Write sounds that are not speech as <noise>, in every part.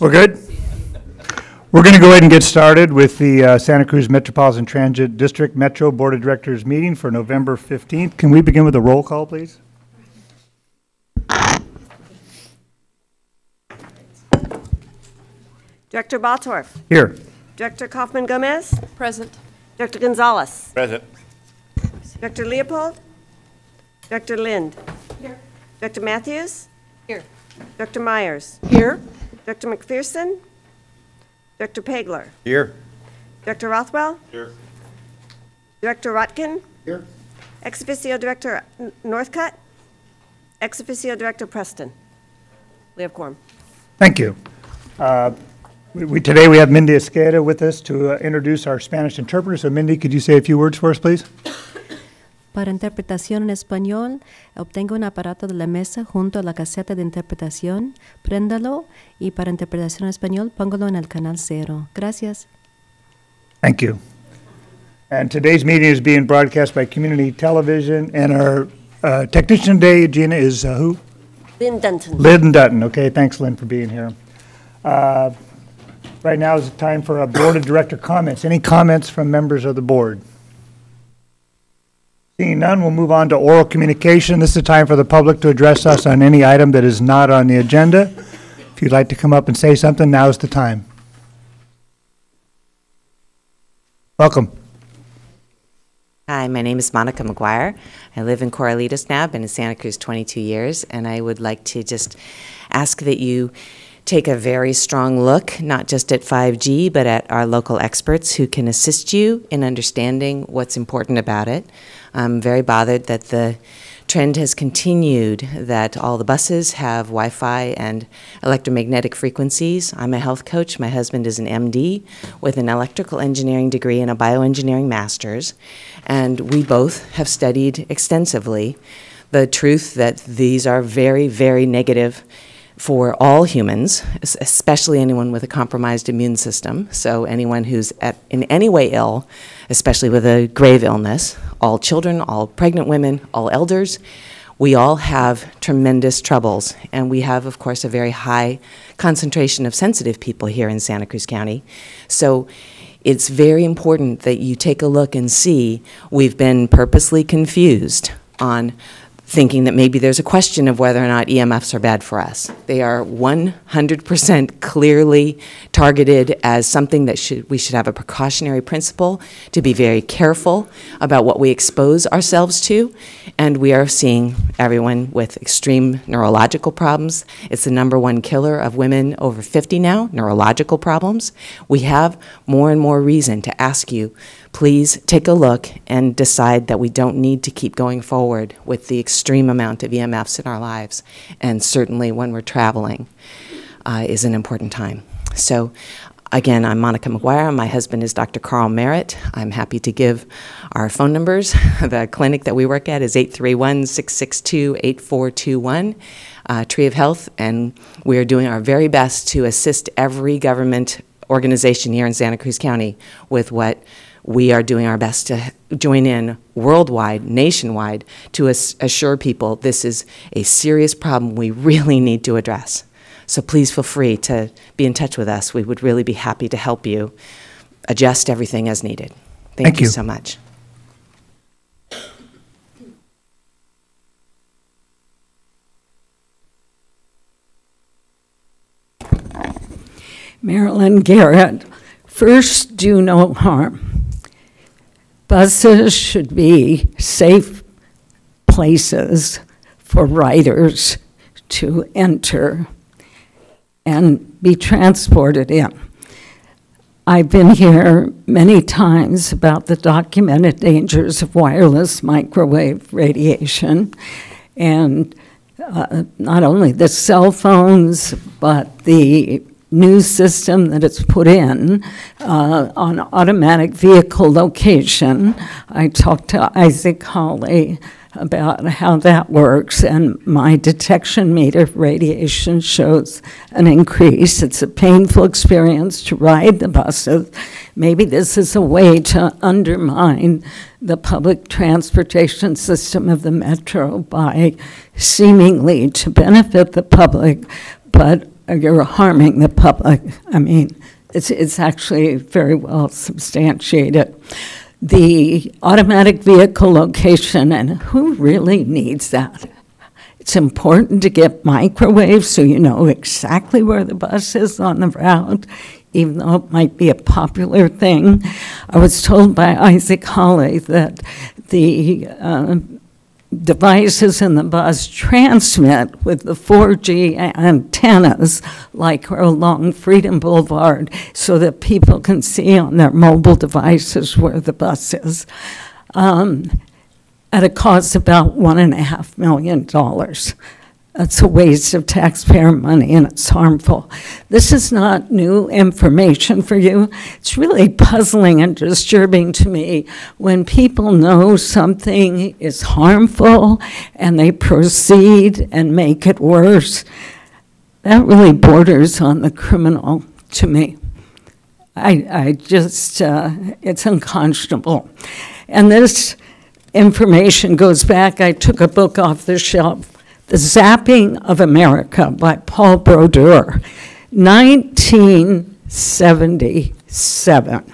We're good? We're going to go ahead and get started with the uh, Santa Cruz Metropolitan Transit District Metro Board of Directors meeting for November 15th. Can we begin with a roll call, please? Director Bottorff. Here. Director Coffman Gomez. Present. Director Gonzalez. Present. Director Leopold. Director Lind. Here. Director Mathews. Here. Director Meyers. Here. Director McPherson. Director Pageler. Here. Director Rothwell. Here. Director Rotkin. Here. Ex officio Director N- Northcutt. Ex officio Director Preston. We have quorum. Thank you. Uh, we- we- Today, we have Mindy Esqueda with us to uh, introduce our Spanish interpreter. So Mindy, could you say a few words for us, please? <coughs> Para interpretación en español, obtenga un aparato de la mesa junto a la caseta de interpretación, préndalo y para interpretación en español, póngalo en el canal cero. Gracias. Thank you. And today's meeting is being broadcast by community television, and our uh, technician today, Gina, is uh, who? Lynn Dunton. Lynn Dutton. Okay, thanks, Lynn, for being here. Uh, Right now is the time for a Board of Director comments. Any comments from members of the board? Seeing none, we'll move on to oral communication. This is the time for the public to address us on any item that is not on the agenda. If you'd like to come up and say something, now is the time. Welcome. Hi, my name is Monica McGuire. I live in Corralitos now. I've been in Santa Cruz 22 years, and I would like to just ask that you take a very strong look, not just at 5G, but at our local experts who can assist you in understanding what's important about it. I'm very bothered that the trend has continued that all the buses have Wi Fi and electromagnetic frequencies. I'm a health coach. My husband is an MD with an electrical engineering degree and a bioengineering master's. And we both have studied extensively the truth that these are very, very negative for all humans, especially anyone with a compromised immune system. So, anyone who's at, in any way ill, especially with a grave illness, all children, all pregnant women, all elders, we all have tremendous troubles. And we have, of course, a very high concentration of sensitive people here in Santa Cruz County. So, it's very important that you take a look and see we've been purposely confused on thinking that maybe there's a question of whether or not EMFs are bad for us. They are 100% clearly targeted as something that should, we should have a precautionary principle to be very careful about what we expose ourselves to. And we are seeing everyone with extreme neurological problems. It's the number one killer of women over 50 now, neurological problems. We have more and more reason to ask you please take a look and decide that we don't need to keep going forward with the extreme amount of EMFs in our lives. And certainly when we're traveling uh, is an important time. So, again, I'm Monica McGuire. My husband is Dr. Carl Merritt. I'm happy to give our phone numbers. <laughs> the clinic that we work at is 831 662 8421. Uh, Tree of Health, and we are doing our very best to assist every government organization here in Santa Cruz County with what we are doing our best to join in worldwide, nationwide, to ass- assure people this is a serious problem we really need to address. So please feel free to be in touch with us. We would really be happy to help you adjust everything as needed. Thank, Thank you you. so much. Marilyn Garrett. First, do no harm. Buses should be safe places for riders to enter and be transported in. I've been here many times about the documented dangers of wireless microwave radiation. And uh, not only the cell phones, but the new system that it's put in uh, on automatic vehicle location. I talked to Isaac Hawley about how that works, and my detection meter radiation shows an increase. It's a painful experience to ride the buses. Maybe this is a way to undermine the public transportation system of the metro by seemingly to benefit the public, but you're harming the public. I mean, it's, it's actually very well substantiated. The automatic vehicle location, and who really needs that? It's important to get microwaves so you know exactly where the bus is on the route, even though it might be a popular thing. I was told by Isaac Holly that the uh, devices in the bus transmit with the 4G antennas like along Freedom Boulevard so that people can see on their mobile devices where the bus is. Um, at a cost about one and a half million dollars. That's a waste of taxpayer money and it's harmful. This is not new information for you. It's really puzzling and disturbing to me when people know something is harmful and they proceed and make it worse. That really borders on the criminal to me. I, I just, uh, it's unconscionable. And this information goes back, I took a book off the shelf, The Zapping of America by Paul Brodeur, 1977.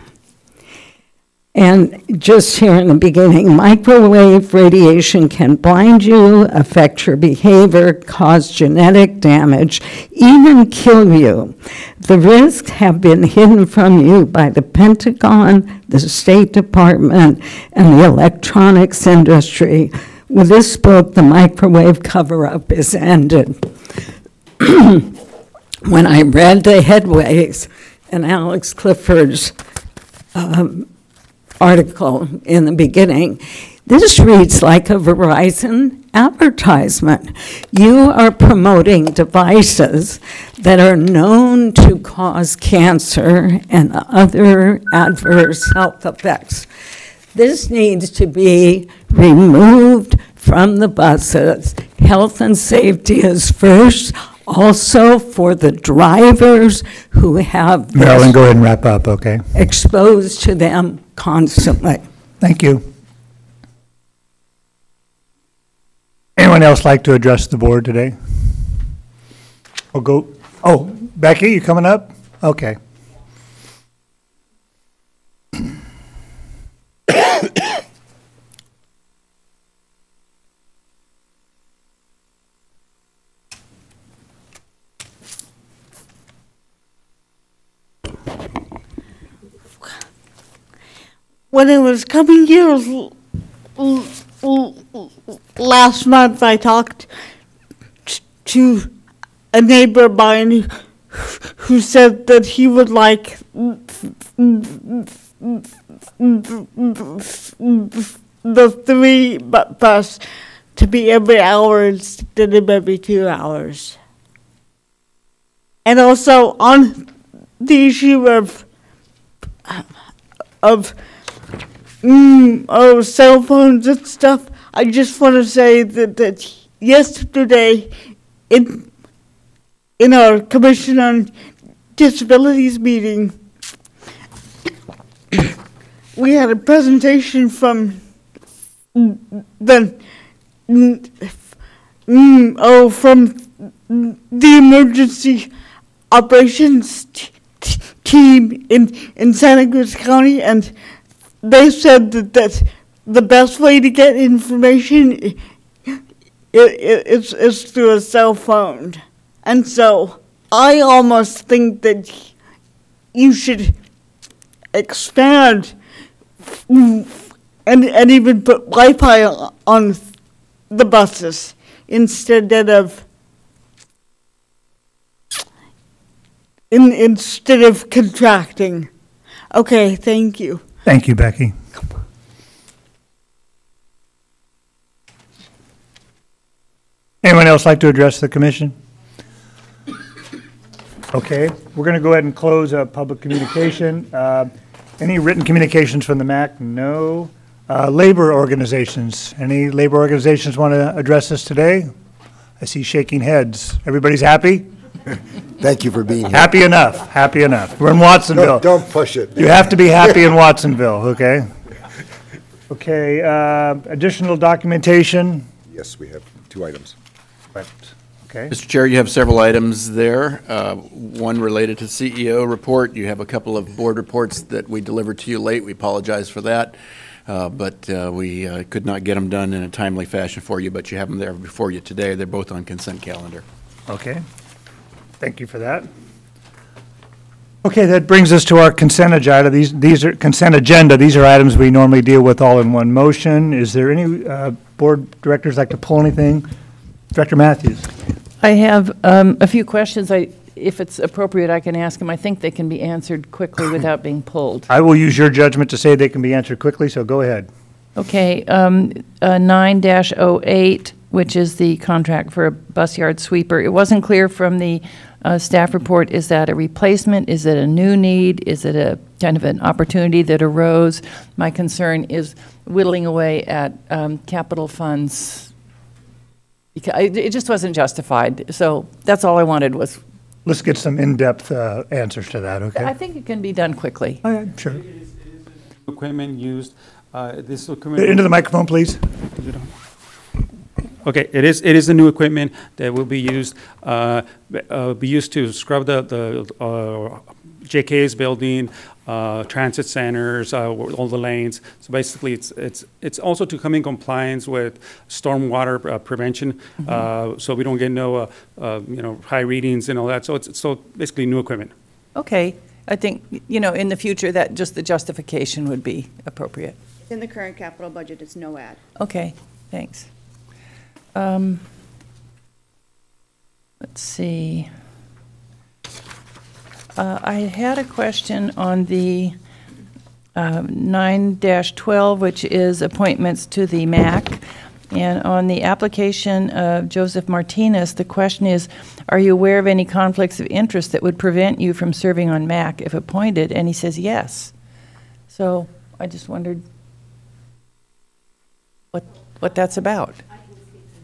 And just here in the beginning, microwave radiation can blind you, affect your behavior, cause genetic damage, even kill you. The risks have been hidden from you by the Pentagon, the State Department, and the electronics industry. With this book, the microwave cover-up is ended. <clears throat> when I read the headways and Alex Clifford's um, article in the beginning, this reads like a Verizon advertisement. You are promoting devices that are known to cause cancer and other adverse health effects. This needs to be removed from the buses. Health and safety is first, also for the drivers who have this Marilyn, go ahead and wrap up, okay? exposed to them constantly. Thank you. Anyone else like to address the board today? Or go, oh, Becky, you coming up? Okay. When it was coming here last month, I talked to a neighbor of mine who said that he would like the three bu- bus to be every hour instead of every two hours. And also on the issue of of mm, oh cell phones and stuff. I just want to say that that yesterday in in our commission on disabilities meeting, <coughs> we had a presentation from the mm, oh from the emergency operations team in in Santa Cruz County, and they said that, that the best way to get information is, is through a cell phone. And so I almost think that you should expand and, and even put Wi Fi on the buses instead of. In, instead of contracting. Okay, thank you. Thank you, Becky. Anyone else like to address the commission? Okay, we're going to go ahead and close uh, public communication. Uh, Any written communications from the MAC? No. Uh, Labor organizations, any labor organizations want to address us today? I see shaking heads. Everybody's happy? <laughs> Thank you for being here. Happy enough, happy enough. We're in Watsonville. Don't, don't push it. You have to be happy in Watsonville, okay? Okay, uh, additional documentation. Yes, we have two items. Right. Okay, Mr. Chair, you have several items there. Uh, One related to CEO report. You have a couple of board reports that we delivered to you late. We apologize for that. Uh, But uh, we uh, could not get them done in a timely fashion for you, but you have them there before you today. They're both on consent calendar. okay. Thank you for that. Okay, that brings us to our consent agenda. These, these are consent agenda. These are items we normally deal with all in one motion. Is there any uh, board directors like to pull anything? Director Mathews? I have um, a few questions. I, if it's appropriate, I can ask them. I think they can be answered quickly <clears throat> without being pulled. I will use your judgment to say they can be answered quickly, so go ahead. Okay, um, uh, 9-08, which is the contract for a bus yard sweeper. It wasn't clear from the uh, staff report, is that a replacement? Is it a new need? Is it a kind of an opportunity that arose? My concern is whittling away at um, capital funds. It it just wasn't justified. So that's all I wanted was, Let's get some in-depth uh, answers to that, okay? I think it can be done quickly. Oh, yeah, Sure. equipment used, uh, this equipment. Into the microphone, please. Okay, it is, it is the new equipment that will be used, uh, b- uh, be used to scrub the, the, uh, JK's building, uh, transit centers, uh, all the lanes. So basically, it's, it's, it's also to come in compliance with stormwater uh, prevention, uh, so we don't get no, uh, uh, you know, high readings and all that. So it's, so basically new equipment. Okay, I think, you know, in the future, that, just the justification would be appropriate. In the current capital budget, it's no ad. Okay, thanks. Um, Let's see. Uh, I had a question on the uh, 9-12, which is appointments to the MAC. And on the application of Joseph Martinez, the question is, are you aware of any conflicts of interest that would prevent you from serving on MAC if appointed? And he says yes. So I just wondered what, what that's about.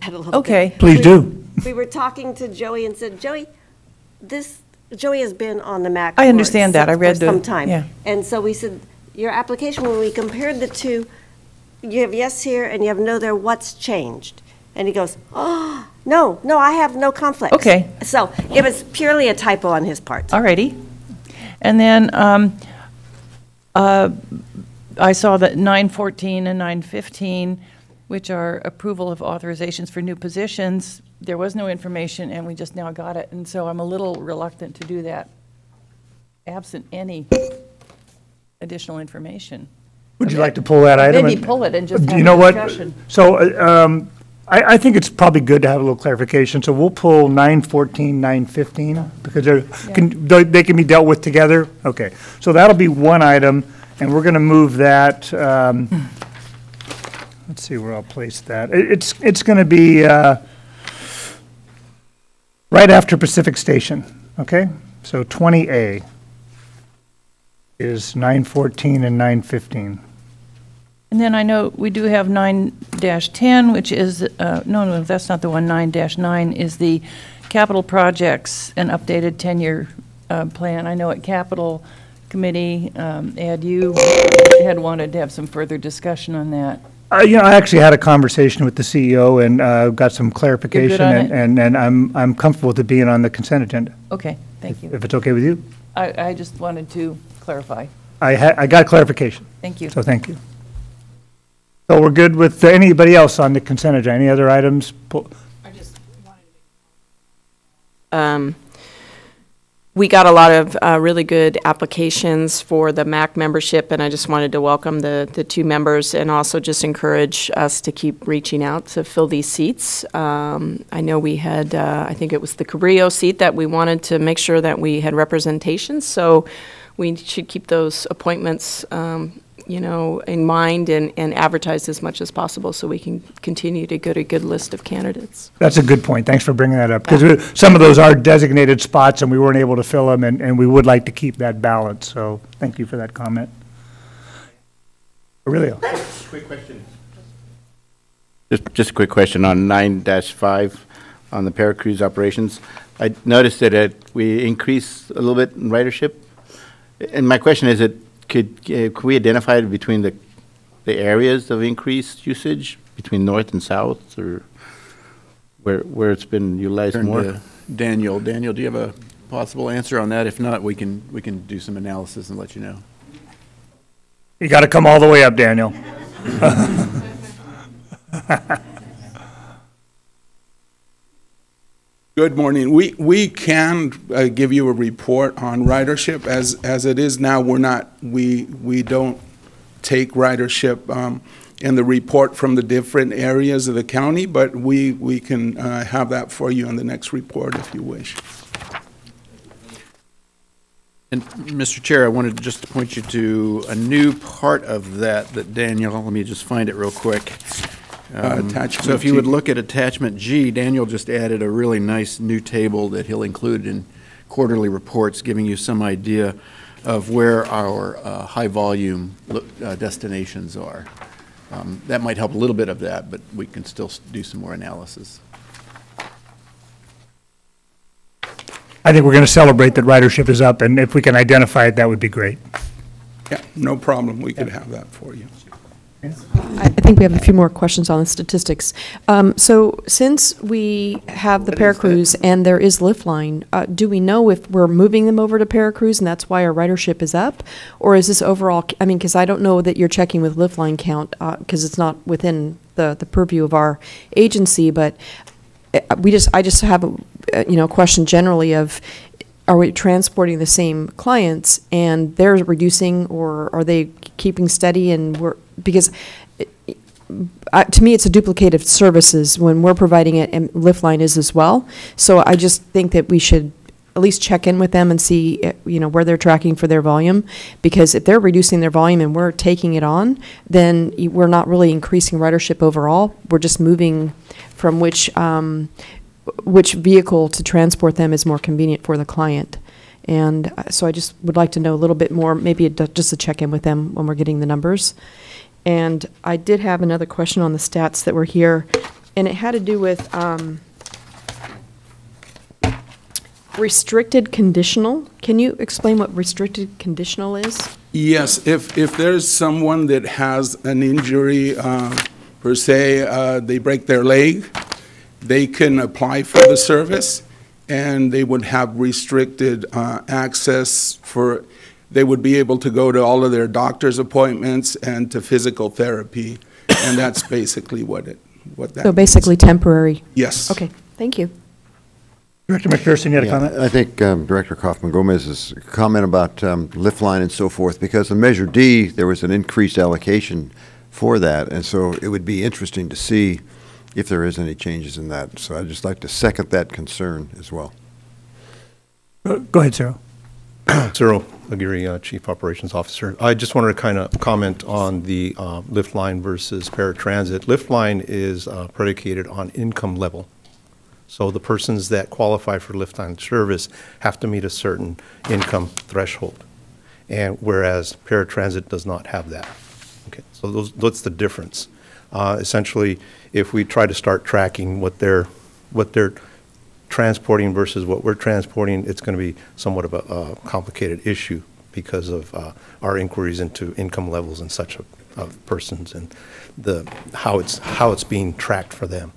Had a little bit. Okay. Please do. We were talking to Joey and said, Joey, this, Joey has been on the MAC. I for understand that. I some- read For the- some time. yeah. And so we said, your application, when we compared the two, you have yes here and you have no there, what's changed? And he goes, oh, no, no, I have no conflicts. Okay. So it was purely a typo on his part. All righty. And then um, uh, I saw that 914 and 915, which are approval of authorizations for new positions, there was no information, and we just now got it. And so I'm a little reluctant to do that, absent any additional information. Would you like to pull that item? Maybe and- pull it and just You know a what? discussion. So uh, um, I, I think it's probably good to have a little clarification. So we'll pull 914, 915, because they're, can- they they can be dealt with together? Okay. So that'll be one item, and we're going to move that, um, let's see where I'll place that. It- It's, it's going to be uh, right after Pacific Station, okay? So 20A is 914 and 915. And then I know we do have 9-10, which is, uh, no, no, that's not the one, 9-9 is the capital projects and updated 10-year uh, plan. I know at Capital Committee, um, Ed, you had wanted to have some further discussion on that. Uh, You know, I actually had a conversation with the CEO and uh, got some clarification, on and- it? and, and I'm, I'm comfortable to being on the consent agenda, Okay, thank you. if it's okay with you. I, I just wanted to clarify. I had, I got clarification, Thank you. so thank you. So we're good with anybody else on the consent agenda? Any other items? Pull- I just wanted to be Um, We got a lot of uh, really good applications for the MAC membership, and I just wanted to welcome the, the two members and also just encourage us to keep reaching out to fill these seats. Um, I know we had, uh, I think it was the Cabrillo seat that we wanted to make sure that we had representation, so we should keep those appointments, um, you know, in mind and, and advertise as much as possible so we can continue to get a good list of candidates. That's a good point, thanks for bringing that up, because some of those are designated spots, and we weren't able to fill them, and, and we would like to keep that balance, so thank you for that comment. Aurelio? Quick question. Just, just a quick question on nine five, on the Paracruz operations. I noticed that it, we increased a little bit in ridership. And my question is, it, could, uh, could we identify it between the, the areas of increased usage, between north and south, or where, where it's been utilized Turn more. to Daniel. Daniel, do you have a possible answer on that? If not, we can, we can do some analysis and let you know. You got to come all the way up, Daniel. <laughs> Good morning. We, we can uh, give you a report on ridership. As, as it is now, we're not, we, we don't take ridership um, in the report from the different areas of the county, but we, we can uh, have that for you in the next report if you wish. And, Mr. Chair, I wanted to just to point you to a new part of that, that Daniel, let me just find it real quick. Uh, Um, attachment So if you would G. look at attachment G, Daniel just added a really nice new table that he'll include in quarterly reports, giving you some idea of where our uh, high-volume lo- uh, destinations are. Um, That might help a little bit of that, but we can still do some more analysis. I think we're going to celebrate that ridership is up, and if we can identify it, that would be great. Yeah, no problem. We could have that for you. I think we have a few more questions on the statistics. Um, So since we have the Paracruz and there is Liftline, uh, do we know if we're moving them over to Paracruz and that's why our ridership is up? Or is this overall, I mean, because I don't know that you're checking with Liftline count, because it's not within the the purview of our agency, but uh, we just, I just have, a uh, you know, question generally of, are we transporting the same clients and they're reducing or are they keeping steady and we're, because it- to me, it's a duplicative services when we're providing it and Liftline is as well. So I just think that we should at least check in with them and see, you know, where they're tracking for their volume. Because if they're reducing their volume and we're taking it on, then we're not really increasing ridership overall. We're just moving from which, um, which vehicle to transport them is more convenient for the client. And uh, so I just would like to know a little bit more, maybe a- just to check in with them when we're getting the numbers. And I did have another question on the stats that were here, and it had to do with um, restricted conditional. Can you explain what restricted conditional is? Yes, if, if there's someone that has an injury, uh, per se, uh, they break their leg, they can apply for the service, and they would have restricted uh, access for, they would be able to go to all of their doctor's appointments and to physical therapy, and that's basically what it, what that So means. basically temporary. Yes. Okay, thank you. Director McPherson, you had a Yeah, comment? I think um, Director Coffman Gomez's comment about um, lift line and so forth, because in Measure D, there was an increased allocation for that, and so it would be interesting to see if there is any changes in that. So I'd just like to second that concern as well. Go go ahead, Ciro. Ciro Aguirre, uh, Chief Operations Officer. I just wanted to kind of comment on the uh, lift line versus paratransit. Lift line is uh, predicated on income level. So the persons that qualify for lift line service have to meet a certain income threshold. And whereas paratransit does not have that. Okay, so those, that's the difference. Uh, Essentially, if we try to start tracking what they're, what they're transporting versus what we're transporting, it's going to be somewhat of a uh, complicated issue because of uh, our inquiries into income levels and such of- of persons and the, how it's, how it's being tracked for them.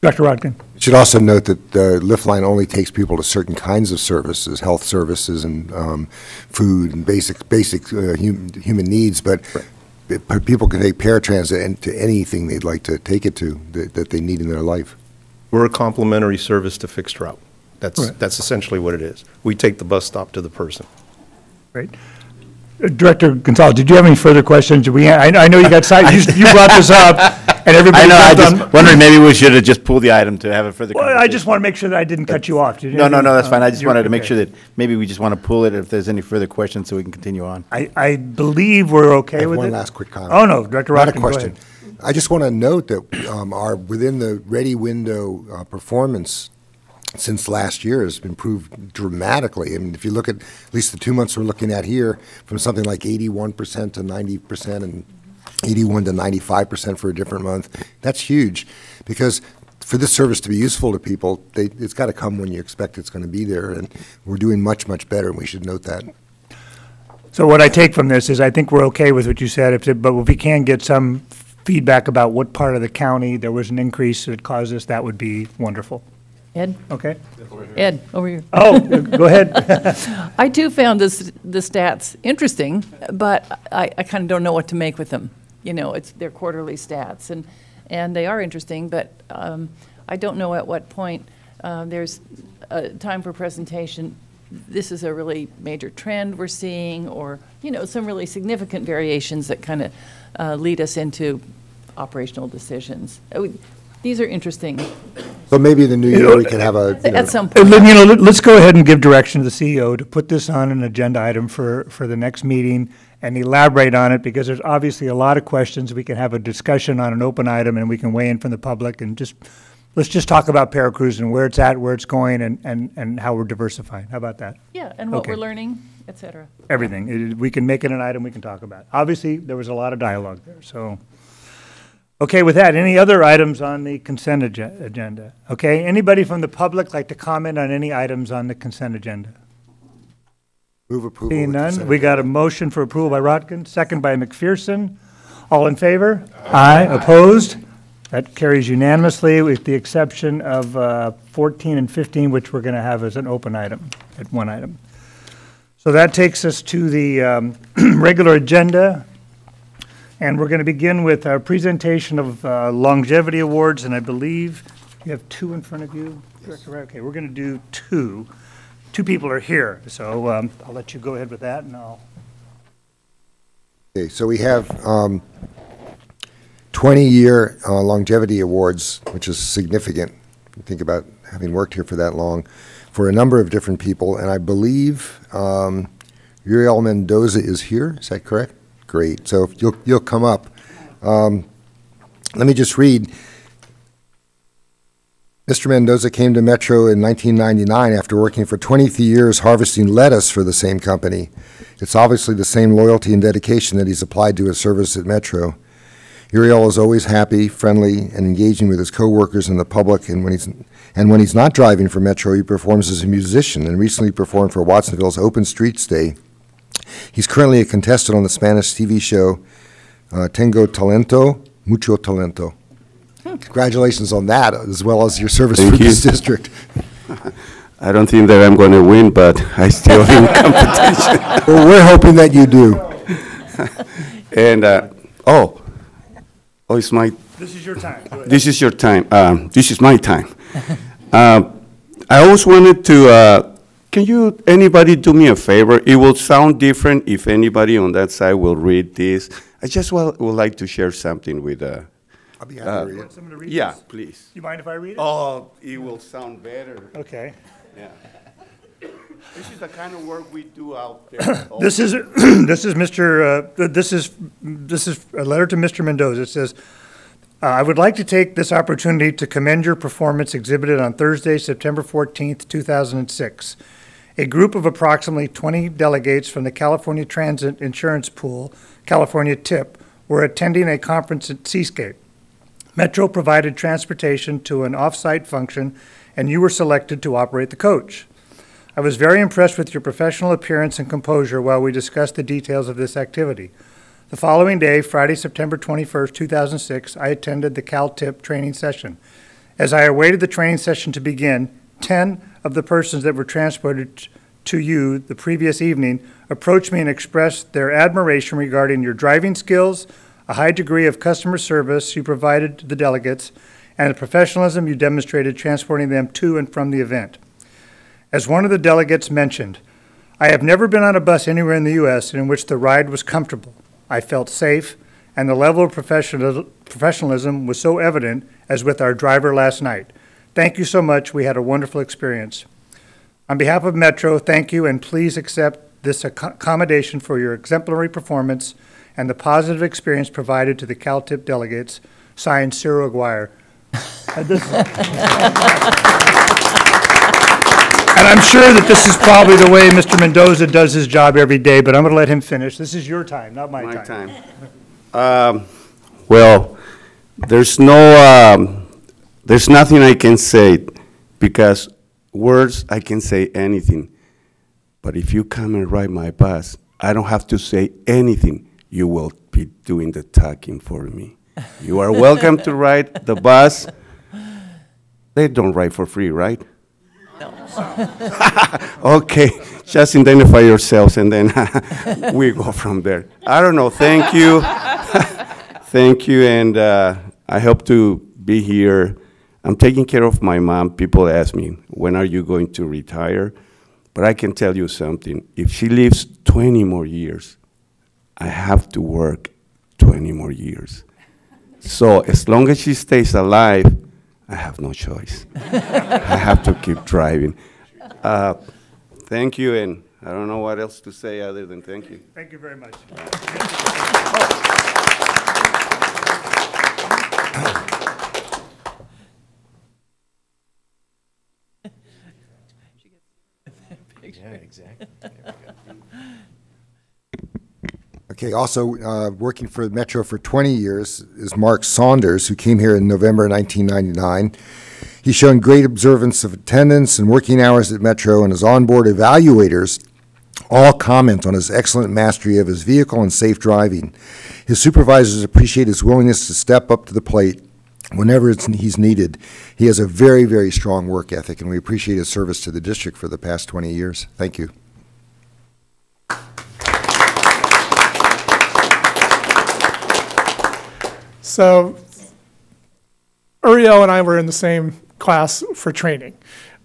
Dr. Rotkin? You Should also note that the lift line only takes people to certain kinds of services, health services and um, food and basic, basic uh, hum- human needs, but but people can take paratransit to anything they'd like to take it to that that they need in their life. We're a complimentary service to fixed route. That's, Right. that's essentially what it is. We take the bus stop to the person. Great. Uh, Director Gonzalez, did you have any further questions? We, I I know you got, side- <laughs> you you brought this up, <laughs> and everybody I know, I jumped on- just wondering, maybe we should have just pulled the item to have a further Well. I just want to make sure that I didn't cut you off. Did you No, no, no, that's fine. uh, I just you're wanted to make okay. sure that maybe we just want to pull it if there's any further questions so we can continue on. I, I believe we're I okay have with it. one last quick comment. Oh, no, Director Not a Rotkin, go question. ahead. I just want to note that um, our, within the ready window uh, performance since last year has improved dramatically. I mean, if you look at, at least the two months we're looking at here, from something like 81% to 90% and 81 to 95% for a different month, that's huge. Because for this service to be useful to people, they, it's got to come when you expect it's going to be there. And we're doing much, much better, and we should note that. So what I take from this is I think we're okay with what you said, if it- but if we can get some feedback about what part of the county there was an increase that caused this, that would be wonderful. Ed? Okay? Ed, over here. Oh, go ahead. <laughs> <laughs> I too found this, the stats interesting, but I, I kind of don't know what to make with them. You know, it's, they're quarterly stats, and, and they are interesting, but um, I don't know at what point uh, there's a time for presentation. This is a really major trend we're seeing, or, you know, some really significant variations that kind of uh, lead us into operational decisions. Uh, we- These are interesting. So maybe in the new year, we can have a, you know, At some point. let- You know, let- let's go ahead and give direction to the CEO to put this on an agenda item for, for the next meeting and elaborate on it, because there's obviously a lot of questions. We can have a discussion on an open item, and we can weigh in from the public, and just, let's just talk about Paracruz and where it's at, where it's going, and, and, and how we're diversifying. How about that? Yeah, and what Okay. we're learning, et cetera. Everything. It- We can make it an item we can talk about. Obviously, there was a lot of dialogue there, so. Okay, with that, any other items on the consent agen- agenda? Okay, anybody from the public like to comment on any items on the consent agenda? Move approval. Seeing none, consent we got a motion for approval by Rotkin, second by McPherson. All in favor? Aye. Opposed? That carries unanimously, with the exception of uh, 14 and 15, which we're going to have as an open item, at one item. So that takes us to the um, <clears throat> regular agenda, and we're going to begin with our presentation of uh, longevity awards, and I believe you have two in front of you? Director Wright? Okay, we're going to do two. Two people are here, so um, I'll let you go ahead with that, and I'll, Okay, so we have um, 20-year uh, longevity awards, which is significant. Think about having worked here for that long, for a number of different people, and I believe um, Uriel Mendoza is here, is that correct? Great, so you'll, you'll come up. Um, Let me just read. Mr. Mendoza came to Metro in 1999 after working for 23 years harvesting lettuce for the same company. It's obviously the same loyalty and dedication that he's applied to his service at Metro. Uriel is always happy, friendly, and engaging with his coworkers and the public, and when he's and when he's not driving for Metro, he performs as a musician and recently performed for Watsonville's Open Streets Day. He's currently a contestant on the Spanish TV show uh, Tengo Talento, Mucho Talento. Congratulations on that, as well as your service Thank for you. this district. I don't think that I'm going to win, but I still in <laughs> competition. Well, we're hoping that you do. <laughs> And, uh, oh, oh, it's my, this is your time. Go ahead. this is your time. Um, This is my time. <laughs> Uh, I always wanted to, uh, can you, anybody do me a favor? It will sound different if anybody on that side will read this. I just wa- would like to share something with, uh, I'll be uh, happy to read Want someone to read Yeah, this? please. You mind if I read it? Oh, it will sound better. Okay. Yeah. This is the kind of work we do out there. <coughs> This is, <coughs> <coughs> this is Mr., uh, this is, this is a letter to Mr. Mendoza. It says, uh, I would like to take this opportunity to commend your performance exhibited on Thursday, September 14th, 2006. A group of approximately 20 delegates from the California Transit Insurance Pool, California TIP, were attending a conference at Seascape. Metro provided transportation to an off-site function, and you were selected to operate the coach. I was very impressed with your professional appearance and composure while we discussed the details of this activity. The following day, Friday, September 21st, 2006, I attended the CalTIP training session. As I awaited the training session to begin, 10 of the persons that were transported to you the previous evening approached me and expressed their admiration regarding your driving skills, a high degree of customer service you provided to the delegates, and the professionalism you demonstrated transporting them to and from the event. As one of the delegates mentioned, I have never been on a bus anywhere in the U.S. in which the ride was comfortable. I felt safe, and the level of professional- professionalism was so evident as with our driver last night. Thank you so much. We had a wonderful experience. On behalf of Metro, thank you, and please accept this accommodation for your exemplary performance and the positive experience provided to the CalTIP delegates. Signed, Ciro Aguirre. Uh, <laughs> And I'm sure that this is probably the way Mr. Mendoza does his job every day, but I'm going to let him finish. This is your time, not my My time. time. <laughs> Um, Well, there's no, um, there's nothing I can say, because words, I can say anything. But if you come and ride my bus, I don't have to say anything. You will be doing the talking for me. You are welcome to ride the bus. They don't ride for free, right? No. <laughs> Okay, just identify yourselves and then <laughs> we go from there. I don't know, thank you. <laughs> Thank you, and uh, I hope to be here. I'm taking care of my mom. People ask me, when are you going to retire? But I can tell you something, if she lives 20 more years, I have to work 20 more years. So as long as she stays alive, I have no choice. <laughs> I have to keep driving. Uh, Thank you, and I don't know what else to say other than thank you. Thank you very much. <laughs> <laughs> Yeah, exactly. Okay, also, uh, working for Metro for 20 years is Mark Saunders, who came here in November 1999. He's shown great observance of attendance and working hours at Metro, and his onboard evaluators all comment on his excellent mastery of his vehicle and safe driving. His supervisors appreciate his willingness to step up to the plate whenever it's, he's needed. He has a very, very strong work ethic, and we appreciate his service to the district for the past 20 years. Thank you. So Uriel and I were in the same class for training.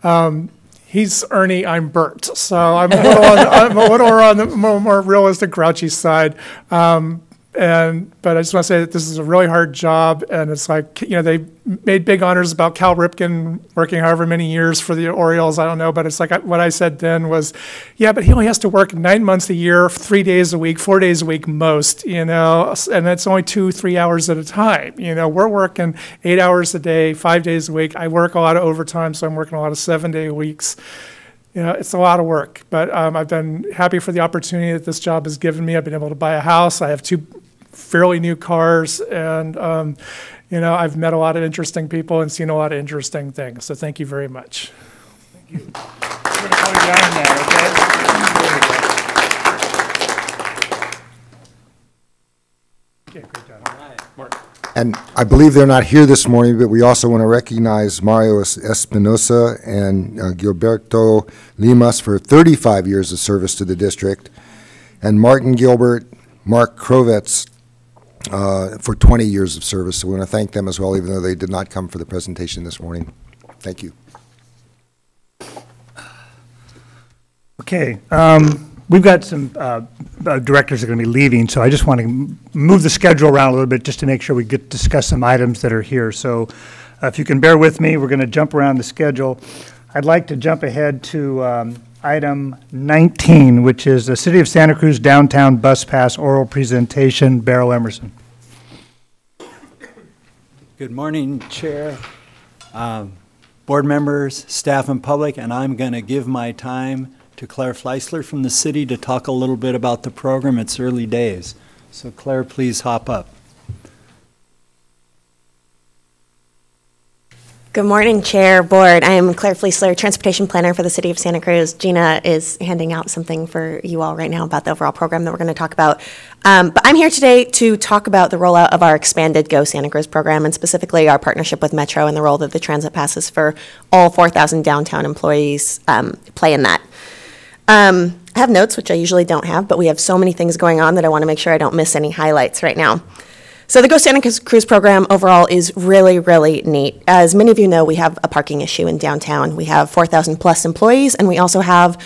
Um, he's Ernie, I'm Bert. So I'm a little on, I'm a little on the more, more realistic, grouchy side. Um, and but I just want to say that this is a really hard job, and it's like you know they made big honors about Cal Ripken working however many years for the Orioles. I don't know, but it's like I, what I said then was, yeah, but he only has to work nine months a year, three days a week, four days a week most, you know, and it's only two, three hours at a time. You know, we're working eight hours a day, five days a week. I work a lot of overtime, so I'm working a lot of seven day weeks you know, it's a lot of work, but um, I've been happy for the opportunity that this job has given me. I've been able to buy a house. I have two fairly new cars, and um, you know, I've met a lot of interesting people and seen a lot of interesting things. So thank you very much. We're going to call you down now, okay? Okay, great job. Mark. And I believe they're not here this morning, but we also want to recognize Mario Espinosa and uh, Gilberto Limas for 35 years of service to the district, and Martin Gilbert, Mark Krovets uh, for 20 years of service. So we want to thank them as well, even though they did not come for the presentation this morning. Thank you. Okay, um, we've got some uh, uh, directors are going to be leaving, so I just want to move the schedule around a little bit just to make sure we get, discuss some items that are here. So uh, if you can bear with me, we're going to jump around the schedule. I'd like to jump ahead to um, item 19, which is the City of Santa Cruz Downtown Bus Pass Oral Presentation, Barrow Emerson. Good morning, Chair, um, board members, staff, and public, and I'm going to give my time to Claire Fliesler from the city to talk a little bit about the program. It's early days. So Claire, please hop up. Good morning, Chair, Board. I am Claire Fliesler, Transportation Planner for the City of Santa Cruz. Gina is handing out something for you all right now about the overall program that we're going to talk about. Um, but I'm here today to talk about the rollout of our expanded Go Santa Cruz program and specifically our partnership with Metro and the role that the transit passes for all 4,000 downtown employees um, play in that. Um, I have notes, which I usually don't have, but we have so many things going on that I want to make sure I don't miss any highlights right now. So the Go Santa Cruz program overall is really, really neat. As many of you know, we have a parking issue in downtown. We have 4,000 plus employees, and we also have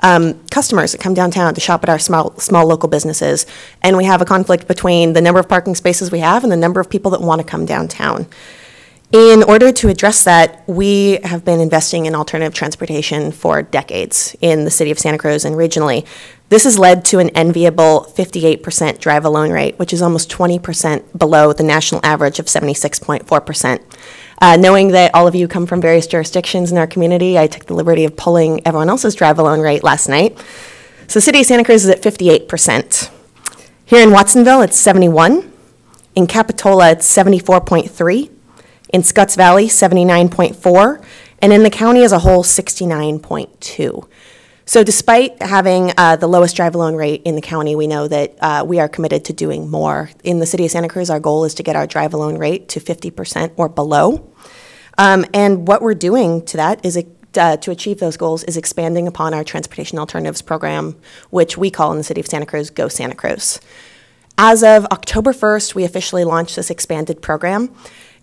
um, customers that come downtown to shop at our small, small local businesses. And we have a conflict between the number of parking spaces we have and the number of people that want to come downtown. In order to address that, we have been investing in alternative transportation for decades in the city of Santa Cruz and regionally. This has led to an enviable 58% drive alone rate, which is almost 20% below the national average of 76.4%. Uh, knowing that all of you come from various jurisdictions in our community, I took the liberty of pulling everyone else's drive alone rate last night. So, city of Santa Cruz is at 58%. Here in Watsonville, it's 71. In Capitola, it's 74.3. In Scotts Valley, 79.4. And in the county as a whole, 69.2. So despite having uh, the lowest drive alone rate in the county, we know that uh, we are committed to doing more. In the city of Santa Cruz, our goal is to get our drive alone rate to 50% or below. Um, and what we're doing to that is uh, to achieve those goals is expanding upon our transportation alternatives program, which we call in the city of Santa Cruz Go Santa Cruz. As of October 1st, we officially launched this expanded program.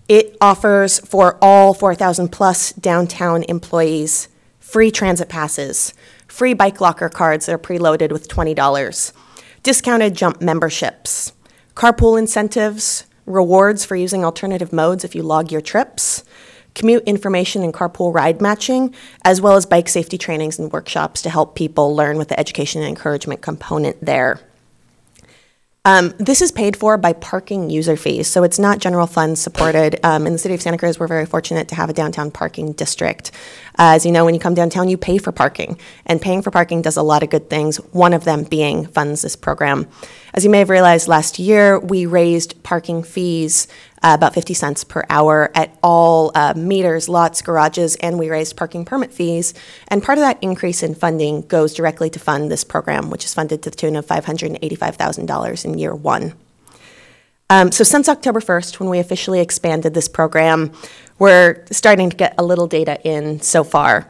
It offers for all 4,000 plus downtown employees free transit passes, free bike locker cards that are preloaded with $20, discounted jump memberships, carpool incentives, rewards for using alternative modes if you log your trips, commute information and carpool ride matching, as well as bike safety trainings and workshops to help people learn with the education and encouragement component there. Um, this is paid for by parking user fees, so it's not general fund supported. Um, in the city of Santa Cruz, we're very fortunate to have a downtown parking district. Uh, as you know, when you come downtown, you pay for parking, and paying for parking does a lot of good things, one of them being funds this program. As you may have realized last year, we raised parking fees uh, about 50 cents per hour at all uh, meters, lots, garages, and we raised parking permit fees. And part of that increase in funding goes directly to fund this program, which is funded to the tune of $585,000 in year one. Um, so since October 1st, when we officially expanded this program, we're starting to get a little data in so far.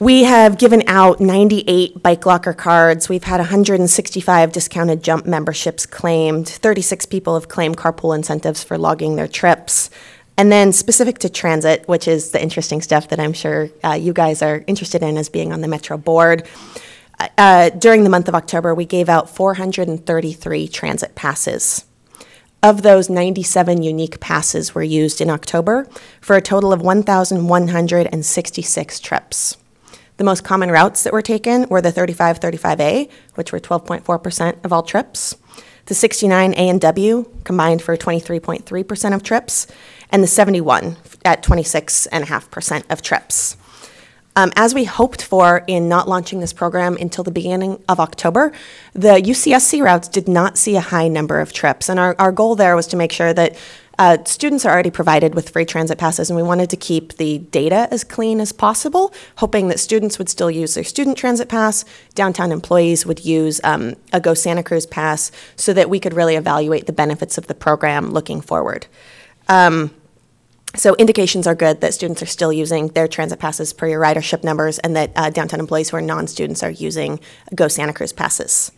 We have given out 98 bike locker cards. We've had 165 discounted jump memberships claimed. 36 people have claimed carpool incentives for logging their trips. And then specific to transit, which is the interesting stuff that I'm sure uh, you guys are interested in as being on the Metro board. Uh, during the month of October, we gave out 433 transit passes. Of those, 97 unique passes were used in October for a total of 1,166 trips. The most common routes that were taken were the 35 35A, which were 12.4% of all trips, the 69A and W, combined for 23.3% of trips, and the 71 at 26.5% of trips. Um, as we hoped for in not launching this program until the beginning of October, the UCSC routes did not see a high number of trips. And our, our goal there was to make sure that uh, students are already provided with free transit passes, and we wanted to keep the data as clean as possible, hoping that students would still use their student transit pass, downtown employees would use um, a Go Santa Cruz pass, so that we could really evaluate the benefits of the program looking forward. Um, so indications are good that students are still using their transit passes per your ridership numbers, and that uh, downtown employees who are non-students are using Go Santa Cruz passes.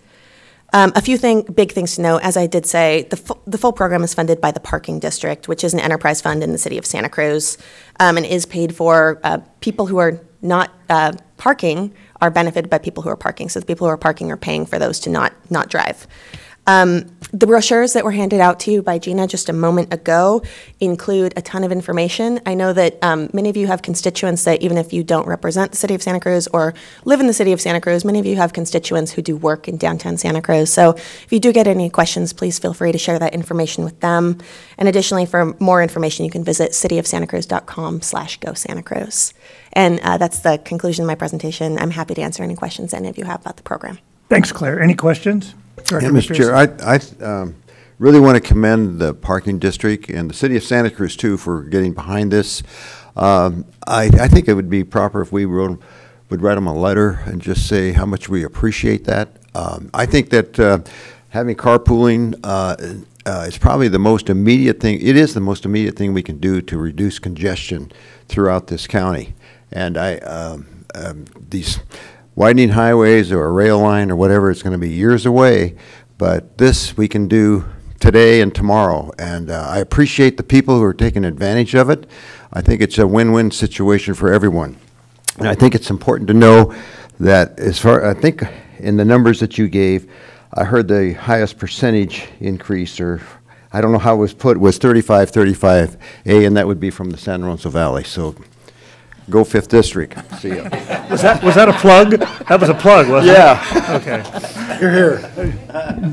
Um, a few thing, big things to know, as I did say, the, fu- the full program is funded by the Parking District, which is an enterprise fund in the city of Santa Cruz, um, and is paid for. Uh, people who are not uh, parking are benefited by people who are parking. So the people who are parking are paying for those to not not drive. Um, the brochures that were handed out to you by Gina just a moment ago include a ton of information. I know that um, many of you have constituents that, even if you don't represent the city of Santa Cruz or live in the city of Santa Cruz, many of you have constituents who do work in downtown Santa Cruz. So if you do get any questions, please feel free to share that information with them. And additionally, for more information, you can visit cityofsantacruz.com slash go Santa Cruz. And uh, that's the conclusion of my presentation. I'm happy to answer any questions any of you have about the program. Thanks, Claire. Any questions? Director Yeah, Mr. Chair, I, I um, really want to commend the parking district and the city of Santa Cruz too for getting behind this. Um, I, I think it would be proper if we wrote, would write them a letter and just say how much we appreciate that. Um, I think that uh, having carpooling uh, uh, is probably the most immediate thing, it is the most immediate thing we can do to reduce congestion throughout this county. And I, um, um, these widening highways or a rail line or whatever, it's going to be years away. But this we can do today and tomorrow. And uh, I appreciate the people who are taking advantage of it. I think it's a win-win situation for everyone. And I think it's important to know that as far, I think in the numbers that you gave, I heard the highest percentage increase, or I don't know how it was put, was 35, 35A, and that would be from the San Lorenzo Valley. So go Fifth District. See ya. Was that, was that a plug? That was a plug, wasn't it? Yeah. Okay. You're here.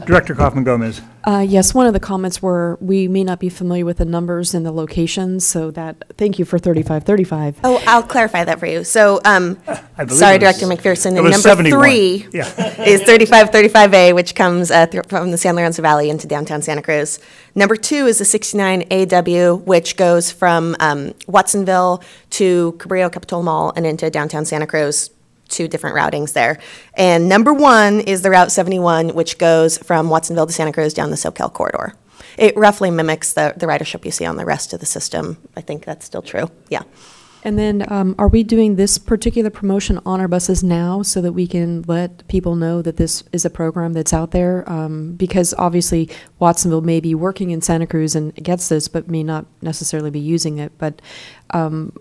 Director Coffman Gomez. Uh, yes, one of the comments were, we may not be familiar with the numbers and the locations, so that, thank you for 3535. Oh, I'll clarify that for you. So, um, I believe sorry, it was- Director McPherson, it and was number 71. three Yeah. <laughs> is 3535A, which comes uh, thr- from the San Lorenzo Valley into downtown Santa Cruz. Number two is the 69AW, which goes from um, Watsonville to Cabrillo Capitola Mall and into downtown Santa Cruz. Two different routings there. And number one is the Route 71, which goes from Watsonville to Santa Cruz down the Soquel corridor. It roughly mimics the, the ridership you see on the rest of the system. I think that's still true. Yeah. And then, um, are we doing this particular promotion on our buses now so that we can let people know that this is a program that's out there? Um, because obviously Watsonville may be working in Santa Cruz and gets this, but may not necessarily be using it. But um,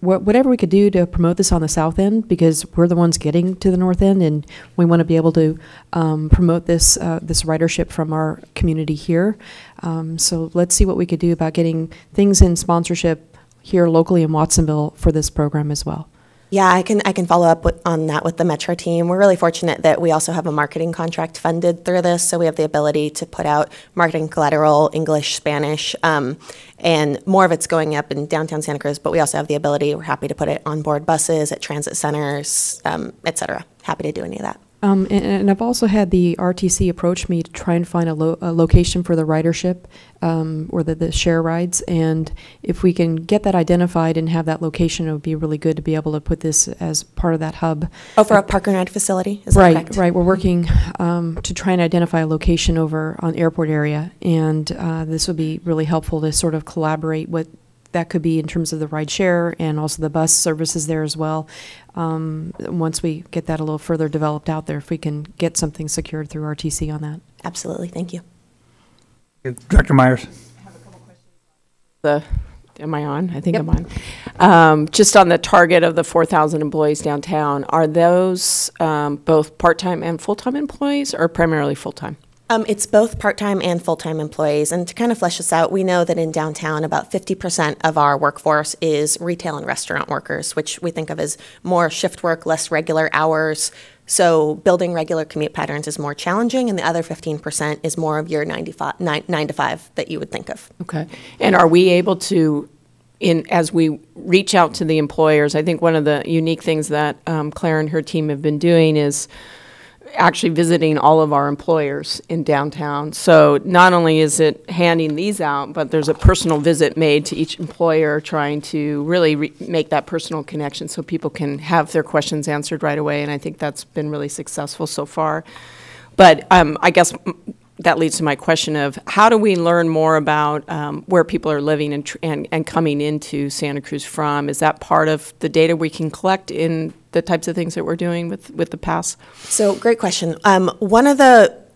wha- whatever we could do to promote this on the south end, because we're the ones getting to the north end, and we want to be able to um, promote this uh, this ridership from our community here. Um, so let's see what we could do about getting things in sponsorship here locally in Watsonville for this program as well. Yeah, I can I can follow up with, on that with the Metro team. We're really fortunate that we also have a marketing contract funded through this, so we have the ability to put out marketing collateral, English, Spanish, um, and more of it's going up in downtown Santa Cruz. But we also have the ability. We're happy to put it on board buses at transit centers, um, et cetera. Happy to do any of that. Um, and, and I've also had the RTC approach me to try and find a, lo- a location for the ridership um, or the, the share rides. And if we can get that identified and have that location, it would be really good to be able to put this as part of that hub. Oh, for a park and ride facility? Is that right, correct? right. We're working um, to try and identify a location over on airport area, and uh, this would be really helpful to sort of collaborate what that could be in terms of the ride share and also the bus services there as well. Um, once we get that a little further developed out there, if we can get something secured through RTC on that. Absolutely. Thank you. Director Meyers. The, am I on? I think I'm on. Um, Just on the target of the 4,000 employees downtown, are those um, both part-time and full-time employees or primarily full-time? Um, it's both part-time and full-time employees. And to kind of flesh this out, we know that in downtown, about 50% of our workforce is retail and restaurant workers, which we think of as more shift work, less regular hours. So building regular commute patterns is more challenging, and the other 15% is more of your 95, nine, nine to five that you would think of. Okay. And are we able to, in, as we reach out to the employers, I think one of the unique things that um, Claire and her team have been doing is actually visiting all of our employers in downtown. So not only is it handing these out, but there's a personal visit made to each employer trying to really re- make that personal connection so people can have their questions answered right away. And I think that's been really successful so far. But um, I guess that leads to my question of how do we learn more about um, where people are living and, and, and coming into Santa Cruz from? Is that part of the data we can collect in the types of things that we're doing with, with the pass? So, great question. Um, one of the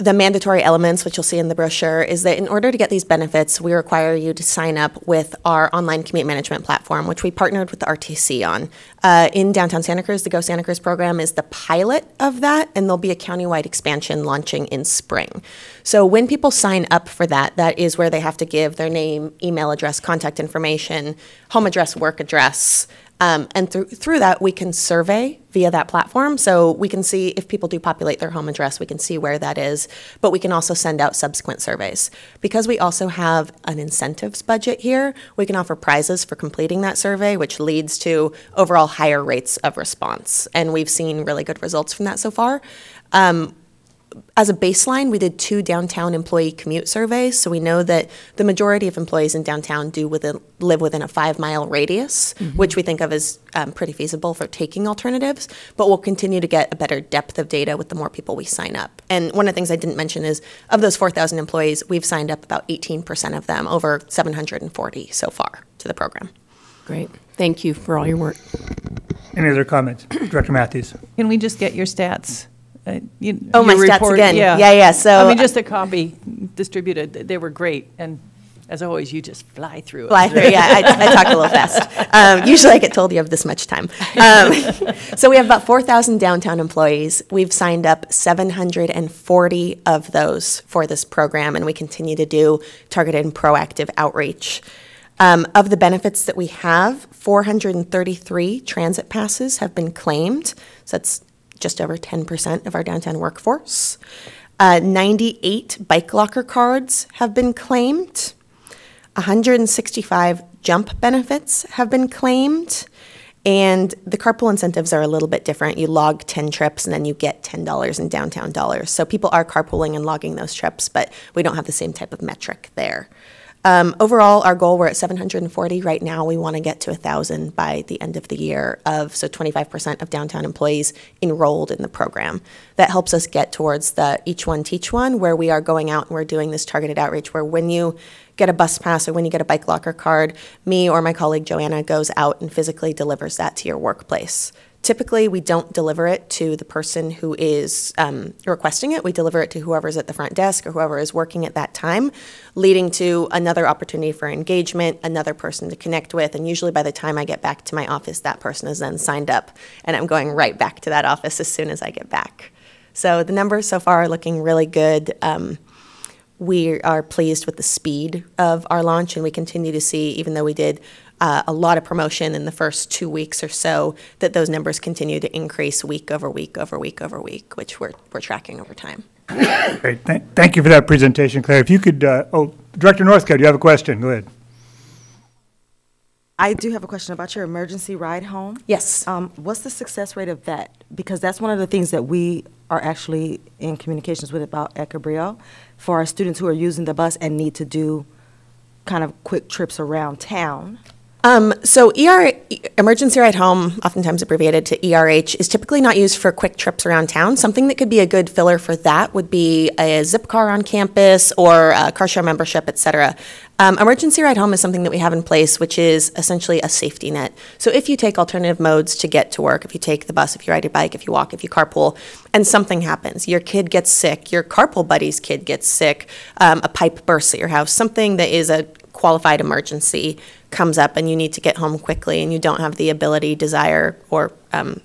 the mandatory elements, which you'll see in the brochure, is that in order to get these benefits, we require you to sign up with our online commute management platform, which we partnered with the RTC on. Uh, in downtown Santa Cruz, the Go Santa Cruz program is the pilot of that, and there'll be a countywide expansion launching in spring. So when people sign up for that, that is where they have to give their name, email address, contact information, home address, work address, um, and through, through that, we can survey via that platform. So we can see if people do populate their home address, we can see where that is. But we can also send out subsequent surveys. Because we also have an incentives budget here, we can offer prizes for completing that survey, which leads to overall higher rates of response. And we've seen really good results from that so far. Um, as a baseline, we did two downtown employee commute surveys, so we know that the majority of employees in downtown do within, live within a five mile radius, Mhm. which we think of as um, pretty feasible for taking alternatives. But we'll continue to get a better depth of data with the more people we sign up. And one of the things I didn't mention is of those 4,000 employees, we've signed up about 18% of them, over 740 so far, to the program. Great. Thank you for all your work. Any other comments? Director Mathews. Can we just get your stats? Uh, you- Oh, my your stats report- again. Yeah, yeah, so- I mean, just a copy distributed, they were great, and as always, you just fly through it. Fly through, yeah, I, I talk a little fast. <laughs> Um, usually I get told you have this much time. Um, so we have about 4,000 downtown employees. We've signed up 740 of those for this program, and we continue to do targeted and proactive outreach. Um, of the benefits that we have, 433 transit passes have been claimed. So that's just over 10% of our downtown workforce. Uh, 98 bike locker cards have been claimed. 165 jump benefits have been claimed. And the carpool incentives are a little bit different. You log 10 trips and then you get $10 in downtown dollars. So people are carpooling and logging those trips, but we don't have the same type of metric there. Um, overall, our goal, we're at 740 right now. We want to get to 1,000 by the end of the year of, so 25% of downtown employees enrolled in the program. That helps us get towards the each one teach one, where we are going out and we're doing this targeted outreach, where when you get a bus pass or when you get a bike locker card, me or my colleague Joanna goes out and physically delivers that to your workplace. Typically, we don't deliver it to the person who is um, requesting it. We deliver it to whoever's at the front desk or whoever is working at that time, leading to another opportunity for engagement, another person to connect with. And usually, by the time I get back to my office, that person is then signed up, and I'm going right back to that office as soon as I get back. So the numbers so far are looking really good. Um, we are pleased with the speed of our launch, and we continue to see, even though we did uh, a lot of promotion in the first two weeks or so, that those numbers continue to increase week over week over week over week, which we're, we're tracking over time. Great, Thank- thank you for that presentation, Claire. If you could, uh, oh, Director Northcott, you have a question, go ahead. I do have a question about your emergency ride home. Yes. Um, what's the success rate of that? Because that's one of the things that we are actually in communications with about at Cabrillo for our students who are using the bus and need to do kind of quick trips around town. Um, so ER, emergency ride home, oftentimes abbreviated to ERH, is typically not used for quick trips around town. Something that could be a good filler for that would be a zip car on campus or a car share membership, et cetera. Um, emergency ride home is something that we have in place, which is essentially a safety net. So if you take alternative modes to get to work, if you take the bus, if you ride your bike, if you walk, if you carpool, and something happens, your kid gets sick, your carpool buddy's kid gets sick, um, a pipe bursts at your house, something that is a qualified emergency comes up and you need to get home quickly and you don't have the ability, desire, or um,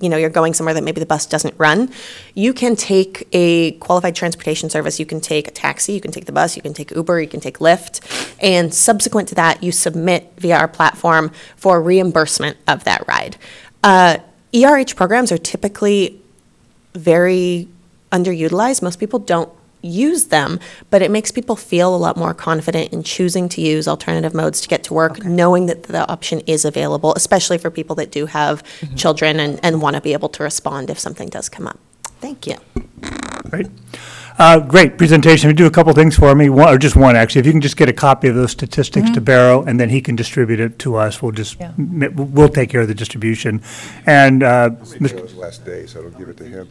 you know you're going somewhere that maybe the bus doesn't run, you can take a qualified transportation service. You can take a taxi, you can take the bus, you can take Uber, you can take Lyft, and subsequent to that, you submit via our platform for reimbursement of that ride. Uh, ERH programs are typically very underutilized. Most people don't use them, but it makes people feel a lot more confident in choosing to use alternative modes to get to work, knowing that the option is available, especially for people that do have children and, and want to be able to respond if something does come up. Thank you. Great. Uh, Great presentation. We do a couple things for me, one, or just one, actually. If you can just get a copy of those statistics to Barrow, and then he can distribute it to us, we'll just, Yeah. m- we'll take care of the distribution. And uh, Mr. Last day, so I'll give it to him.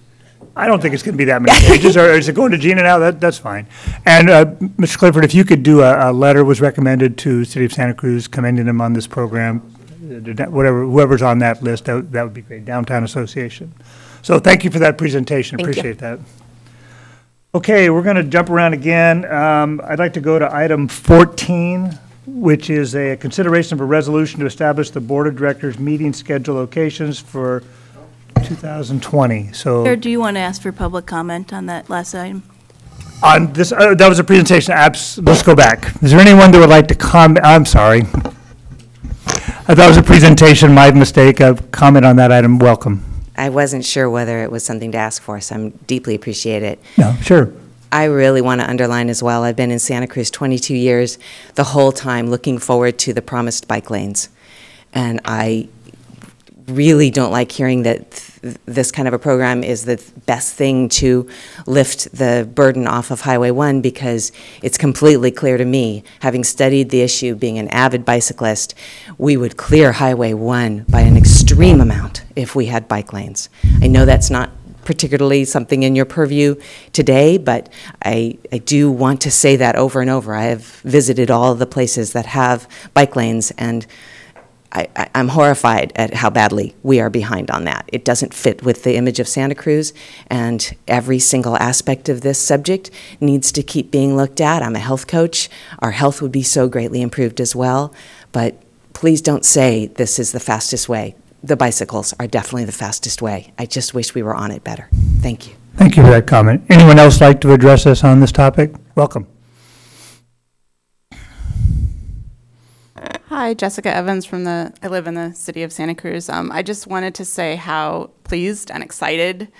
I don't think it's going to be that many pages, or is it going to Gina now? That, that's fine. And, uh, Mr. Clifford, if you could do a, a letter was recommended to City of Santa Cruz commending them on this program, uh, whatever, whoever's on that list, that, that would be great, Downtown Association. So thank you for that presentation, Thank you. appreciate that. Okay, we're going to jump around again. Um, I'd like to go to item 14, which is a consideration of a resolution to establish the Board of Directors meeting schedule locations for 2020. So. Or do you want to ask for public comment on that last item? On this, uh, that was a presentation, abs, let's go back. Is there anyone that would like to comment, I'm sorry. Uh, That was a presentation, my mistake, a comment on that item, welcome. I wasn't sure whether it was something to ask for, so I'm deeply appreciate it. No, sure. I really want to underline as well, I've been in Santa Cruz 22 years, the whole time looking forward to the promised bike lanes. And I really don't like hearing that th- this kind of a program is the best thing to lift the burden off of Highway 1 because it's completely clear to me, having studied the issue, being an avid bicyclist, we would clear Highway 1 by an extreme amount if we had bike lanes. I know that's not particularly something in your purview today, but I, I do want to say that over and over. I have visited all the places that have bike lanes, and I, I'm horrified at how badly we are behind on that. It doesn't fit with the image of Santa Cruz, and every single aspect of this subject needs to keep being looked at. I'm a health coach. Our health would be so greatly improved as well, but please don't say this is the fastest way. The bicycles are definitely the fastest way. I just wish we were on it better. Thank you. Thank you for that comment. Anyone else like to address us on this topic? Welcome. Hi, Jessica Evans from the, I live in the city of Santa Cruz. Um, I just wanted to say how pleased and excited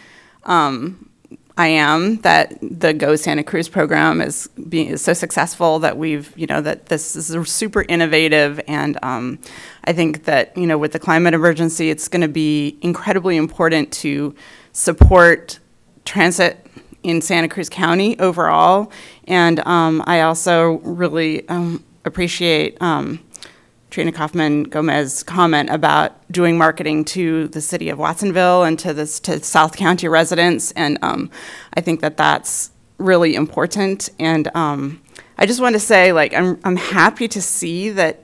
um, I am that the Go Santa Cruz program is being is so successful that we've, you know, that this is super innovative. And um, I think that, you know, with the climate emergency, it's going to be incredibly important to support transit in Santa Cruz County overall. And um, I also really um, appreciate um, Trina Coffman Gomez's comment about doing marketing to the city of Watsonville and to this to South County residents, and um, I think that that's really important. And um, I just want to say, like, I'm I'm happy to see that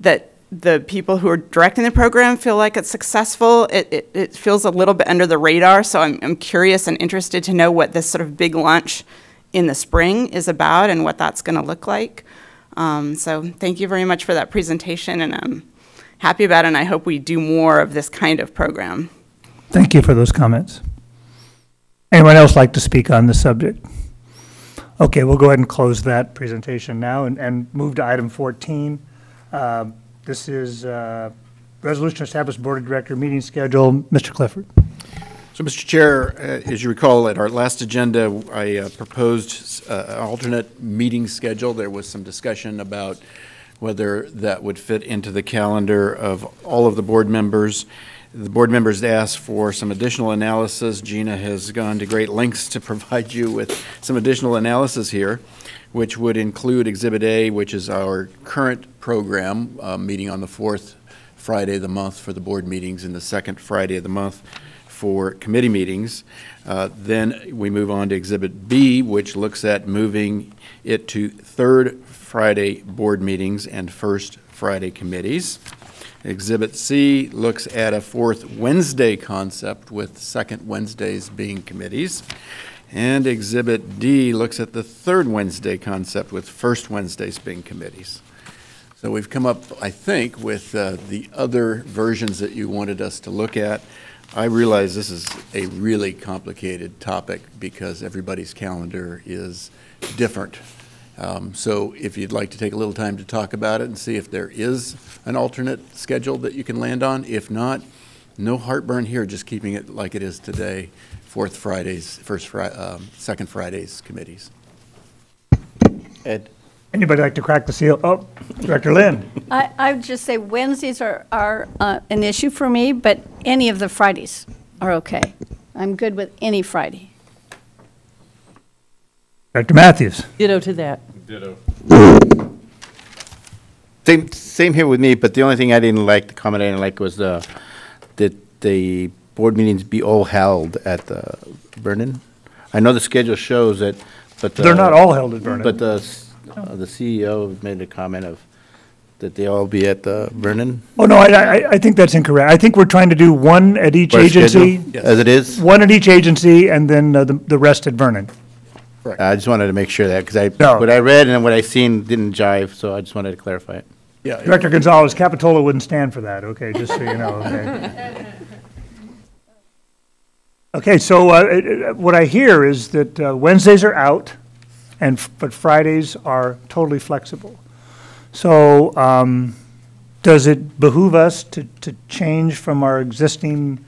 that the people who are directing the program feel like it's successful. It, it, it feels a little bit under the radar, so I'm, I'm curious and interested to know what this sort of big launch in the spring is about and what that's going to look like. Um, so thank you very much for that presentation, and I'm happy about it, and I hope we do more of this kind of program. Thank you for those comments. Anyone else like to speak on the subject? Okay, we'll go ahead and close that presentation now and, and move to item 14. Um, This is uh, resolution to establish board of director meeting schedule. Mr. Clifford. Mr. Chair, uh, as you recall, at our last agenda, I uh, proposed uh, an alternate meeting schedule. There was some discussion about whether that would fit into the calendar of all of the board members. The board members asked for some additional analysis. Gina has gone to great lengths to provide you with some additional analysis here, which would include Exhibit A, which is our current program, uh, meeting on the fourth Friday of the month for the board meetings and the second Friday of the month for committee meetings. Uh, Then we move on to Exhibit B, which looks at moving it to third Friday board meetings and first Friday committees. Exhibit C looks at a fourth Wednesday concept with second Wednesdays being committees. And Exhibit D looks at the third Wednesday concept with first Wednesdays being committees. So we've come up, I think, with uh, the other versions that you wanted us to look at. I realize this is a really complicated topic because everybody's calendar is different. Um, So if you'd like to take a little time to talk about it and see if there is an alternate schedule that you can land on. If not, no heartburn here, just keeping it like it is today, fourth Fridays, first Fri, um, second Fridays committees. Ed? Anybody like to crack the seal? Oh, Director Lynn. I, I would just say Wednesdays are, are uh, an issue for me, but any of the Fridays are okay. I'm good with any Friday. Director Mathews. Ditto to that. Ditto. Same, same here with me, but the only thing I didn't like, the comment I didn't like was the, that the board meetings be all held at the Vernon. I know the schedule shows it, but. They're uh, not all held at Vernon. But the, s- uh, the CEO made a comment of, that they all be at the Vernon. Oh, no, I, I, I think that's incorrect. I think we're trying to do one at each Or agency. schedule, As it is? One at each agency, and then uh, the, the rest at Vernon. I just wanted to make sure that, because I, No. what I read and what I seen didn't jive, so I just wanted to clarify it. Yeah. Director Gonzalez, Capitola wouldn't stand for that, okay, just so you know, okay? <laughs> Okay, so uh, it- it- what I hear is that uh, Wednesdays are out, and, but Fridays are totally flexible. So um, does it behoove us to, to change from our existing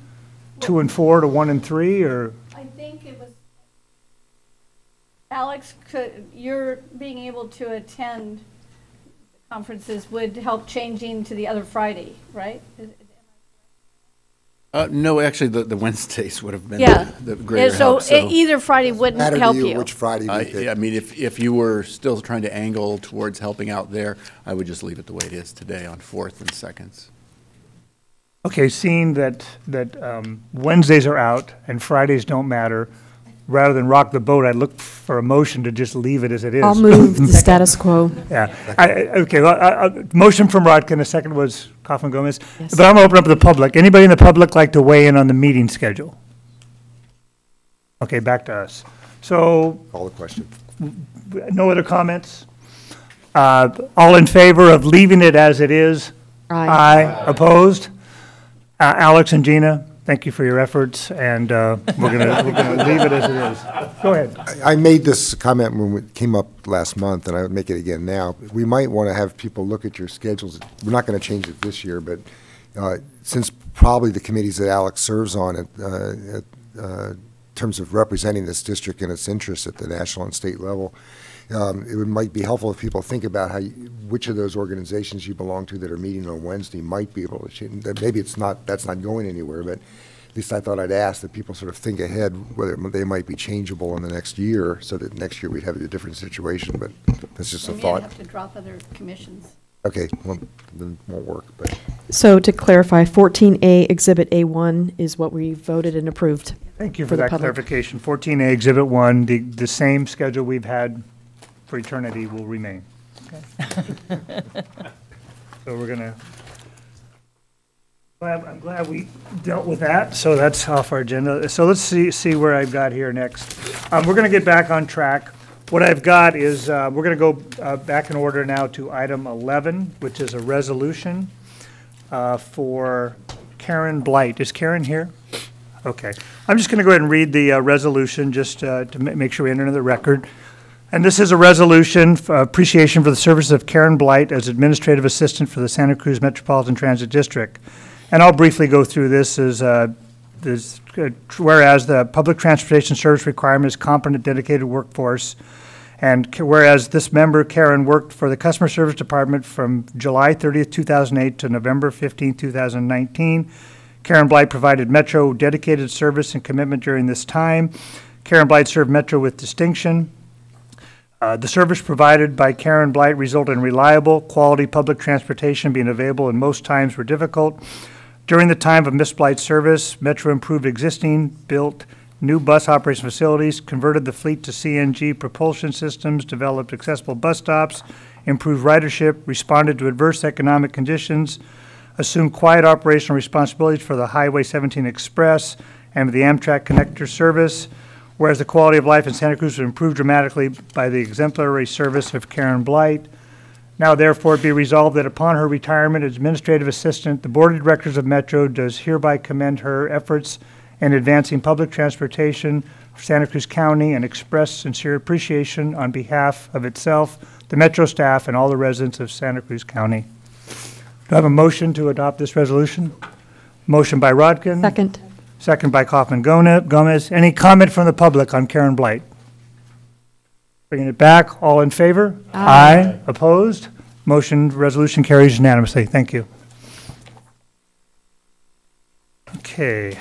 two and four to one and three, or? I think it was, Alex, could, your being able to attend conferences would help changing to the other Friday, right? Uh, no, actually, the, the Wednesdays would have been Yeah. the greater Yeah, so help, so. either Friday wouldn't Matter to help you you. which Friday we I, pick. I mean, if, if you were still trying to angle towards helping out there, I would just leave it the way it is today on fourth and seconds. Okay, seeing that, that um, Wednesdays are out and Fridays don't matter, rather than rock the boat, I'd look for a motion to just leave it as it is. I'll move the <laughs> status quo. Yeah, I, I- okay, well, I- I- motion from Rotkin, a second was Coffman Gomez. Yes. But I'm gonna open up to the public. Anybody in the public like to weigh in on the meeting schedule? Okay, back to us. So, Call the question. no other comments? Uh, All in favor of leaving it as it is? Aye. Aye. Opposed? Uh, Alex and Gina, thank you for your efforts, and uh, we're gonna, <laughs> leave it as it is. Go ahead. I I made this comment when it came up last month, and I would make it again now. We might want to have people look at your schedules. We're not going to change it this year, but uh, since probably the committees that Alex serves on, at, uh, at, uh, in terms of representing this district and its interests at the national and state level, um, it would, might be helpful if people think about how, you- which of those organizations you belong to that are meeting on Wednesday might be able to, change. that maybe it's not, that's not going anywhere, but at least I thought I'd ask that people sort of think ahead whether they might be changeable in the next year, so that next year we'd have a different situation, but that's just a We may thought. have to drop other commissions. Okay, well, then won't work, but. So to clarify, 14A Exhibit A1 is what we voted and approved. Thank you for for the that public. clarification. 14A Exhibit 1, the, the same schedule we've had for eternity will remain. <laughs> So we're gonna, glad- I'm glad we dealt with that, so that's off our agenda. So let's see, see where I've got here next. Um, we're gonna get back on track. What I've got is, uh, we're gonna go, uh, back in order now to item 11, which is a resolution, uh, for Karen Blight. Is Karen here? Okay. I'm just going to go ahead and read the uh, resolution, just uh, to ma- make sure we enter into the record. And this is a resolution, for appreciation for the services of Karen Blight as Administrative Assistant for the Santa Cruz Metropolitan Transit District. And I'll briefly go through this as, uh, this, uh, whereas the public transportation service requirement is competent, dedicated workforce, and whereas this member, Karen, worked for the Customer Service Department from July 30th, 2008 to November 15th, 2019, Karen Blight provided Metro dedicated service and commitment during this time. Karen Blight served Metro with distinction. Uh, The service provided by Karen Blight resulted in reliable, quality public transportation being available in most times were difficult. During the time of Miss Blight's service, Metro improved existing, built new bus operation facilities, converted the fleet to CNG propulsion systems, developed accessible bus stops, improved ridership, responded to adverse economic conditions, assumed quiet operational responsibilities for the Highway 17 Express and the Amtrak Connector Service, whereas the quality of life in Santa Cruz was improved dramatically by the exemplary service of Karen Blight. Now therefore be resolved that upon her retirement as administrative assistant, the Board of Directors of Metro does hereby commend her efforts in advancing public transportation for Santa Cruz County and express sincere appreciation on behalf of itself, the Metro staff, and all the residents of Santa Cruz County. Do I have a motion to adopt this resolution? Motion by Rotkin. Second. Second by Coffman Gone- Gomez. Any comment from the public on Karen Blight? Bringing it back, all in favor? Aye. Opposed? Motion, resolution carries unanimously. Thank you. Okay.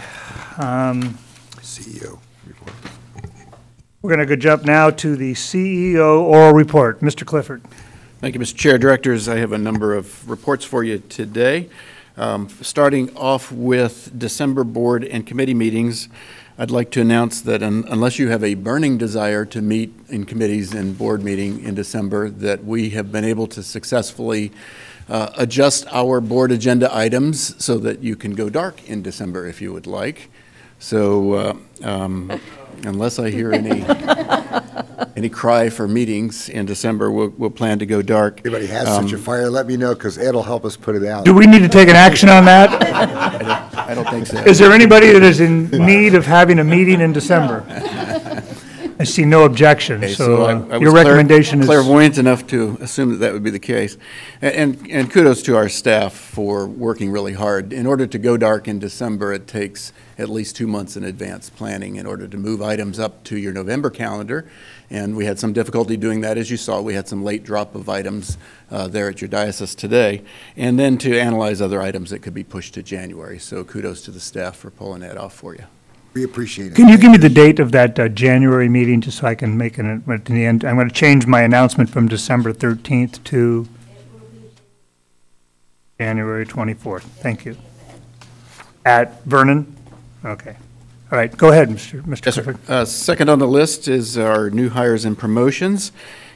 um, CEO report. We're going to jump now to the CEO oral report. Mr. Clifford. Thank you, Mr. Chair. Directors, I have a number of reports for you today. Um, Starting off with December board and committee meetings, I'd like to announce that un- unless you have a burning desire to meet in committees and board meeting in December, that we have been able to successfully uh, adjust our board agenda items so that you can go dark in December if you would like. So uh, um, unless I hear any, <laughs> <laughs> any cry for meetings in December, we'll, we'll plan to go dark. Anybody has such a Um, fire, let me know, because Ed will help us put it out. Do we need to take an action on that? <laughs> I don't- I don't think so. Is there anybody that is in need of having a meeting in December? <laughs> I see no objection, Okay, so I- uh, I your was clar- recommendation is... Clairvoyant enough to assume that that would be the case. A- And, and kudos to our staff for working really hard. In order to go dark in December, it takes at least two months in advance planning in order to move items up to your November calendar. And we had some difficulty doing that, as you saw. We had some late drop of items uh, there at your diocese today. And then to analyze other items that could be pushed to January. So kudos to the staff for pulling that off for you. We appreciate it. Can you give me the date of that uh, January meeting, just so I can make it at the end? I'm going to change my announcement from December 13th to January 24th. Thank you. At Vernon? Okay. All right, go ahead, Mr. Mr. Yes. Clifford. Uh, Second on the list is our new hires and promotions.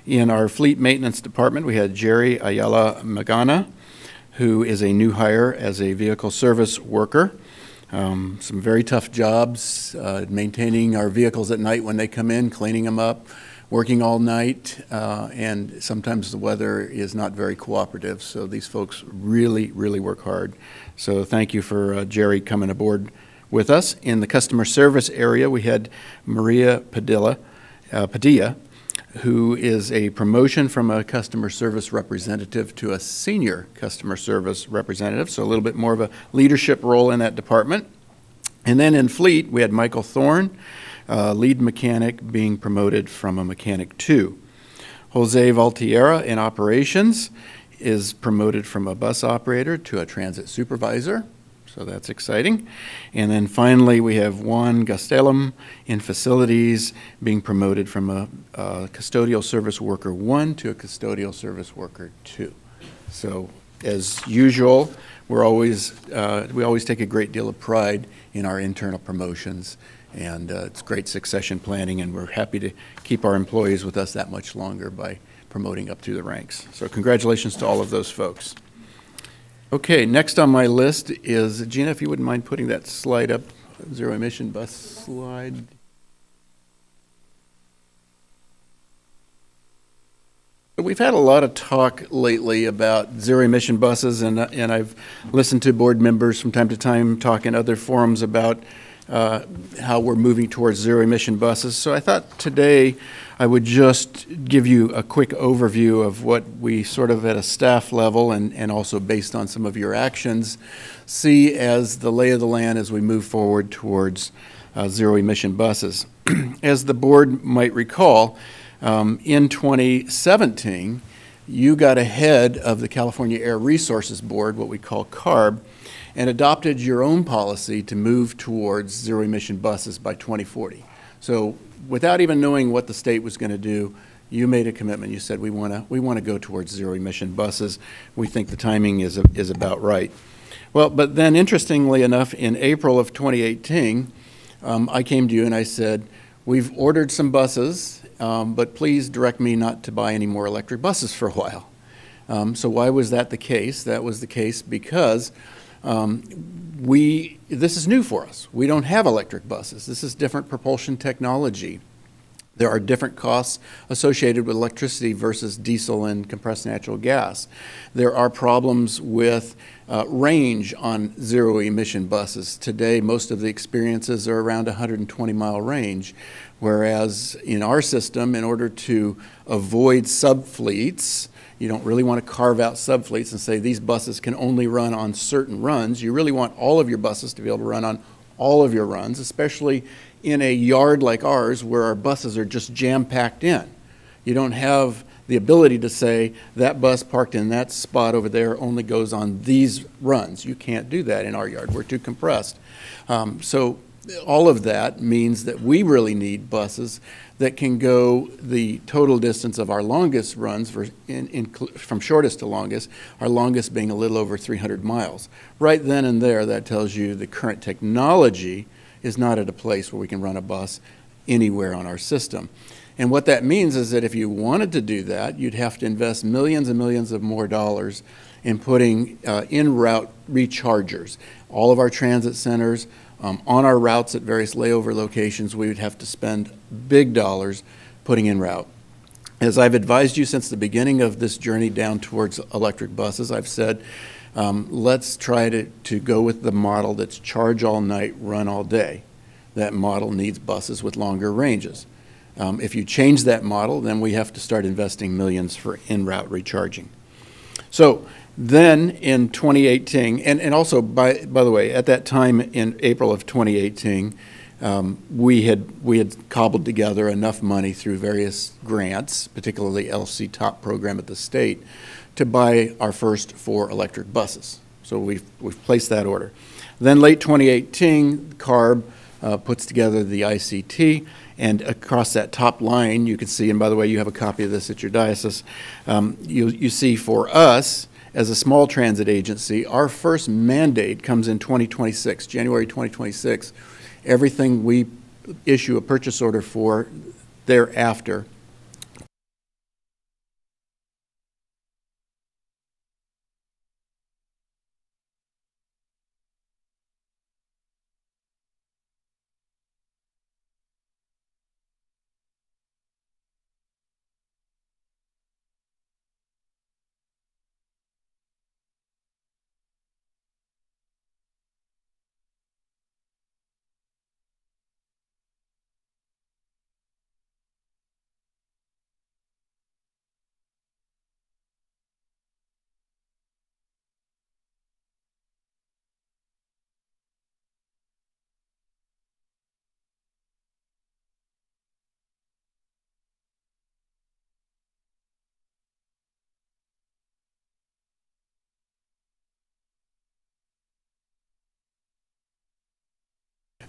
In our fleet maintenance department, we had Jerry Ayala Magana, who is a new hire as a vehicle service worker. Um, Some very tough jobs, uh, maintaining our vehicles at night when they come in, cleaning them up, working all night, uh, and sometimes the weather is not very cooperative, so these folks really, really work hard. So thank you for uh, Jerry coming aboard with us. In the customer service area, we had Maria Padilla, uh, Padilla, who is a promotion from a customer service representative to a senior customer service representative, so a little bit more of a leadership role in that department. And then in fleet, we had Michael Thorne, uh, lead mechanic, being promoted from a mechanic two. Jose Valtierra in operations is promoted from a bus operator to a transit supervisor. So that's exciting. And then finally, we have Juan Gastelum in facilities being promoted from a a custodial service worker one to a custodial service worker two. So as usual, we're always, uh, we always take a great deal of pride in our internal promotions, and uh, it's great succession planning, and we're happy to keep our employees with us that much longer by promoting up through the ranks. So congratulations to all of those folks. Okay, next on my list is, Gina, if you wouldn't mind putting that slide up, zero emission bus slide. We've had a lot of talk lately about zero-emission buses, and, and I've listened to board members from time to time talk in other forums about uh, how we're moving towards zero-emission buses. So I thought today I would just give you a quick overview of what we sort of at a staff level and, and also based on some of your actions see as the lay of the land as we move forward towards uh, zero-emission buses. <clears throat> as the board might recall, um, in 2017, you got ahead of the California Air Resources Board, what we call CARB, and adopted your own policy to move towards zero emission buses by 2040. So, without even knowing what the state was going to do, you made a commitment. You said we want to we want to go towards zero emission buses. We think the timing is is about right. Well, but then interestingly enough, in April of 2018, um, I came to you and I said, we've ordered some buses um, but please direct me not to buy any more electric buses for a while. Um, so why was that the case? That was the case because um, we, this is new for us. We don't have electric buses. This is different propulsion technology. There are different costs associated with electricity versus diesel and compressed natural gas. There are problems with uh, range on zero emission buses. Today, most of the experiences are around 120 mile range. Whereas in our system, in order to avoid subfleets, you don't really want to carve out subfleets and say these buses can only run on certain runs. You really want all of your buses to be able to run on all of your runs, especially in a yard like ours where our buses are just jam packed in. You don't have the ability to say that bus parked in that spot over there only goes on these runs. You can't do that in our yard. We're too compressed. Um, so all of that means that we really need buses that can go the total distance of our longest runs in, in, from shortest to longest, our longest being a little over 300 miles. Right then and there, that tells you the current technology is not at a place where we can run a bus anywhere on our system. And what that means is that if you wanted to do that, you'd have to invest millions and millions of more dollars in putting uh, in route rechargers. All of our transit centers, um, on our routes at various layover locations, we would have to spend big dollars putting in route. As I've advised you since the beginning of this journey down towards electric buses, I've said, um, let's try to, to go with the model that's charge all night, run all day. That model needs buses with longer ranges. Um, if you change that model, then we have to start investing millions for in route recharging. So then in 2018, and, and also, by, by the way, at that time in April of 2018, um, we, had, we had cobbled together enough money through various grants, particularly LC TOP program at the state, to buy our first four electric buses. So we've, we've placed that order. Then late 2018, CARB uh, puts together the ICT, and across that top line, you can see, and by the way, you have a copy of this at your diocese, um, you, you see for us, as a small transit agency, our first mandate comes in 2026, January 2026. Everything we issue a purchase order for thereafter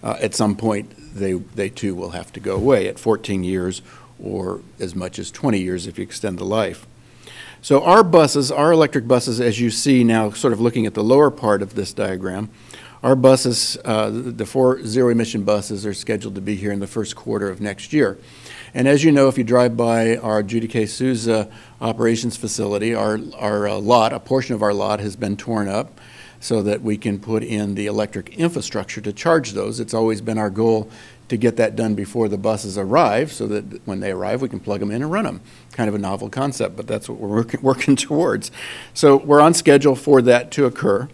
uh, at some point, they, they too will have to go away at 14 years or as much as 20 years if you extend the life. So our buses, our electric buses, as you see now, sort of looking at the lower part of this diagram, our buses, uh, the four zero-emission buses are scheduled to be here in the first quarter of next year. And as you know, if you drive by our Judy K. Souza operations facility, our, our uh, lot, a portion of our lot has been torn up so that we can put in the electric infrastructure to charge those. It's always been our goal to get that done before the buses arrive so that when they arrive, we can plug them in and run them. Kind of a novel concept, but that's what we're working, <laughs> working towards. So we're on schedule for that to occur.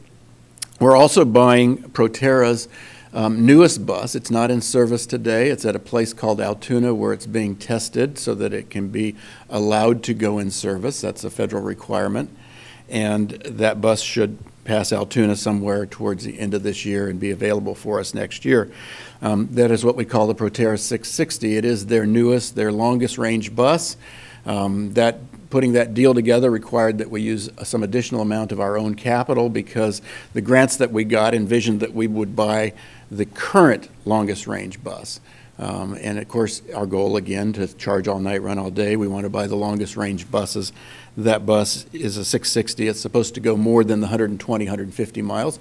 We're also buying Proterra's um, newest bus. It's not in service today. It's at a place called Altoona where it's being tested so that it can be allowed to go in service. That's a federal requirement. And that bus should pass Altoona somewhere towards the end of this year and be available for us next year. Um, that is what we call the Proterra 660. It is their newest, their longest range bus. Um, that putting that deal together required that we use some additional amount of our own capital because the grants that we got envisioned that we would buy the current longest range bus. Um, and of course, our goal again to charge all night, run all day. We want to buy the longest range buses. That bus is a 660. It's supposed to go more than the 120, 150 miles.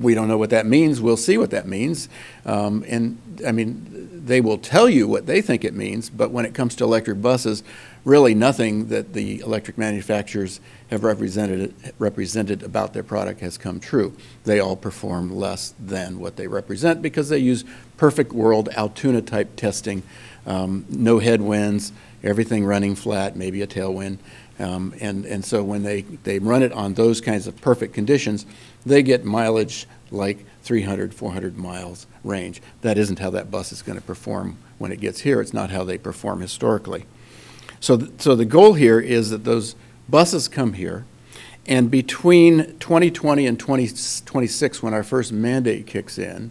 We don't know what that means. We'll see what that means. Um, and I mean, they will tell you what they think it means, but when it comes to electric buses, really nothing that the electric manufacturers have represented, represented about their product has come true. They all perform less than what they represent because they use perfect world Altoona type testing, um, no headwinds, everything running flat, maybe a tailwind. Um, and, and so when they, they run it on those kinds of perfect conditions, they get mileage like 300, 400 miles range. That isn't how that bus is going to perform when it gets here. It's not how they perform historically. So, th so the goal here is that those buses come here, and between 2020 and 2026, when our first mandate kicks in,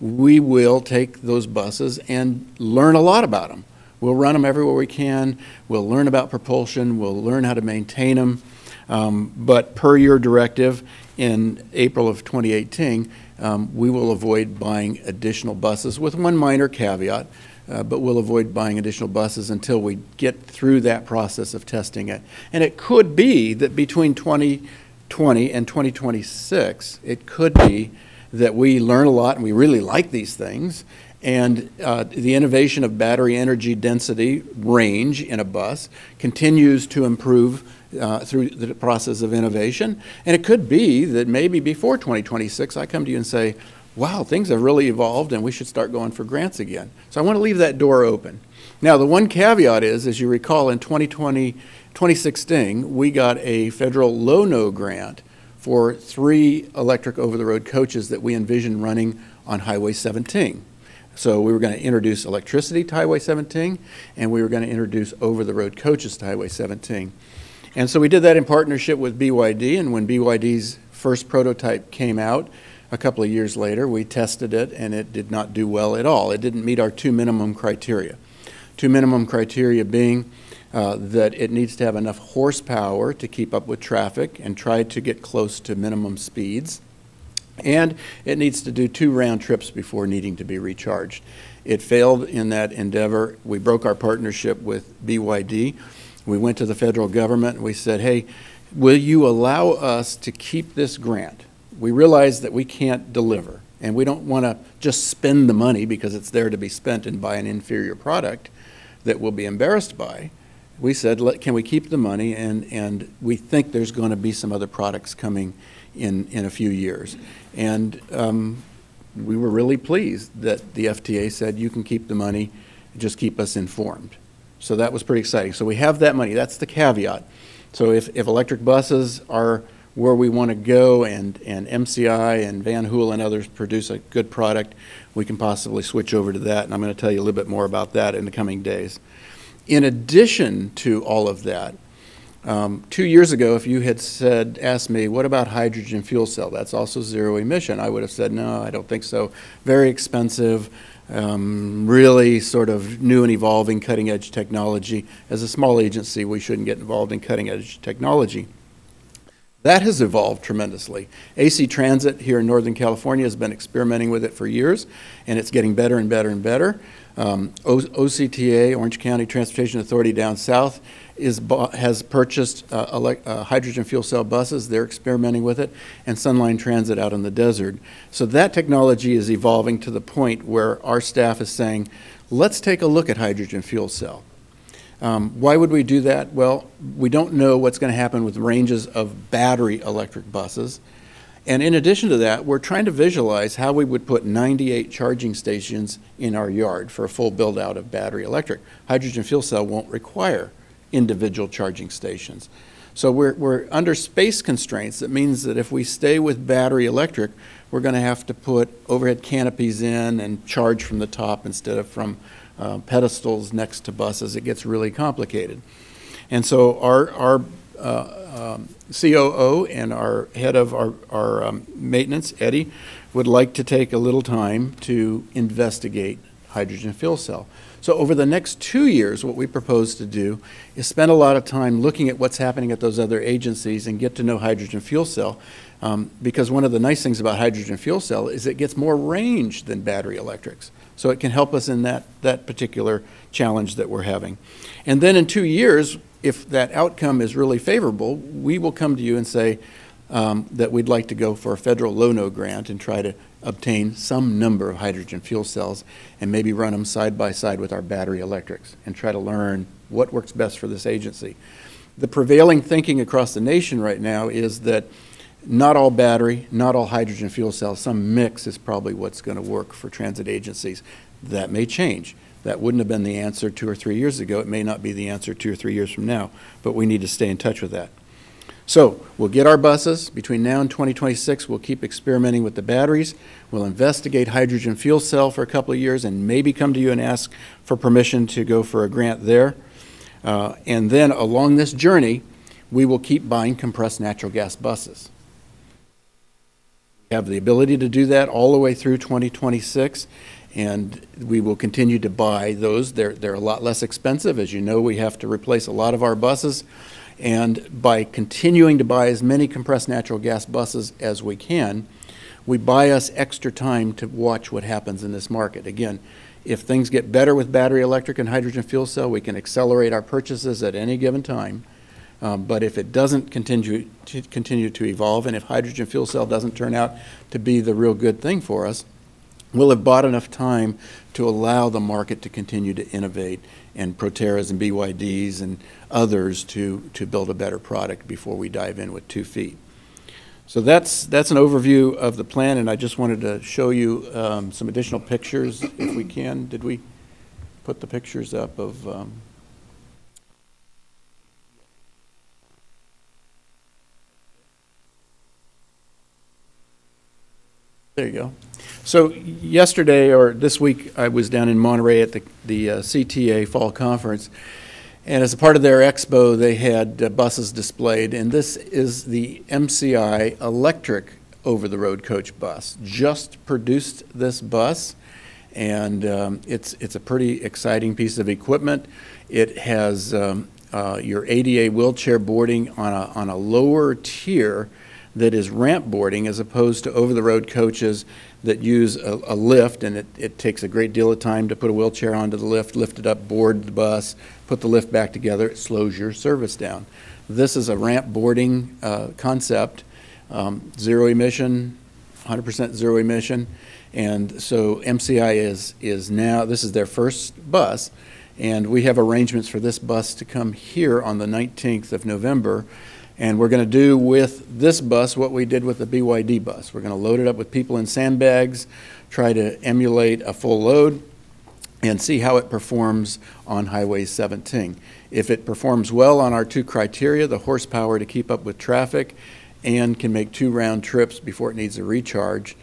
we will take those buses and learn a lot about them. We'll run them everywhere we can. We'll learn about propulsion. We'll learn how to maintain them. Um, but per your directive in April of 2018, um, we will avoid buying additional buses with one minor caveat, uh, but we'll avoid buying additional buses until we get through that process of testing it. And it could be that between 2020 and 2026, it could be that we learn a lot and we really like these things. And uh, the innovation of battery energy density range in a bus continues to improve uh, through the process of innovation. And it could be that maybe before 2026, I come to you and say, wow, things have really evolved and we should start going for grants again. So I want to leave that door open. Now, the one caveat is, as you recall, in 2020, 2016, we got a federal low-no grant for three electric over-the-road coaches that we envisioned running on Highway 17. So we were going to introduce electricity to Highway 17, and we were going to introduce over-the-road coaches to Highway 17. And so we did that in partnership with BYD, and when BYD's first prototype came out, a couple of years later, we tested it, and it did not do well at all. It didn't meet our two minimum criteria. Two minimum criteria being uh, that it needs to have enough horsepower to keep up with traffic and try to get close to minimum speeds, and it needs to do two round trips before needing to be recharged. It failed in that endeavor. We broke our partnership with BYD. We went to the federal government and we said, hey, will you allow us to keep this grant? We realize that we can't deliver and we don't want to just spend the money because it's there to be spent and buy an inferior product that we'll be embarrassed by. We said, can we keep the money? And, and we think there's going to be some other products coming in, in a few years. And um, we were really pleased that the FTA said, you can keep the money, just keep us informed. So that was pretty exciting. So we have that money. That's the caveat. So if, if electric buses are where we want to go and, and MCI and Van Hool and others produce a good product, we can possibly switch over to that. And I'm going to tell you a little bit more about that in the coming days. In addition to all of that, um, two years ago, if you had said, asked me, what about hydrogen fuel cell? That's also zero emission. I would have said, no, I don't think so. Very expensive um, really sort of new and evolving cutting edge technology. As a small agency, we shouldn't get involved in cutting edge technology. That has evolved tremendously. AC Transit here in Northern California has been experimenting with it for years, and it's getting better and better and better. Um, OCTA, Orange County Transportation Authority down south, is, has purchased uh, uh, hydrogen fuel cell buses. They're experimenting with it, and Sunline Transit out in the desert. So that technology is evolving to the point where our staff is saying, let's take a look at hydrogen fuel cell. Um, Why would we do that? Well, we don't know what's going to happen with ranges of battery electric buses. And in addition to that, we're trying to visualize how we would put 98 charging stations in our yard for a full build-out of battery electric. Hydrogen fuel cell won't require individual charging stations. So we're, we're under space constraints. That means that if we stay with battery electric, we're going to have to put overhead canopies in and charge from the top instead of from uh, pedestals next to buses. It gets really complicated. And so our, our um, COO and our head of our, our um, maintenance, Eddie, would like to take a little time to investigate hydrogen fuel cell. So over the next two years, what we propose to do is spend a lot of time looking at what's happening at those other agencies and get to know hydrogen fuel cell. Um, because one of the nice things about hydrogen fuel cell is it gets more range than battery electrics. So it can help us in that, that particular challenge that we're having. And then in two years, if that outcome is really favorable, we will come to you and say um, that we'd like to go for a federal low-no grant and try to obtain some number of hydrogen fuel cells and maybe run them side by side with our battery electrics and try to learn what works best for this agency. The prevailing thinking across the nation right now is that not all battery, not all hydrogen fuel cells, some mix is probably what's going to work for transit agencies. That may change. That wouldn't have been the answer two or three years ago. It may not be the answer two or three years from now, but we need to stay in touch with that. So we'll get our buses. Between now and 2026, we'll keep experimenting with the batteries. We'll investigate hydrogen fuel cell for a couple of years and maybe come to you and ask for permission to go for a grant there. Uh, and then along this journey, we will keep buying compressed natural gas buses. We have the ability to do that all the way through 2026, and we will continue to buy those. They're, they're a lot less expensive. As you know, we have to replace a lot of our buses. And by continuing to buy as many compressed natural gas buses as we can, we buy us extra time to watch what happens in this market. Again, if things get better with battery electric and hydrogen fuel cell, we can accelerate our purchases at any given time. Um, but if it doesn't continue to, continue to evolve, and if hydrogen fuel cell doesn't turn out to be the real good thing for us, we'll have bought enough time to allow the market to continue to innovate and Proterras and BYDs and others to, to build a better product before we dive in with two feet. So that's, that's an overview of the plan, and I just wanted to show you um, some additional pictures if we can. Did we put the pictures up of? Um, There you go. So yesterday or this week, I was down in Monterey at the, the uh, CTA Fall Conference, and as a part of their expo, they had uh, buses displayed, and this is the MCI electric over-the-road coach bus. Just produced this bus, and um, it's it's a pretty exciting piece of equipment. It has um, uh, your ADA wheelchair boarding on a on a lower tier that is ramp boarding as opposed to over-the-road coaches that use a, a lift, and it, it takes a great deal of time to put a wheelchair onto the lift, lift it up, board the bus, put the lift back together. It slows your service down. This is a ramp boarding uh, concept, um, zero emission, 100% zero emission, and so MCI is is now this is their first bus, and we have arrangements for this bus to come here on the 19th of November. And we're going to do with this bus what we did with the BYD bus. We're going to load it up with people in sandbags, try to emulate a full load, and see how it performs on Highway 17. If it performs well on our two criteria, the horsepower to keep up with traffic and can make two round trips before it needs a recharge,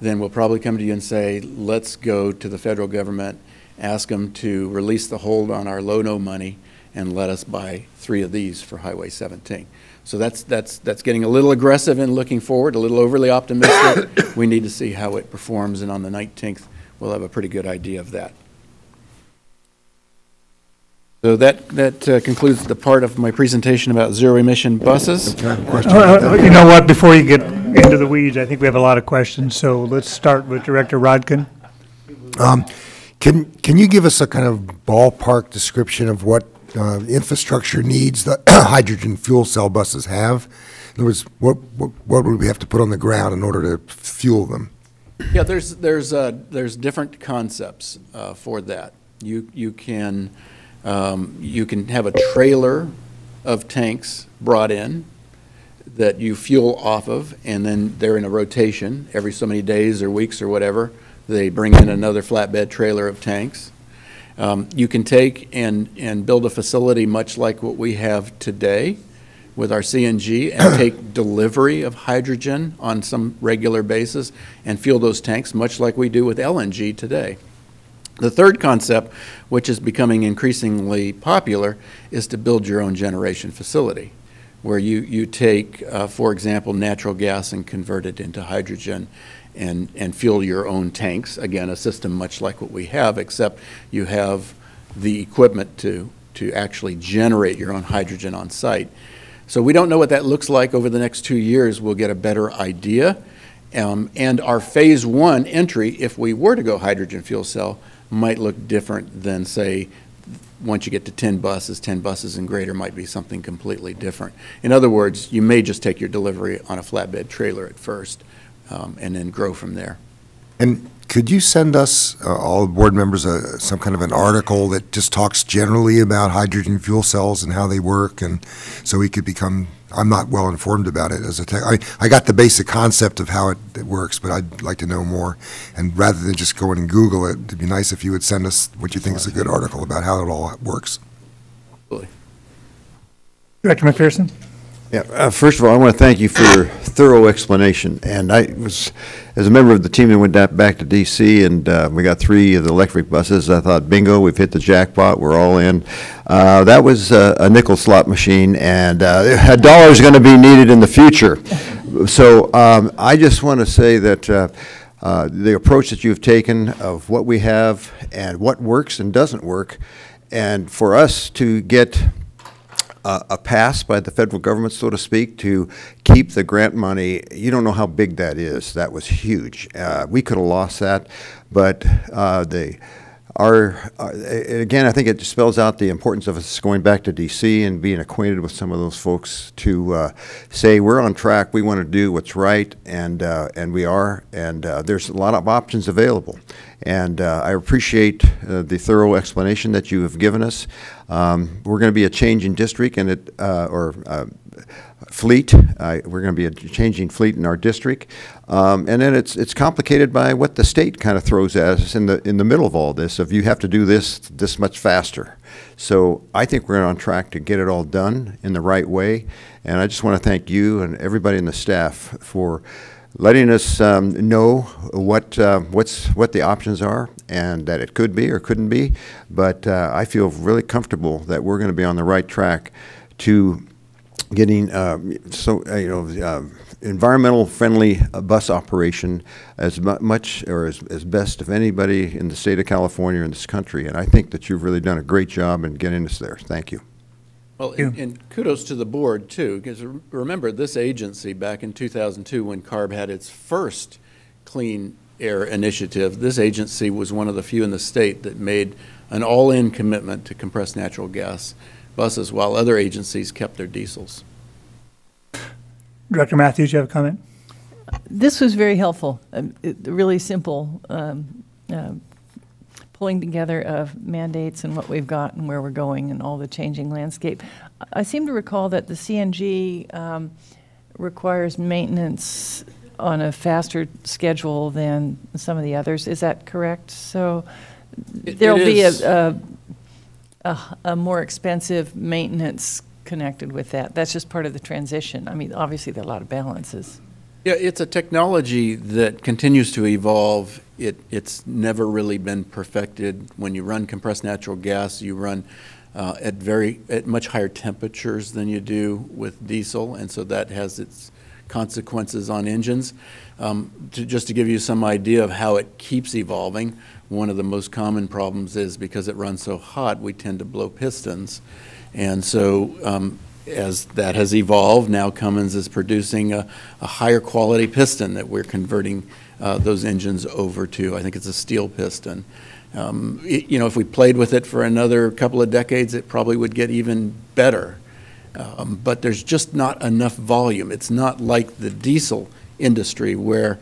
then we'll probably come to you and say, let's go to the federal government, ask them to release the hold on our low-no money, and let us buy three of these for Highway 17. So that's, that's, that's getting a little aggressive and looking forward, a little overly optimistic. <coughs> we need to see how it performs, and on the 19th, we'll have a pretty good idea of that. So that, that uh, concludes the part of my presentation about zero-emission buses. Uh, <laughs> You know what, before you get into the weeds, I think we have a lot of questions, so let's start with Director Rotkin. Um, Can, can you give us a kind of ballpark description of what uh, infrastructure needs the <coughs> hydrogen fuel cell buses have? In other words, what, what what would we have to put on the ground in order to fuel them? Yeah, there's, there's, uh, there's different concepts uh, for that. You, you can, um, you can have a trailer of tanks brought in that you fuel off of, and then they're in a rotation every so many days or weeks or whatever. They bring in another flatbed trailer of tanks. Um, You can take and, and build a facility much like what we have today with our CNG and <coughs> take delivery of hydrogen on some regular basis and fuel those tanks, much like we do with LNG today. The third concept, which is becoming increasingly popular, is to build your own generation facility, where you, you take, uh, for example, natural gas and convert it into hydrogen and, and fuel your own tanks. Again, a system much like what we have, except you have the equipment to, to actually generate your own hydrogen on site. So we don't know what that looks like over the next two years. We'll get a better idea. Um, and our phase one entry, if we were to go hydrogen fuel cell, might look different than, say, once you get to 10 buses, 10 buses and greater might be something completely different. In other words, you may just take your delivery on a flatbed trailer at first um, and then grow from there. And could you send us, uh, all the board members, uh, some kind of an article that just talks generally about hydrogen fuel cells and how they work, and so we could become, I'm not well informed about it as a tech, I, I got the basic concept of how it, it works, but I'd like to know more. And rather than just go in and Google it, it'd be nice if you would send us what you think is a good article about how it all works. Absolutely. Director McPherson? Yeah, uh, first of all, I want to thank you for your thorough explanation. And I was, as a member of the team that went da- back to DC and uh, we got three of the electric buses, I thought, bingo, we've hit the jackpot, we're all in. Uh, That was uh, a nickel slot machine and uh, a <laughs> dollar's going to be needed in the future. So um, I just want to say that uh, uh, the approach that you've taken of what we have and what works and doesn't work, and for us to get a, a pass by the federal government, so to speak, to keep the grant money. You don't know how big that is. That was huge. Uh, we could have lost that, but uh, the our uh, again, I think it spells out the importance of us going back to DC and being acquainted with some of those folks to uh, say we're on track. We want to do what's right, and uh, and we are. And uh, there's a lot of options available. And uh, I appreciate uh, the thorough explanation that you have given us. Um, We're going to be a changing district and it, uh, or uh, fleet. We're going to be a changing fleet in our district. Um, And then it's, it's complicated by what the state kind of throws at us in the, in the middle of all this, of you have to do this this much faster. So I think we're on track to get it all done in the right way. And I just want to thank you and everybody in the staff for letting us um, know what, uh, what's, what the options are and that it could be or couldn't be. But uh, I feel really comfortable that we're going to be on the right track to getting, um, so, uh, you know, um, environmental friendly uh, bus operation as mu- much or as, as best of anybody in the state of California or in this country. And I think that you've really done a great job in getting us there. Thank you. Well, and and kudos to the board, too, because remember, this agency, back in 2002, when CARB had its first clean air initiative, this agency was one of the few in the state that made an all-in commitment to compressed natural gas buses, while other agencies kept their diesels. Director Mathews, you have a comment? This was very helpful, um, it- really simple, um, uh, pulling together of mandates and what we've got and where we're going and all the changing landscape. I- seem to recall that the CNG um, requires maintenance on a faster schedule than some of the others. Is that correct? So It- there'll it be a, a, a a more expensive maintenance connected with that. That's just part of the transition. I mean, obviously, there are a lot of balances. Yeah, it's a technology that continues to evolve. It, it's never really been perfected. When you run compressed natural gas, you run uh, at very, at much higher temperatures than you do with diesel, and so that has its consequences on engines. Um, to, just to give you some idea of how it keeps evolving, one of the most common problems is because it runs so hot, we tend to blow pistons. And so um, as that has evolved, now Cummins is producing a, a higher quality piston that we're converting uh, those engines over to. I think it's a steel piston. Um, it- you know, if we played with it for another couple of decades, it probably would get even better. Um, but there's just not enough volume. It's not like the diesel industry where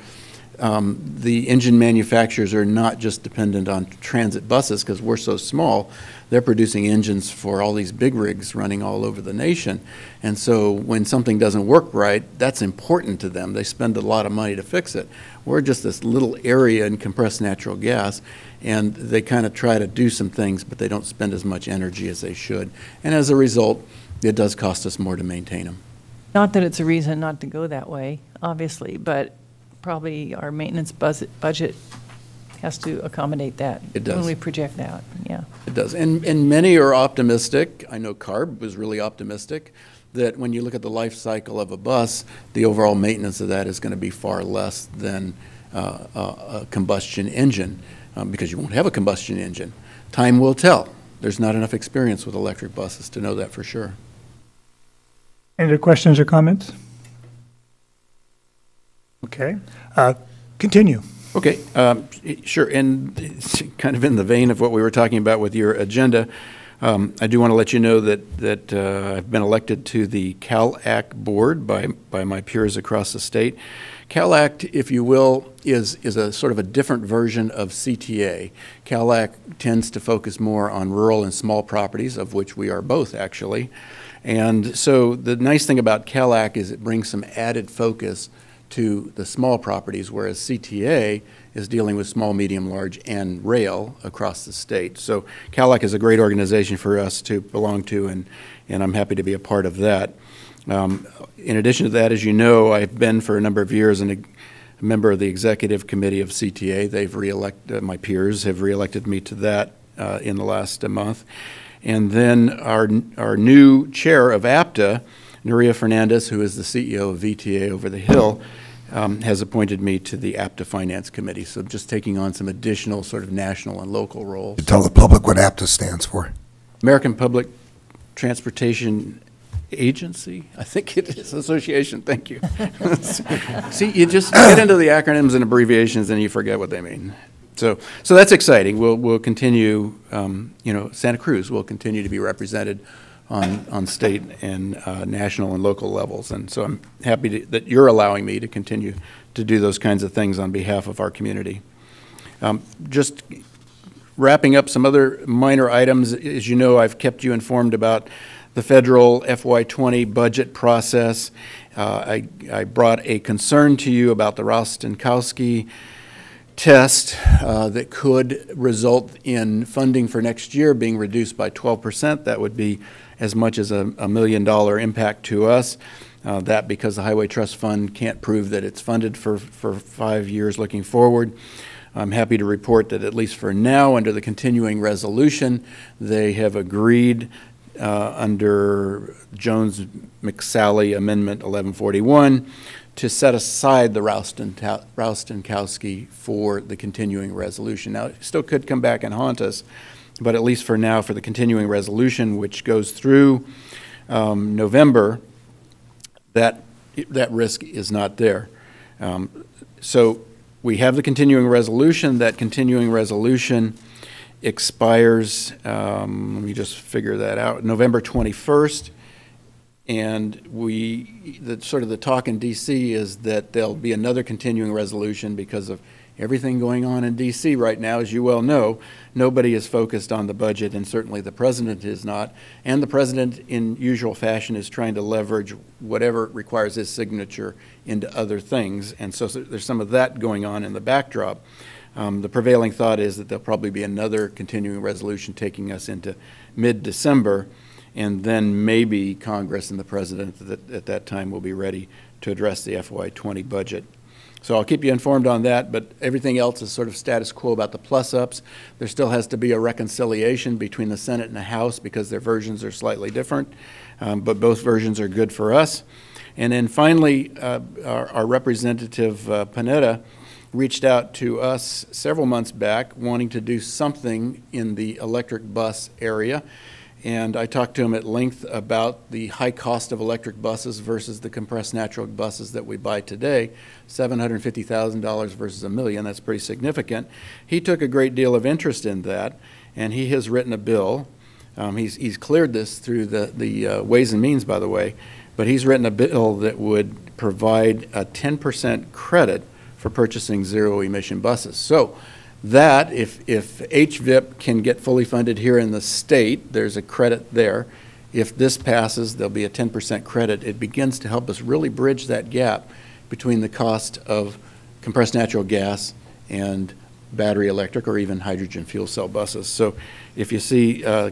um, the engine manufacturers are not just dependent on transit buses because we're so small. They're producing engines for all these big rigs running all over the nation. And so when something doesn't work right, that's important to them. They spend a lot of money to fix it. We're just this little area in compressed natural gas, and they kind of try to do some things, but they don't spend as much energy as they should. And as a result, it does cost us more to maintain them. Not that it's a reason not to go that way, obviously, but probably our maintenance budget has to accommodate that. It does. When we project that, yeah. It does. And, and many are optimistic. I know CARB was really optimistic that when you look at the life cycle of a bus, the overall maintenance of that is going to be far less than uh, a a combustion engine, um, because you won't have a combustion engine. Time will tell. There's not enough experience with electric buses to know that for sure. Any other questions or comments? Okay, uh, continue. Okay, um, sure, and kind of in the vein of what we were talking about with your agenda, um, I do want to let you know that, that uh, I've been elected to the CalAct Board by, by my peers across the state. CalAct, if you will, is, is a sort of a different version of CTA. CalAct tends to focus more on rural and small properties, of which we are both, actually. And so the nice thing about CalAct is it brings some added focus to the small properties, whereas CTA is dealing with small, medium, large, and rail across the state. So CalAct is a great organization for us to belong to, and, and I'm happy to be a part of that. Um, in addition to that, as you know, I've been for a number of years a member of the executive committee of CTA. They've reelected, my peers have reelected me to that uh, in the last uh, month. And then our, our new chair of APTA, Nuria Fernandez, who is the CEO of VTA Over the Hill, um, has appointed me to the APTA Finance Committee. So I'm just taking on some additional sort of national and local roles. Tell the public what APTA stands for. American Public Transportation Agency, I think it is, association, thank you. <laughs> See, you just get into the acronyms and abbreviations and you forget what they mean. So, so that's exciting. We'll, we'll continue, um, you know, Santa Cruz will continue to be represented on, on state and uh, national and local levels. And so I'm happy to, that you're allowing me to continue to do those kinds of things on behalf of our community. Um, just wrapping up some other minor items, as you know, I've kept you informed about the federal FY20 budget process. Uh, I, I brought a concern to you about the Rostenkowski test uh, that could result in funding for next year being reduced by 12%. That would be as much as a, a million dollar impact to us. Uh, that because the Highway Trust Fund can't prove that it's funded for, for five years looking forward. I'm happy to report that at least for now, under the continuing resolution, they have agreed uh, under Jones McSally Amendment 1141 to set aside the Rouston, Rostenkowski for the continuing resolution. Now, it still could come back and haunt us, but at least for now, for the continuing resolution, which goes through um, November, that, that risk is not there. Um, so we have the continuing resolution. That continuing resolution expires, um, let me just figure that out, November 21st. And we, the, sort of the talk in DC is that there'll be another continuing resolution because of everything going on in DC right now, as you well know. Nobody is focused on the budget, and certainly the president is not. And the president, in usual fashion, is trying to leverage whatever requires his signature into other things. And so there's some of that going on in the backdrop. Um, the prevailing thought is that there'll probably be another continuing resolution taking us into mid December and then maybe Congress and the president at that time will be ready to address the FY20 budget. So I'll keep you informed on that, but everything else is sort of status quo about the plus-ups. There still has to be a reconciliation between the Senate and the House because their versions are slightly different, um, but both versions are good for us. And then finally, uh, our our Representative uh, Panetta reached out to us several months back, wanting to do something in the electric bus area. And I talked to him at length about the high cost of electric buses versus the compressed natural buses that we buy today. $750,000 versus a million, that's pretty significant. He took a great deal of interest in that, and he has written a bill. Um, he's, he's cleared this through the, the uh, Ways and Means, by the way, but he's written a bill that would provide a 10% credit for purchasing zero-emission buses. So that, if, if HVIP can get fully funded here in the state, there's a credit there. If this passes, there'll be a 10% credit. It begins to help us really bridge that gap between the cost of compressed natural gas and battery electric or even hydrogen fuel cell buses. So if you see uh,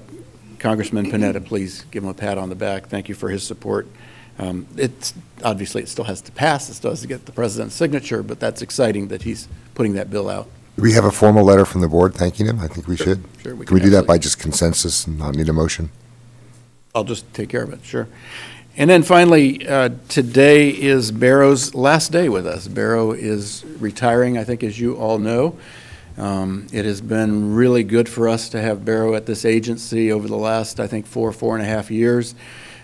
Congressman Panetta, please give him a pat on the back. Thank you for his support. Um, It's, obviously, it still has to pass, it still has to get the president's signature, but that's exciting that he's putting that bill out. Do we have a formal letter from the board thanking him? I think we should. sure, we Can we do that by just consensus and not need a motion? I'll just take care of it, sure. And then finally, uh, today is Barrow's last day with us. Barrow is retiring, I think, as you all know. Um, It has been really good for us to have Barrow at this agency over the last, I think, four, four and a half years.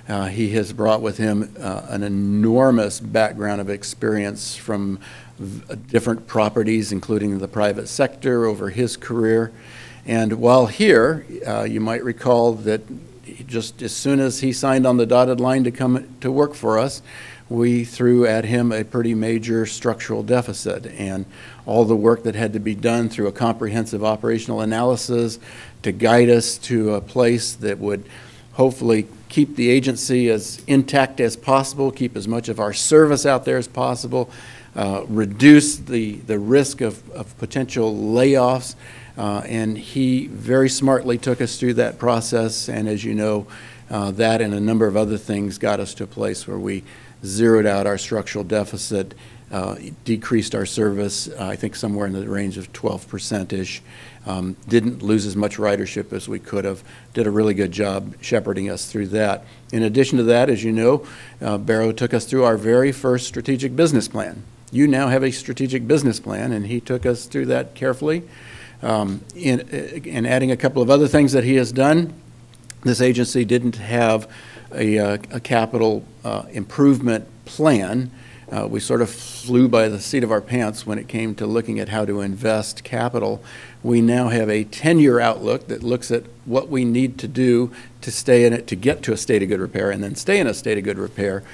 Uh, He has brought with him uh, an enormous background of experience from different properties, including the private sector, over his career. And while here, uh, you might recall that just as soon as he signed on the dotted line to come to work for us, we threw at him a pretty major structural deficit. And all the work that had to be done through a comprehensive operational analysis to guide us to a place that would hopefully keep the agency as intact as possible, keep as much of our service out there as possible, uh, reduce the, the risk of, of potential layoffs. Uh, and he very smartly took us through that process. And as you know, uh, that and a number of other things got us to a place where we zeroed out our structural deficit, uh, decreased our service, uh, I think somewhere in the range of 12%-ish, um, didn't lose as much ridership as we could have, did a really good job shepherding us through that. In addition to that, as you know, uh, Barrow took us through our very first strategic business plan. You now have a strategic business plan, and he took us through that carefully. Um, in, in adding a couple of other things that he has done, this agency didn't have a, uh, a capital uh, improvement plan. Uh, we sort of flew by the seat of our pants when it came to looking at how to invest capital. We now have a 10-year outlook that looks at what we need to do to stay in it, to get to a state of good repair, and then stay in a state of good repair.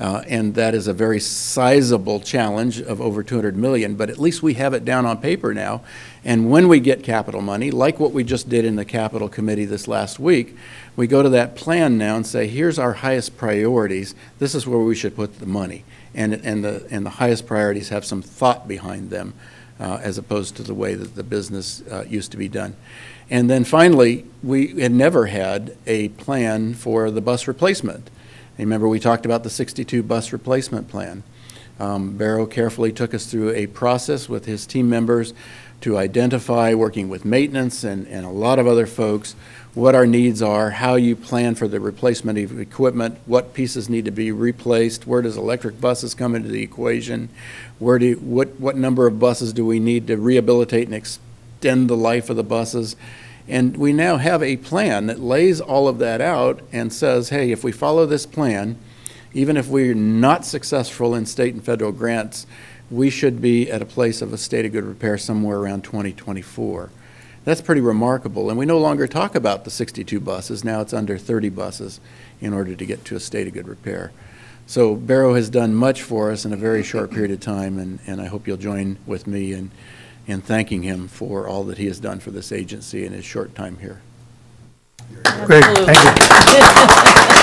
Uh, and that is a very sizable challenge of over 200 million, but at least we have it down on paper now. And when we get capital money, like what we just did in the capital committee this last week, we go to that plan now and say, here's our highest priorities. This is where we should put the money. And, and the, and the highest priorities have some thought behind them, uh, as opposed to the way that the business uh, used to be done. And then finally, we had never had a plan for the bus replacement. Remember, we talked about the 62 bus replacement plan. Um, Barrow carefully took us through a process with his team members to identify, working with maintenance and, and a lot of other folks, what our needs are, how you plan for the replacement of equipment, what pieces need to be replaced, where does electric buses come into the equation, where do, what, what number of buses do we need to rehabilitate and extend the life of the buses. And we now have a plan that lays all of that out and says, hey, if we follow this plan, even if we're not successful in state and federal grants, we should be at a place of a state of good repair somewhere around 2024. That's pretty remarkable. And we no longer talk about the 62 buses. Now it's under 30 buses in order to get to a state of good repair. So Barrow has done much for us in a very short period of time, and, and I hope you'll join with me in, in thanking him for all that he has done for this agency in his short time here. Great, thank you. <laughs>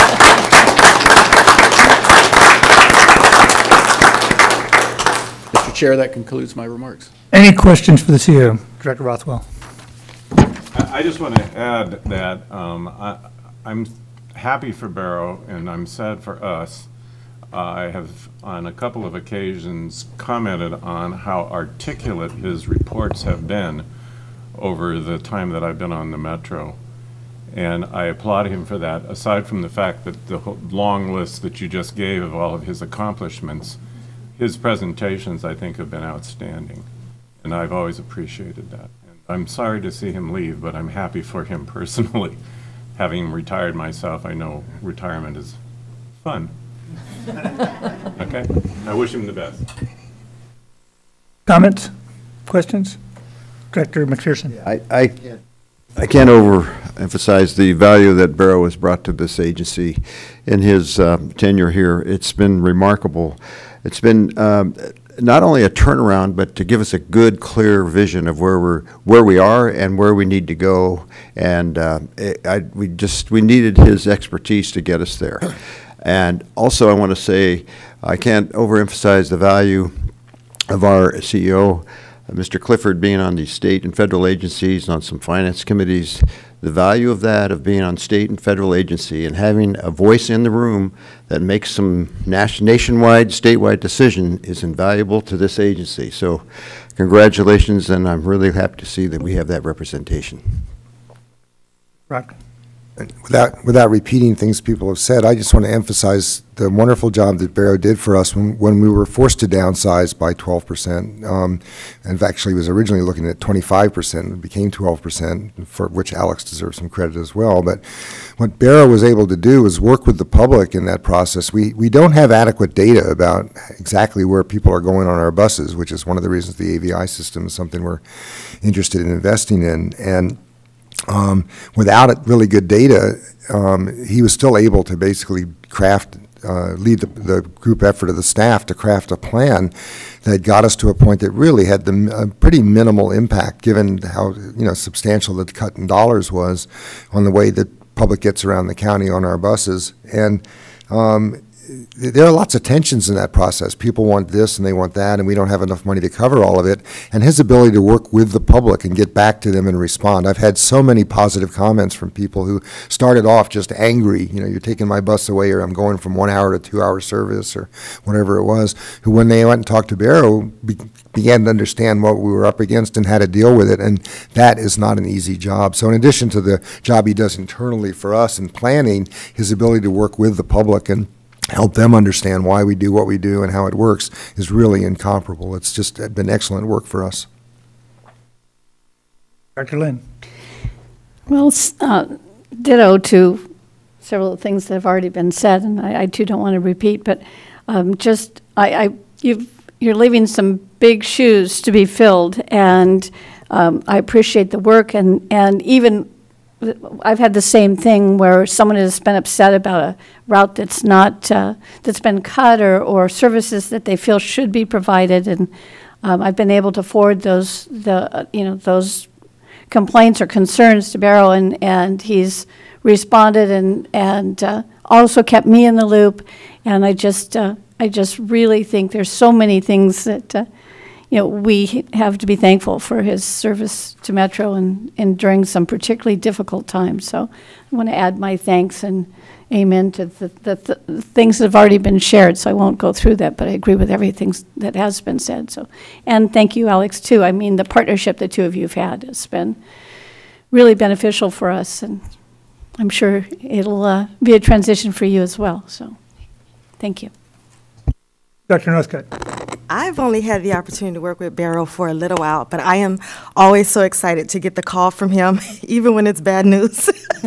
Mr. Chair, that concludes my remarks. Any questions for the CEO? Director Rothwell? I I just want to add that um, I- I'm happy for Barrow, and I'm sad for us. I have, on a couple of occasions, commented on how articulate his reports have been over the time that I've been on the Metro. And I applaud him for that, aside from the fact that the long list that you just gave of all of his accomplishments, his presentations, I think, have been outstanding. And I've always appreciated that. And I'm sorry to see him leave, but I'm happy for him <laughs> personally. Having retired myself, I know retirement is fun. Okay? I wish him the best. Comments? Questions? Director McPherson? I, I, I can't overemphasize the value that Barrow has brought to this agency in his um, tenure here. It's been remarkable. It's been um, not only a turnaround, but to give us a good, clear vision of where we're, where we are and where we need to go. And uh, it- I, we just, we needed his expertise to get us there. And also, I want to say, I can't overemphasize the value of our CEO, Mr. Clifford, being on the state and federal agencies, on some finance committees. The value of that, of being on state and federal agency and having a voice in the room that makes some nation- nationwide, statewide decision is invaluable to this agency. So congratulations, and I'm really happy to see that we have that representation. Rock? Without, without repeating things people have said, I just want to emphasize the wonderful job that Barrow did for us when, when we were forced to downsize by 12%. Um, and actually was originally looking at 25%, it became 12%, for which Alex deserves some credit as well. But what Barrow was able to do was work with the public in that process. We, we don't have adequate data about exactly where people are going on our buses, which is one of the reasons the AVI system is something we're interested in investing in. And um, without it- really good data, um, he was still able to basically craft, uh, lead the, the group effort of the staff to craft a plan that got us to a point that really had the a pretty minimal impact, given how you know substantial the cut in dollars was on the way that public gets around the county on our buses. And um, there are lots of tensions in that process. People want this and they want that, and we don't have enough money to cover all of it. And his ability to work with the public and get back to them and respond. I've had so many positive comments from people who started off just angry, you know, you're taking my bus away, or I'm going from one hour to two hour service, or whatever it was, who, when they went and talked to Barrow, be- began to understand what we were up against and how to deal with it, and that is not an easy job. So in addition to the job he does internally for us in planning, his ability to work with the public and help them understand why we do what we do and how it works is really incomparable. It's just been excellent work for us. Dr. Lynn? Well, uh, ditto to several of the things that have already been said, and I I too don't want to repeat, but um, just, I, I- you've, you're leaving some big shoes to be filled, and um, I appreciate the work, and, and even, I've had the same thing where someone has been upset about a route that's not, uh, that's been cut, or, or services that they feel should be provided, and um, I've been able to forward those, the, uh, you know, those complaints or concerns to Barrow, and, and he's responded and, and uh, also kept me in the loop. And I just, uh, I just really think there's so many things that, uh, you know, we have to be thankful for his service to Metro and, and during some particularly difficult times. So I want to add my thanks and amen to the, the, the things that have already been shared, so I won't go through that, but I agree with everything that has been said, so. And thank you, Alex, too. I mean, the partnership the two of you have had has been really beneficial for us, and I'm sure it'll uh, be a transition for you as well, so, thank you. Dr. Northcutt? I've only had the opportunity to work with Barrow for a little while, but I am always so excited to get the call from him, <laughs> even when it's bad news. <laughs>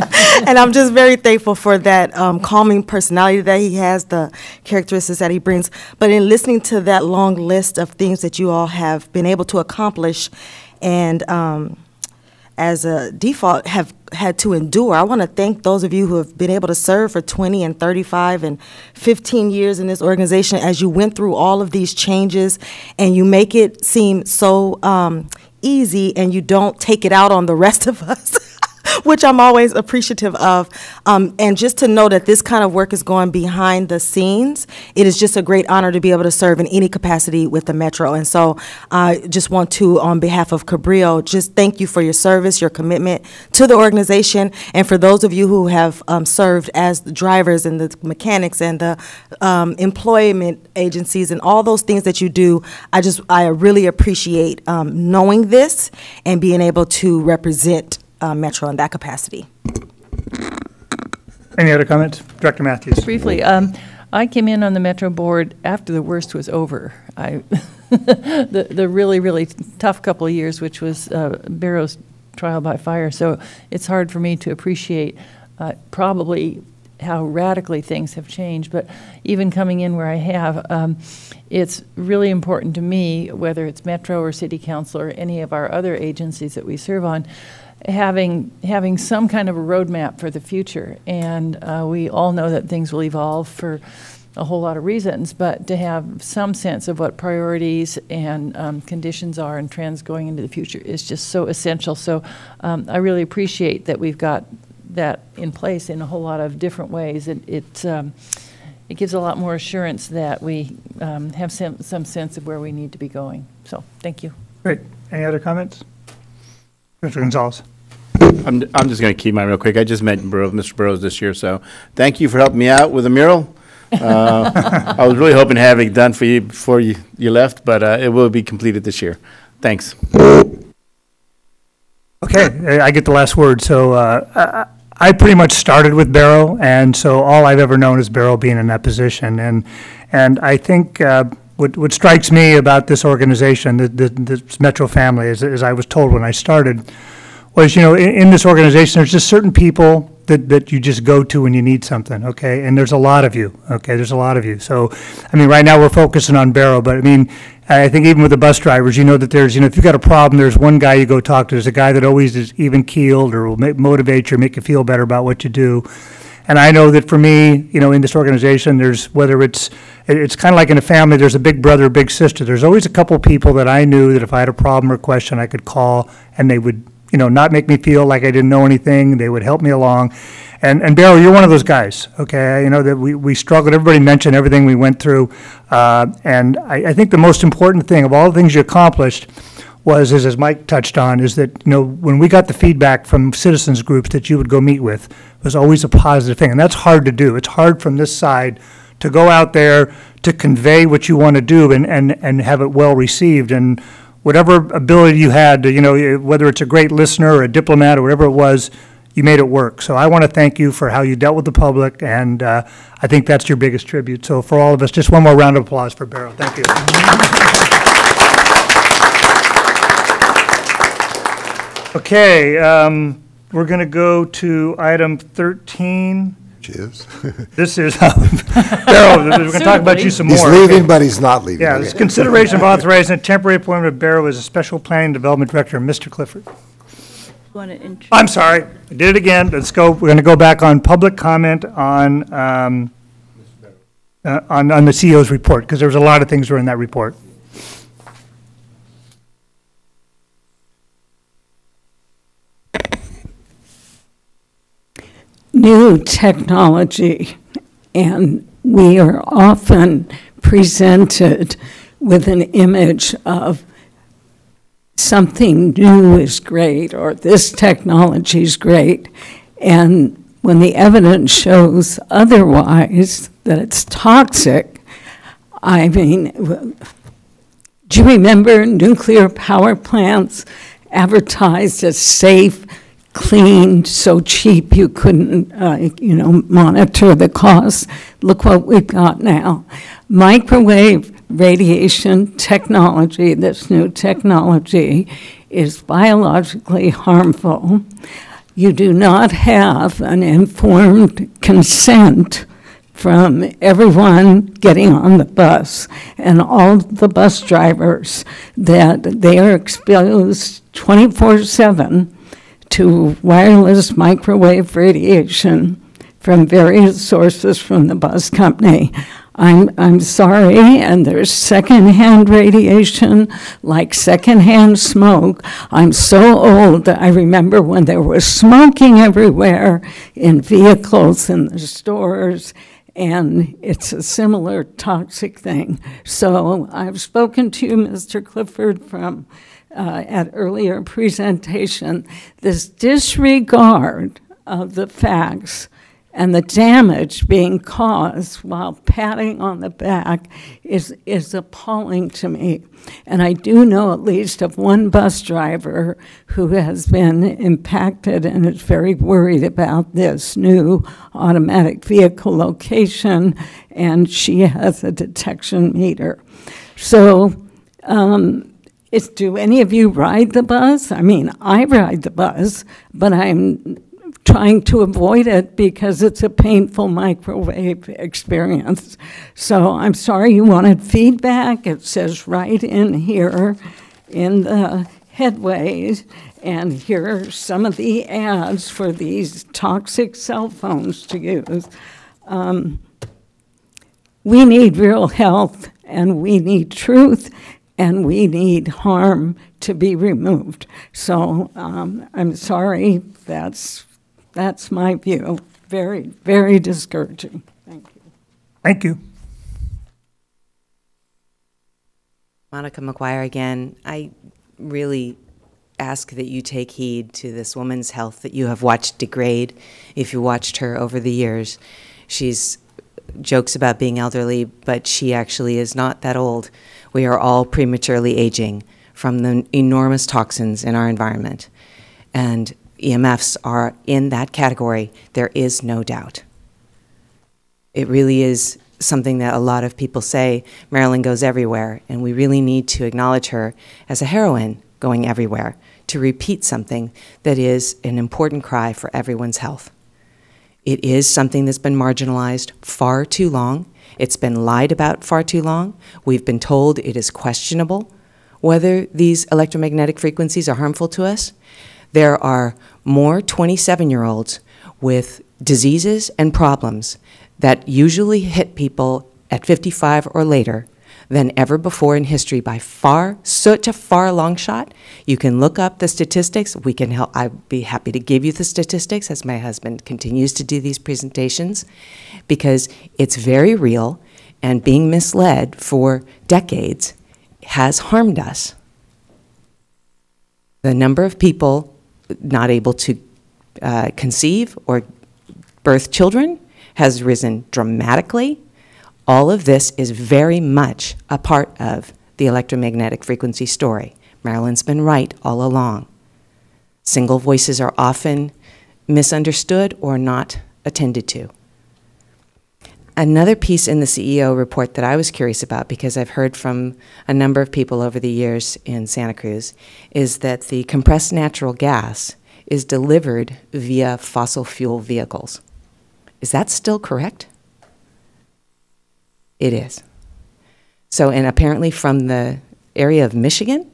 and I'm just very thankful for that um, calming personality that he has, the characteristics that he brings. But in listening to that long list of things that you all have been able to accomplish, and um, as a default have had to endure. I want to thank those of you who have been able to serve for 20 and 35 and 15 years in this organization as you went through all of these changes and you make it seem so um, easy and you don't take it out on the rest of us. <laughs> <laughs> Which I'm always appreciative of. Um, and just to know that this kind of work is going behind the scenes, it is just a great honor to be able to serve in any capacity with the Metro. And so I just want to, on behalf of Cabrillo, just thank you for your service, your commitment to the organization, and for those of you who have um, served as the drivers and the mechanics and the um, employment agencies and all those things that you do. I just, I really appreciate um, knowing this and being able to represent uh, Metro in that capacity. Any other comments? Director Mathews? Briefly, um, I came in on the Metro Board after the worst was over. I, <laughs> the, the really, really tough couple of years, which was uh, Barrow's trial by fire. So it's hard for me to appreciate uh, probably how radically things have changed. But even coming in where I have, um, it's really important to me, whether it's Metro or City Council or any of our other agencies that we serve on, having having some kind of a roadmap for the future. And uh, we all know that things will evolve for a whole lot of reasons, but to have some sense of what priorities and um, conditions are and trends going into the future is just so essential. So um, I really appreciate that we've got that in place in a whole lot of different ways. It it, um, it gives a lot more assurance that we um, have some, some sense of where we need to be going. So thank you. Great. Any other comments? Mr. Gonzalez? I'm, I'm just going to keep mine real quick. I just met Mr. Burrows this year, so thank you for helping me out with the mural. Uh, <laughs> I was really hoping to have it done for you before you, you left, but uh, it will be completed this year. Thanks. Okay, I get the last word. So uh, I I pretty much started with Barrow, and so all I've ever known is Barrow being in that position. And, and I think uh, what, what strikes me about this organization, the, the, this Metro family, as, as I was told when I started, was, you know, in, in this organization, there's just certain people that, that you just go to when you need something, okay? And there's a lot of you, okay? There's a lot of you. So, I mean, right now, we're focusing on Barrow, but I mean, I think even with the bus drivers, you know that there's, you know, if you've got a problem, there's one guy you go talk to. There's a guy that always is even keeled or will motivate you, or make you feel better about what you do. And I know that for me, you know, in this organization, there's, whether it's, it- it's kind of like in a family, there's a big brother, big sister. There's always a couple people that I knew that if I had a problem or question, I could call, and they would, you know, not make me feel like I didn't know anything. They would help me along. And, and Barrow, you're one of those guys, okay? You know, that we, we struggled, everybody mentioned everything we went through. Uh, and I, I think the most important thing of all the things you accomplished was, is as Mike touched on, is that, you know, when we got the feedback from citizens groups that you would go meet with, was always a positive thing. And that's hard to do. It's hard from this side to go out there to convey what you want to do and, and, and have it well received. And whatever ability you had to, you know, whether it's a great listener or a diplomat or whatever it was, you made it work. So I want to thank you for how you dealt with the public, and uh, I think that's your biggest tribute. So for all of us, just one more round of applause for Barrow. Thank you. Okay, um, we're going to go to item 13. Cheers. <laughs> This is, Barrow, we're going to talk about you some more. He's leaving, but he's not leaving. Yeah, this is consideration of <laughs> authorizing a temporary appointment of Barrow as a special planning development director. Mr. Clifford. Want to int- I'm sorry, I did it again. Let's go, we're going to go back on public comment on, um, uh, on, on the CEO's report, because there was a lot of things were in that report. New technology, and we are often presented with an image of something new is great or this technology is great. And when the evidence shows otherwise, that it's toxic, I mean, do you remember nuclear power plants advertised as safe, clean, so cheap you couldn't, uh, you know, monitor the cost? Look what we've got now. Microwave radiation technology, this new technology, is biologically harmful. You do not have an informed consent from everyone getting on the bus and all the bus drivers that they are exposed 24 7 to wireless microwave radiation from various sources from the bus company. I'm, I'm sorry, and there's secondhand radiation, like secondhand smoke. I'm so old that I remember when there was smoking everywhere in vehicles in the stores, and it's a similar toxic thing. So I've spoken to you, Mr. Clifford, from uh, at earlier presentation. This disregard of the facts And the damage being caused while patting on the back is, is appalling to me. And I do know at least of one bus driver who has been impacted and is very worried about this new automatic vehicle location, and she has a detection meter. So, um, is, do any of you ride the bus? I mean, I ride the bus, but I'm trying to avoid it because it's a painful microwave experience. So I'm sorry you wanted feedback. It says right in here in the headways. And here are some of the ads for these toxic cell phones to use. Um, we need real health and we need truth and we need harm to be removed. So um, I'm sorry, that's, that's my view. Very, very discouraging. Thank you. Thank you. Monica McGuire again. I really ask that you take heed to this woman's health that you have watched degrade. If you watched her over the years, she's jokes about being elderly, but she actually is not that old. We are all prematurely aging from the enormous toxins in our environment. And EMFs are in that category, there is no doubt. It really is something that a lot of people say Marilyn goes everywhere, and we really need to acknowledge her as a heroine going everywhere to repeat something that is an important cry for everyone's health. It is something that's been marginalized far too long. It's been lied about far too long. We've been told it is questionable whether these electromagnetic frequencies are harmful to us. There are more 27 year olds with diseases and problems that usually hit people at 55 or later than ever before in history by far, such a far long shot. You can look up the statistics. We can help. I'd be happy to give you the statistics as my husband continues to do these presentations because it's very real and being misled for decades has harmed us. The number of people not able to uh, conceive or birth children has risen dramatically. All of this is very much a part of the electromagnetic frequency story. Marilyn's been right all along. Single voices are often misunderstood or not attended to. Another piece in the CEO report that I was curious about, because I've heard from a number of people over the years in Santa Cruz, is that the compressed natural gas is delivered via fossil fuel vehicles. Is that still correct? It is. So, and apparently from the area of Michigan,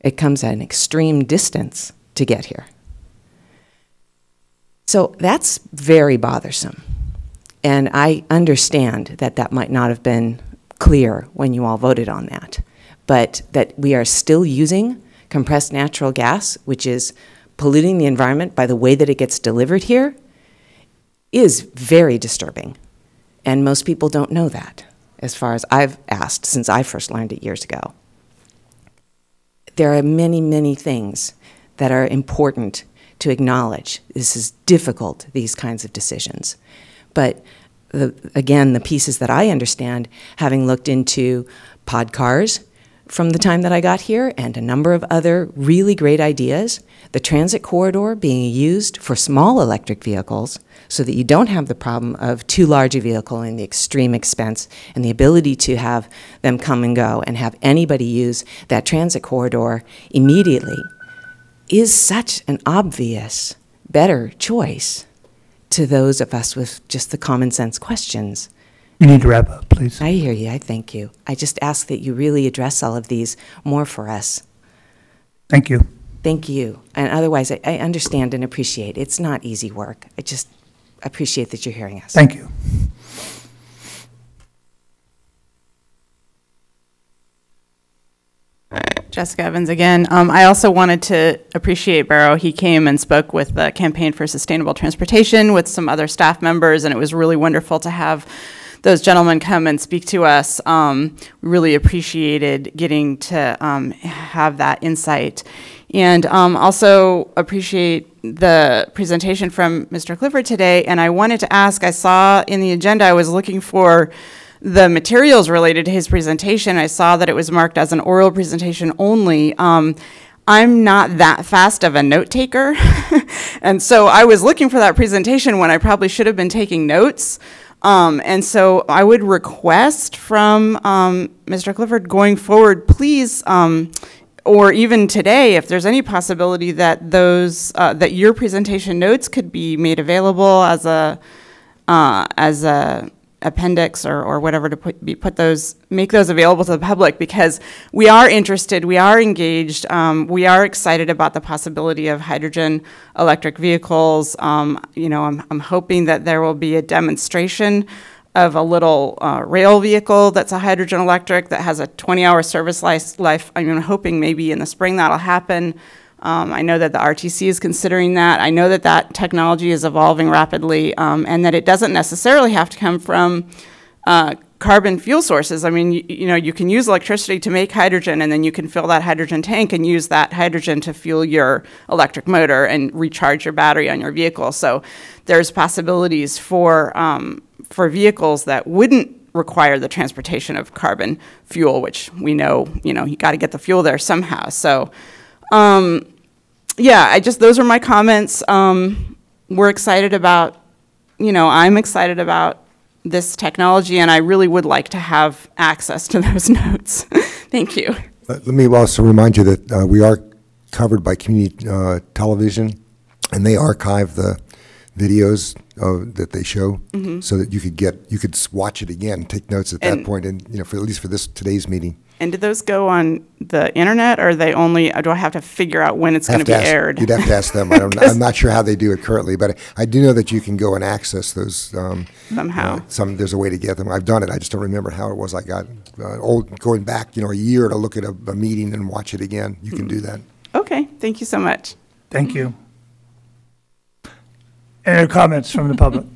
it comes at an extreme distance to get here. So that's very bothersome. And I understand that that might not have been clear when you all voted on that, but that we are still using compressed natural gas, which is polluting the environment by the way that it gets delivered here, is very disturbing. And most people don't know that, as far as I've asked since I first learned it years ago. There are many, many things that are important to acknowledge. This is difficult, these kinds of decisions. But the, again, the pieces that I understand, having looked into pod cars from the time that I got here and a number of other really great ideas, the transit corridor being used for small electric vehicles so that you don't have the problem of too large a vehicle and the extreme expense and the ability to have them come and go and have anybody use that transit corridor immediately is such an obvious better choice to those of us with just the common sense questions. You need to wrap up, please. I hear you. I thank you. I just ask that you really address all of these more for us. Thank you. Thank you. And otherwise, I, I understand and appreciate. It's not easy work. I just appreciate that you're hearing us. Thank you. Jessica Evans again. Um, I also wanted to appreciate Barrow. He came and spoke with the Campaign for Sustainable Transportation with some other staff members, and it was really wonderful to have those gentlemen come and speak to us. Um, really appreciated getting to um, have that insight And um, also appreciate the presentation from Mr. Clifford today. And I wanted to ask, I saw in the agenda, I was looking for the materials related to his presentation. I saw that it was marked as an oral presentation only. Um, I'm not that fast of a note taker. <laughs> and so I was looking for that presentation when I probably should have been taking notes. Um, and so I would request from um, Mr. Clifford going forward, please, um, or even today, if there's any possibility that those uh, that your presentation notes could be made available as a uh, as a appendix or, or whatever to put be, put those make those available to the public because we are interested, we are engaged, um, we are excited about the possibility of hydrogen electric vehicles. Um, you know, I'm, I'm hoping that there will be a demonstration of a little uh, rail vehicle that's a hydrogen electric that has a 20-hour service life, life. I'm hoping maybe in the spring that'll happen. Um, I know that the RTC is considering that. I know that that technology is evolving rapidly um, and that it doesn't necessarily have to come from uh, carbon fuel sources. I mean, you, know, you can use electricity to make hydrogen and then you can fill that hydrogen tank and use that hydrogen to fuel your electric motor and recharge your battery on your vehicle. So there's possibilities for um, for vehicles that wouldn't require the transportation of carbon fuel, which we know, you know, you got to get the fuel there somehow. So, um, yeah, I just, those are my comments. Um, we're excited about, you know, I'm excited about this technology, and I really would like to have access to <laughs> those notes. Thank you. Uh, Let me also remind you that uh, we are covered by community uh, television, and they archive the videos uh, that they show, Mhm. so that you could get, you could watch it again, take notes at that And- point, and, you know, for, at least for this, today's meeting. And do those go on the internet, or are they only, or do I have to figure out when it's going to be ask- aired? You'd have to ask them. I don't, <laughs> I'm not sure how they do it currently, but I do know that you can go and access those. um, Somehow. uh, Some, there's a way to get them. I've done it. I just don't remember how it was. I got, uh, old, going back, you know, a year to look at a, a meeting and watch it again. You can do that. Okay, thank you so much. Thank you. Any other comments from the public? <laughs>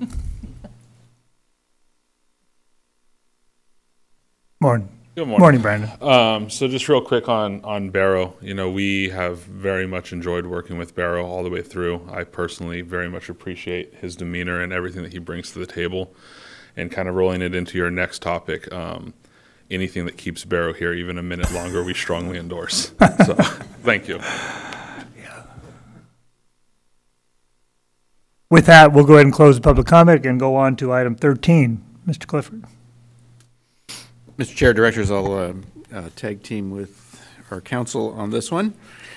Morning. Good morning. Morning, Brandon. Um, so just real quick on, on Barrow, you know, we have very much enjoyed working with Barrow all the way through. I personally very much appreciate his demeanor and everything that he brings to the table. And kind of rolling it into your next topic, um, anything that keeps Barrow here even a minute longer, we strongly endorse. <laughs> So, thank you. With that, we'll go ahead and close the public comment and go on to item 13. Mr. Clifford. Mr. Chair, Directors, I'll uh, uh, tag team with our counsel on this one.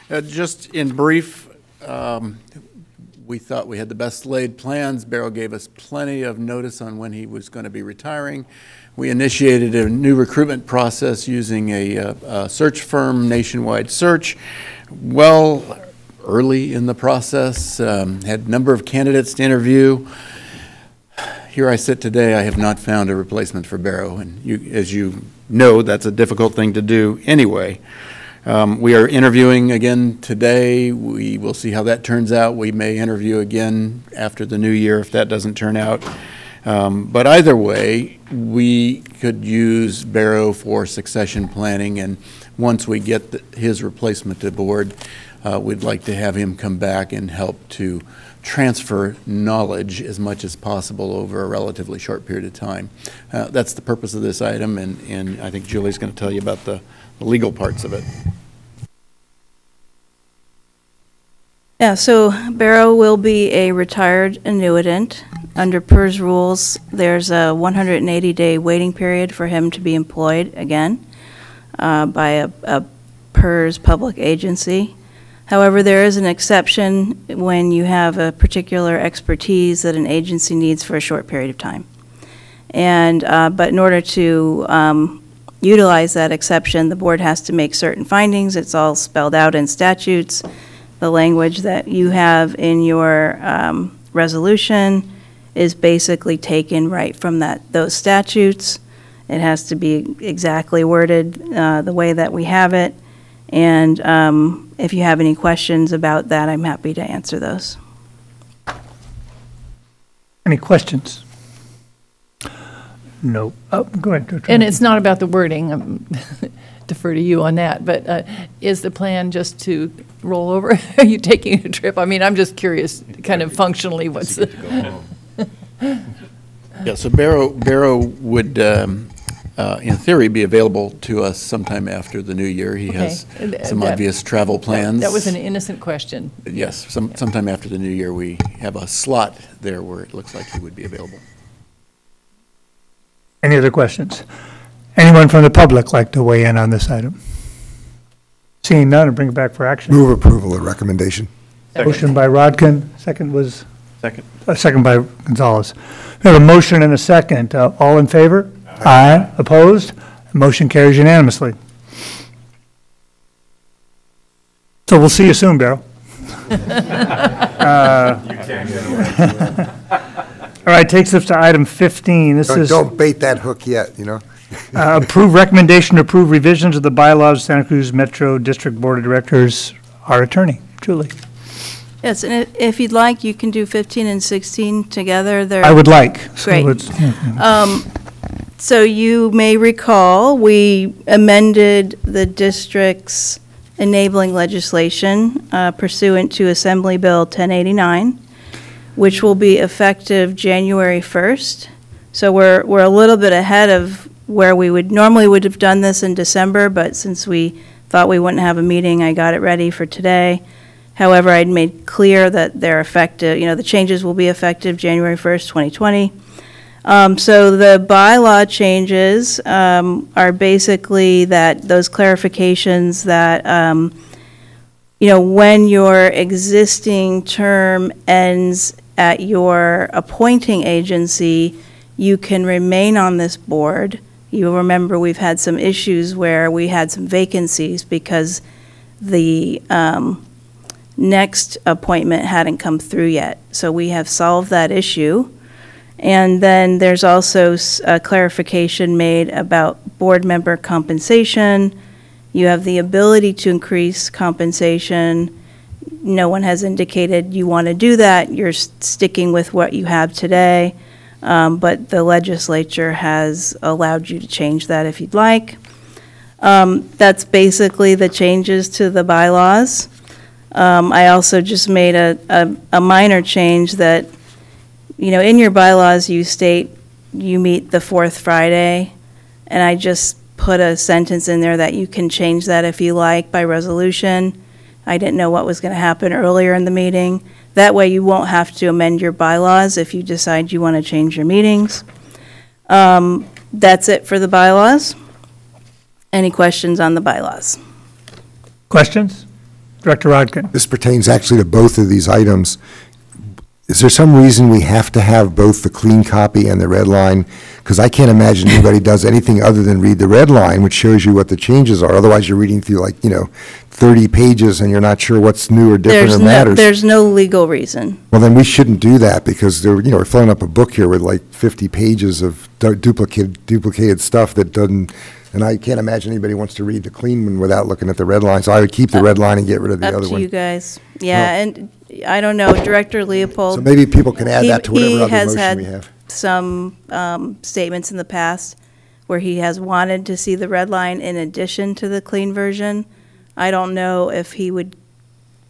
Uh, Just in brief, um, we thought we had the best laid plans. Barrow gave us plenty of notice on when he was going to be retiring. We initiated a new recruitment process using a uh, a search firm, nationwide search. Well, early in the process, um, had a number of candidates to interview. Here I sit today, I have not found a replacement for Barrow, and you, as you know, that's a difficult thing to do anyway. Um, We are interviewing again today. We will see how that turns out. We may interview again after the new year if that doesn't turn out. Um, But either way, we could use Barrow for succession planning, and once we get the- his replacement to board, uh, we'd like to have him come back and help to transfer knowledge as much as possible over a relatively short period of time. Uh, That's the purpose of this item, and, and I think Julie's going to tell you about the the legal parts of it. Yeah, so Barrow will be a retired annuitant. Under PERS rules, there's a 180-day waiting period for him to be employed again uh, by a a PERS public agency. However, there is an exception when you have a particular expertise that an agency needs for a short period of time. And, uh, but in order to um, utilize that exception, the board has to make certain findings. It's all spelled out in statutes. The language that you have in your um, resolution is basically taken right from that, those statutes. It has to be exactly worded uh, the way that we have it. And um, if you have any questions about that, I'm happy to answer those. Any questions? No. Oh, go ahead. Director. And it's not about the wording, um, <laughs> defer to you on that, but uh, is the plan just to roll over? <laughs> Are you taking a trip? I mean, I'm just curious, kind of functionally, what's the? <laughs> Yeah, so Barrow, Barrow would, um, uh, in theory, be available to us sometime after the new year. He has Okay. some That- obvious travel plans. That was an innocent question. Yes, some, sometime after the new year, we have a slot there where it looks like he would be available. Any other questions? Anyone from the public like to weigh in on this item? Seeing none, and bring it back for action. Move approval of recommendation. Motion by Rotkin, second was, Second. uh, second by Gonzalez. We have a motion and a second. Uh, All in favor? Aye. Opposed? Motion carries unanimously. So we'll see you soon, Darrell. <laughs> Uh, <laughs> All right, takes us to item 15. This Don't- is Don't bait that hook yet, you know? <laughs> uh, approve recommendation to approve revisions of the bylaws of Santa Cruz Metro District Board of Directors. Our attorney, Julie. Yes, and i- if you'd like, you can do 15 and 16 together. They're I would like. So Great. let's- Um, So you may recall, we amended the district's enabling legislation uh, pursuant to Assembly Bill 1089, which will be effective January 1st. So we're, we're a little bit ahead of where we would, normally would have done this in December, but since we thought we wouldn't have a meeting, I got it ready for today. However, I'd made clear that they're effective, you know, the changes will be effective January 1st, 2020. Um, So the bylaw changes um, are basically that, those clarifications that, um, you know, when your existing term ends at your appointing agency, you can remain on this board. You'll remember we've had some issues where we had some vacancies because the um, next appointment hadn't come through yet. So we have solved that issue. And then there's also a clarification made about board member compensation. You have the ability to increase compensation. No one has indicated you want to do that. You're sticking with what you have today. Um, But the legislature has allowed you to change that if you'd like. Um, That's basically the changes to the bylaws. Um, I also just made a, a, a minor change that you know, in your bylaws, you state you meet the fourth Friday, and I just put a sentence in there that you can change that if you like by resolution. I didn't know what was going to happen earlier in the meeting. That way, you won't have to amend your bylaws if you decide you want to change your meetings. Um, That's it for the bylaws. Any questions on the bylaws? Questions? Director Rotkin? This pertains actually to both of these items. Is there some reason we have to have both the clean copy and the red line? Because I can't imagine <laughs> anybody does anything other than read the red line, which shows you what the changes are. Otherwise, you're reading through like, you know, 30 pages and you're not sure what's new or different There's or no, matters. there's no legal reason. Well, then we shouldn't do that because there, you know, we're filling up a book here with like 50 pages of du- duplicated, duplicated stuff that doesn't, and I can't imagine anybody wants to read the clean one without looking at the red line. So I would keep the red line and get rid of the Up other to you one. guys. Yeah, and I don't know, Director Leopold. So maybe people can add he- that to whatever other has motion had we have. Some um, statements in the past where he has wanted to see the red line in addition to the clean version. I don't know if he would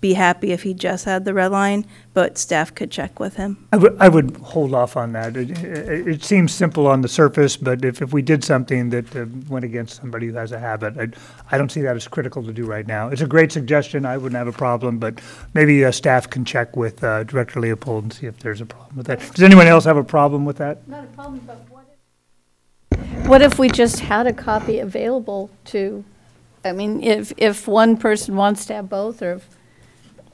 be happy if he just had the red line, but staff could check with him. I would, I would hold off on that. It, it it seems simple on the surface, but if, if we did something that uh, went against somebody who has a habit, I, I don't see that as critical to do right now. It's a great suggestion, I wouldn't have a problem, but maybe uh, staff can check with uh, Director Leopold and see if there's a problem with that. Does anyone else have a problem with that? Not a problem, but what if? What if we just had a copy available to, I mean, if, if one person wants to have both, or if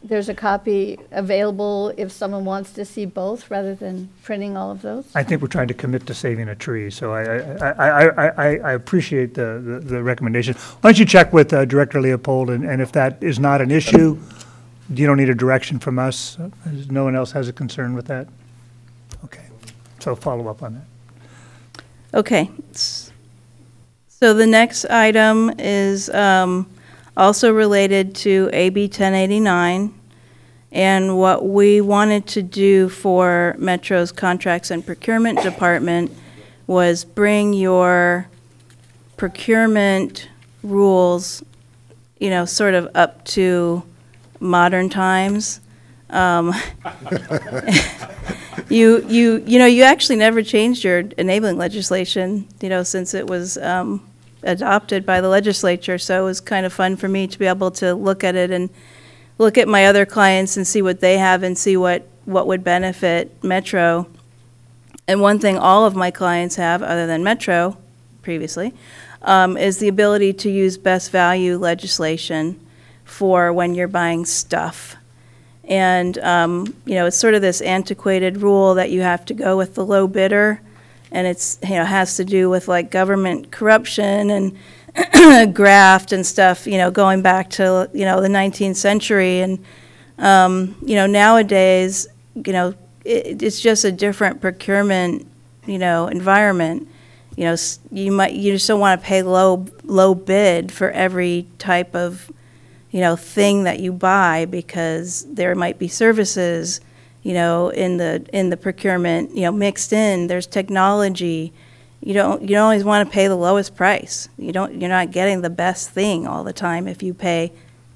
there's a copy available if someone wants to see both, rather than printing all of those? I think we're trying to commit to saving a tree, so I, I, I, I, I- I appreciate the, the- the recommendation. Why don't you check with uh, Director Leopold, and, and if that is not an issue, you don't need a direction from us? Uh, No one else has a concern with that? Okay, so follow up on that. Okay. S- So the next item is um, also related to AB 1089. And what we wanted to do for Metro's Contracts and Procurement Department was bring your procurement rules, you know, sort of up to modern times. Um, <laughs> You, you, you know, you actually never changed your enabling legislation, you know, since it was um, adopted by the legislature. So it was kind of fun for me to be able to look at it and look at my other clients and see what they have and see what, what would benefit Metro. And one thing all of my clients have, other than Metro previously, um, is the ability to use best value legislation for when you're buying stuff. And, um, you know, it's sort of this antiquated rule that you have to go with the low bidder. And it's, you know, has to do with like government corruption and <clears throat> graft and stuff, you know, going back to, you know, the 19th century. And, um, you know, nowadays, you know, it, it's just a different procurement, you know, environment. You know, you might, you just don't want to pay low, low bid for every type of, you know, thing that you buy because there might be services, you know, in the, in the procurement, you know, mixed in, there's technology. You don't, you don't always want to pay the lowest price. You don't, you're not getting the best thing all the time if you pay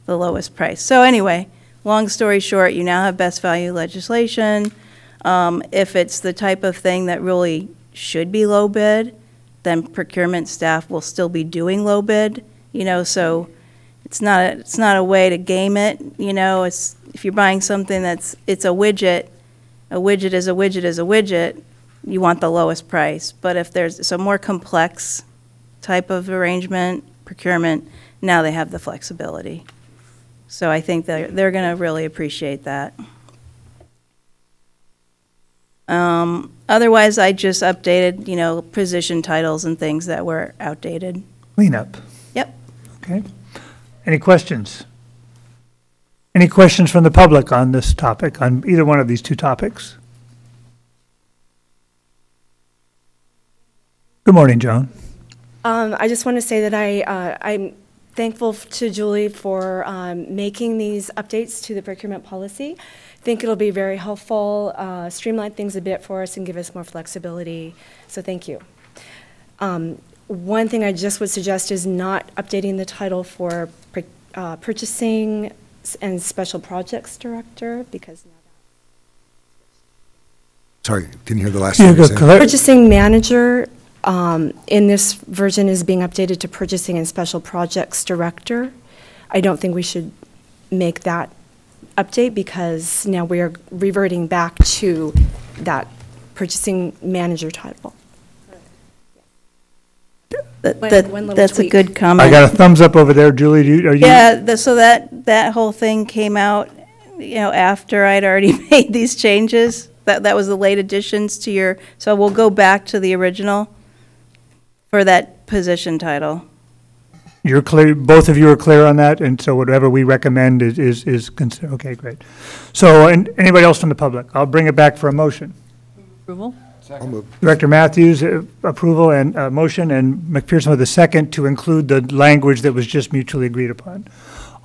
the lowest price. So anyway, long story short, you now have best value legislation. Um, if it's the type of thing that really should be low bid, then procurement staff will still be doing low bid, you know, so it's not, a- it's not a way to game it, you know, it's, if you're buying something that's, it's a widget, a widget is a widget is a widget, you want the lowest price. But if there's some more complex type of arrangement, procurement, now they have the flexibility. So I think they're, they're gonna really appreciate that. Um, otherwise, I just updated, you know, position titles and things that were outdated. Cleanup. Yep. Okay. Any questions? Any questions from the public on this topic, on either one of these two topics? Good morning, Joan. Um, I just want to say that I, uh, I'm thankful to Julie for um, making these updates to the procurement policy. I Think it'll be very helpful, uh, streamline things a bit for us and give us more flexibility. So thank you. Um, one thing I just would suggest is not updating the title for uh, purchasing s- and special projects director because now Sorry, didn't hear the last Yeah, thing you go said. Purchasing manager, um, in this version is being updated to purchasing and special projects director. I don't think we should make that update because now we are reverting back to that purchasing manager title. That, One- that, little that's a tweak. good comment. I got a thumbs up over there. Julie, do you, are you? Yeah, the- so that, that whole thing came out, you know, after I'd already <laughs> made these changes. That, that was the late additions to your, so we'll go back to the original for that position title. You're clear, both of you are clear on that, and so whatever we recommend is, is, is consider, okay, great. So, and anybody else from the public? I'll bring it back for a motion. Approval? I'll move. Director Mathews, uh, approval and, uh, motion, and McPherson with a second to include the language that was just mutually agreed upon.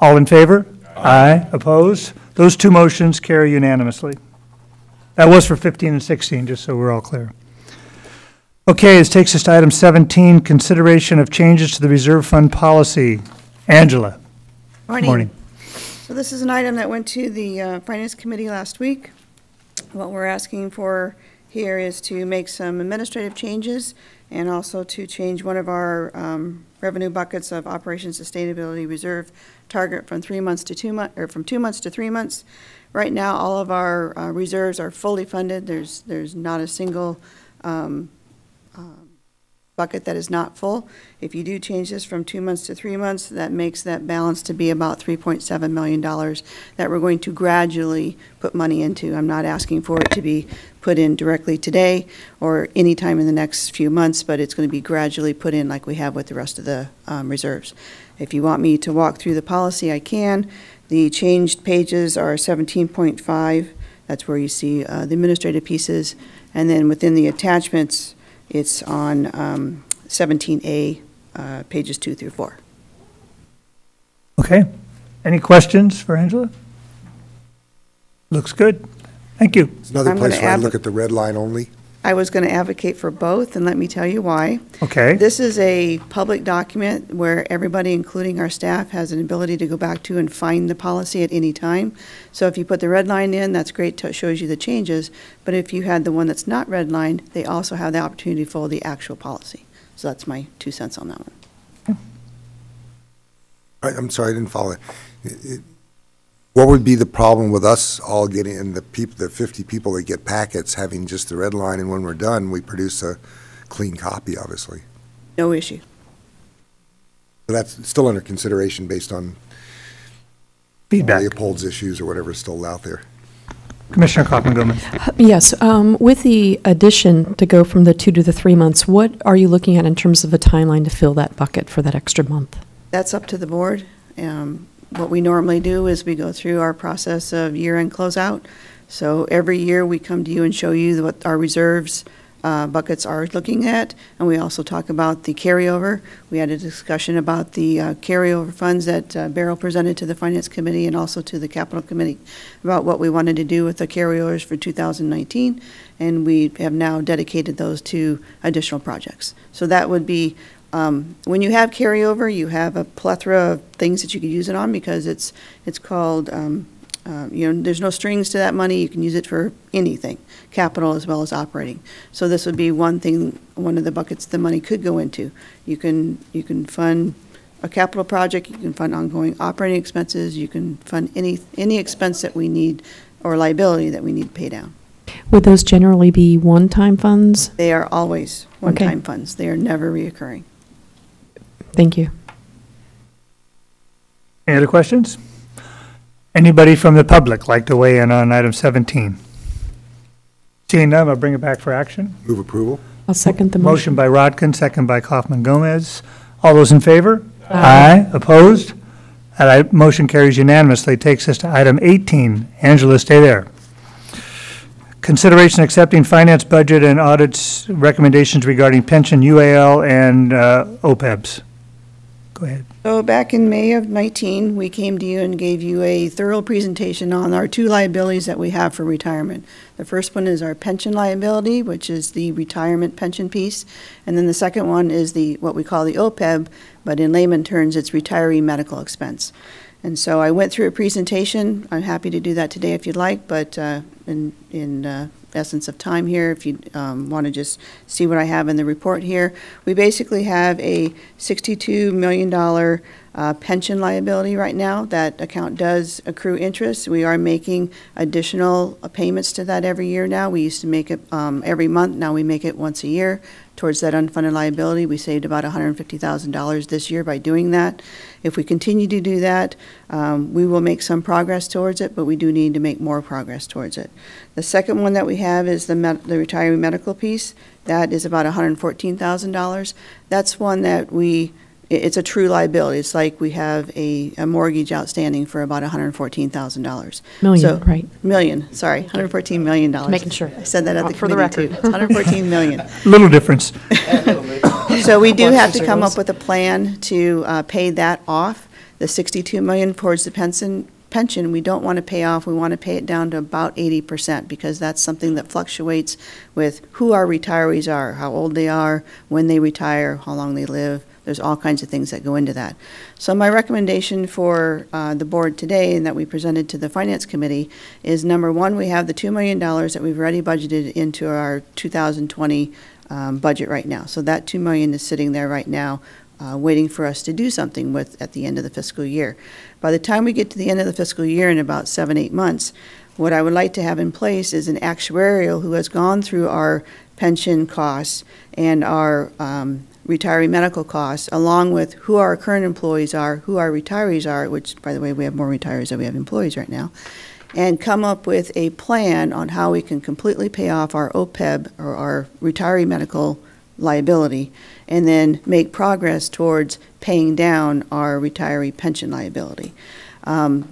All in favor? Aye. Opposed? Those two motions carry unanimously. That was for 15 and 16, just so we're all clear. Okay, this takes us to item 17, consideration of changes to the reserve fund policy. Angela? Morning. So this is an item that went to the uh, Finance Committee last week. What we're asking for here is to make some administrative changes and also to change one of our um, revenue buckets of Operation Sustainability Reserve target from three months to two months, or from two months to three months. Right now, all of our uh, reserves are fully funded. There's, there's not a single um, bucket that is not full. If you do change this from two months to three months, that makes that balance to be about $3.7 million that we're going to gradually put money into. I'm not asking for it to be put in directly today or anytime in the next few months, but it's going to be gradually put in like we have with the rest of the um, reserves. If you want me to walk through the policy, I can. The changed pages are 17.5, that's where you see uh, the administrative pieces, and then within the attachments, it's on um, 17A, uh, pages two through four. Okay. Any questions for Angela? Looks good. Thank you. It's another I'm place gonna where I add- look at the red line only. I was going to advocate for both, and let me tell you why. Okay. This is a public document where everybody, including our staff, has an ability to go back to and find the policy at any time. So if you put the red line in, that's great, it shows you the changes. But if you had the one that's not redlined, they also have the opportunity to follow the actual policy. So that's my two cents on that one. I- I'm sorry, I didn't follow it. It- it- What would be the problem with us all getting, and the people, the 50 people that get packets, having just the red line, and when we're done, we produce a clean copy, obviously? No issue. But that's still under consideration based on Feedback. Leopold's issues or whatever's still out there. Commissioner Coffman Gomez. Yes, um, with the addition to go from the two to the three months, what are you looking at in terms of a timeline to fill that bucket for that extra month? That's up to the board. Um, What we normally do is we go through our process of year-end closeout. So every year, we come to you and show you what our reserves uh, buckets are looking at, and we also talk about the carryover. We had a discussion about the uh, carryover funds that uh, Barrow presented to the Finance Committee and also to the Capital Committee about what we wanted to do with the carryovers for 2019, and we have now dedicated those to additional projects. So that would be um, When you have carryover, you have a plethora of things that you could use it on because it's, it's called, um, uh, you know, there's no strings to that money. You can use it for anything, capital as well as operating. So this would be one thing, one of the buckets the money could go into. You can, you can fund a capital project, you can fund ongoing operating expenses, you can fund any, any expense that we need or liability that we need to pay down. Would those generally be one-time funds? They are always one-time funds. They are never reoccurring. Thank you. Any other questions? Anybody from the public like to weigh in on item 17? Seeing none, I'll bring it back for action. Move approval? I'll second the Motion motion. by Rotkin, second by Coffman Gomez. All those in favor? Aye. Opposed? That i- motion carries unanimously. Takes us to item 18. Angela, stay there. Consideration accepting finance budget and audits recommendations regarding pension, UAL, and uh, OPEBs. Go ahead. So back in May of 19, we came to you and gave you a thorough presentation on our two liabilities that we have for retirement. The first one is our pension liability, which is the retirement pension piece. And then the second one is the, what we call the OPEB, but in layman terms, it's retiree medical expense. And so I went through a presentation. I'm happy to do that today if you'd like, but uh, in, in uh, essence of time here, if you want to just see what I have in the report here, we basically have a $62 million uh, pension liability right now. That account does accrue interest. We are making additional uh, payments to that every year now. We used to make it um, every month. Now we make it once a year towards that unfunded liability. We saved about $150,000 this year by doing that. If we continue to do that, um, we will make some progress towards it, but we do need to make more progress towards it. The second one that we have is the the retiree medical piece. That is about $114,000. That's one that we, it's a true liability. It's like we have a a mortgage outstanding for about $114,000. Million, So- right. Million, sorry, $114 million. Making sure. I said that at the For the committee, too. record. It's 114 million. <laughs> Little difference. <laughs> So we do have to come up with a plan to uh, pay that off, the 62 million towards the pension, pension, we don't want to pay off, we want to pay it down to about 80%, because that's something that fluctuates with who our retirees are, how old they are, when they retire, how long they live, there's all kinds of things that go into that. So my recommendation for uh, the board today, and that we presented to the Finance Committee, is number one, we have the $2 million that we've already budgeted into our 2020 um, budget right now. So that 2 million is sitting there right now, uh, waiting for us to do something with at the end of the fiscal year. By the time we get to the end of the fiscal year in about seven, eight months, what I would like to have in place is an actuarial who has gone through our pension costs and our um, retiree medical costs, along with who our current employees are, who our retirees are, which, by the way, we have more retirees than we have employees right now, and come up with a plan on how we can completely pay off our OPEB, or our retiree medical liability, and then make progress towards paying down our retiree pension liability. Um,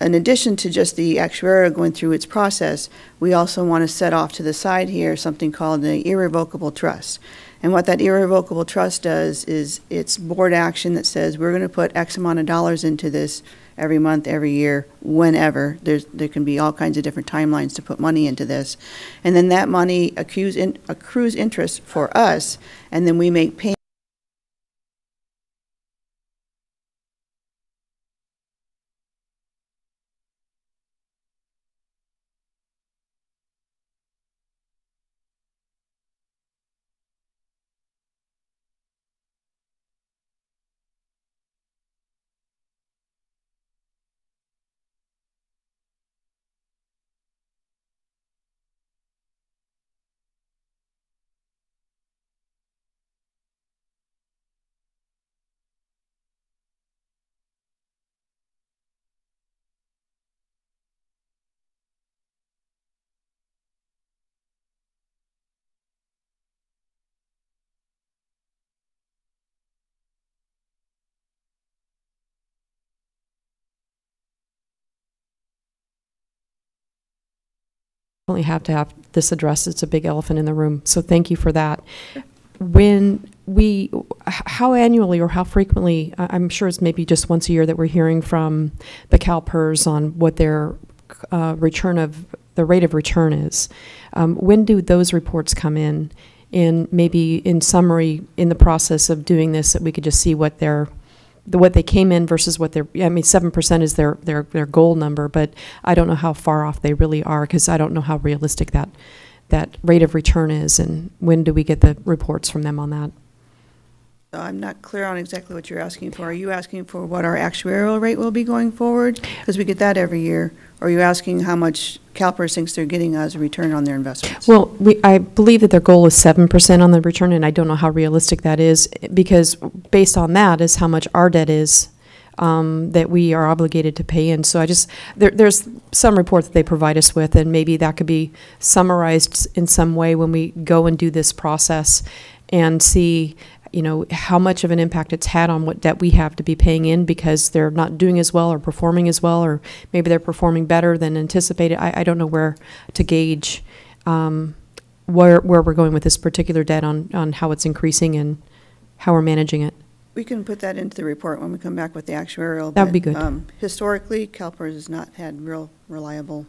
in addition to just the actuarial going through its process, we also want to set off to the side here something called an irrevocable trust. And what that irrevocable trust does is it's board action that says, we're going to put X amount of dollars into this every month, every year, whenever. There's, there can be all kinds of different timelines to put money into this. And then that money accrues, in- accrues interest for us, and then we make payments definitely have to have this addressed. It's a big elephant in the room. So thank you for that. When we, how annually or how frequently, I'm sure it's maybe just once a year that we're hearing from the CalPERS on what their uh, return of, the rate of return is. Um, When do those reports come in? And maybe in summary, in the process of doing this, that we could just see what their, the, what they came in versus what their, I mean, seven percent is their, their, their goal number, but I don't know how far off they really are, because I don't know how realistic that, that rate of return is, and when do we get the reports from them on that? I'm not clear on exactly what you're asking for. Are you asking for what our actuarial rate will be going forward? Because we get that every year. Or are you asking how much CalPERS thinks they're getting as a return on their investments? Well, we, I believe that their goal is seven percent on the return, and I don't know how realistic that is, because based on that is how much our debt is, um, that we are obligated to pay in. So I just, there, there's some report that they provide us with, and maybe that could be summarized in some way when we go and do this process and see, you know, how much of an impact it's had on what debt we have to be paying in because they're not doing as well or performing as well, or maybe they're performing better than anticipated. I, I don't know where to gauge um, where, where we're going with this particular debt on, on how it's increasing and how we're managing it. We can put that into the report when we come back with the actuarial. That would be good. um, Historically, CalPERS has not had real reliable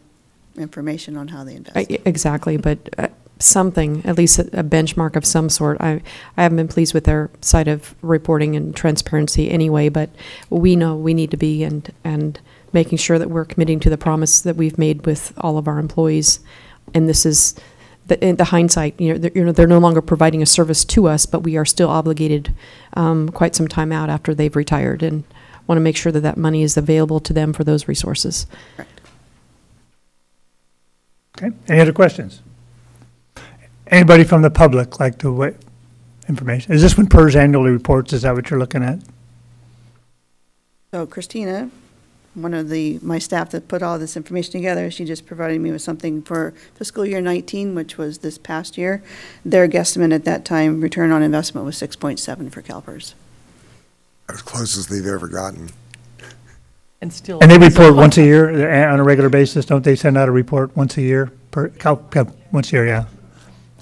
information on how they invest. I- Exactly, but uh, something, at least a a benchmark of some sort. I, I haven't been pleased with their side of reporting and transparency anyway, but we know we need to be and, and making sure that we're committing to the promise that we've made with all of our employees. And this is, the, the hindsight, you know, they're, you know, they're no longer providing a service to us, but we are still obligated um, quite some time out after they've retired and want to make sure that that money is available to them for those resources. Okay, any other questions? Anybody from the public like to weigh information? Is this when PERS annually reports, is that what you're looking at? So Christina, one of the, my staff that put all this information together, she just provided me with something for fiscal year 19, which was this past year. Their guesstimate at that time, return on investment was 6.7 for CalPERS. As close as they've ever gotten. And still. And they report once a year, uh, on a regular basis, don't they send out a report once a year per, cal, cal, once a year, yeah?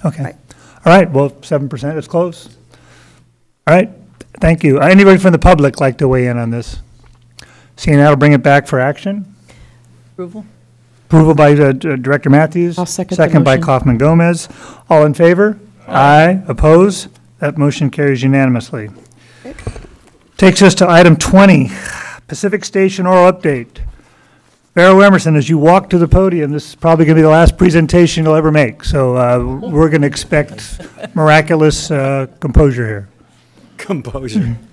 Okay. All right, well, seven percent is close. All right, thank you. Anybody from the public like to weigh in on this? Seeing that, I'll bring it back for action. Approval? Approval by uh, Director Mathews. I'll second the Second by motion. Coffman Gomez. All in favor? Aye. Oppose? That motion carries unanimously. Takes us to item 20, Pacific Station oral update. Barrow Emerson, as you walk to the podium, this is probably going to be the last presentation you'll ever make, so uh, we're going to expect miraculous uh, composure here. composure. <laughs>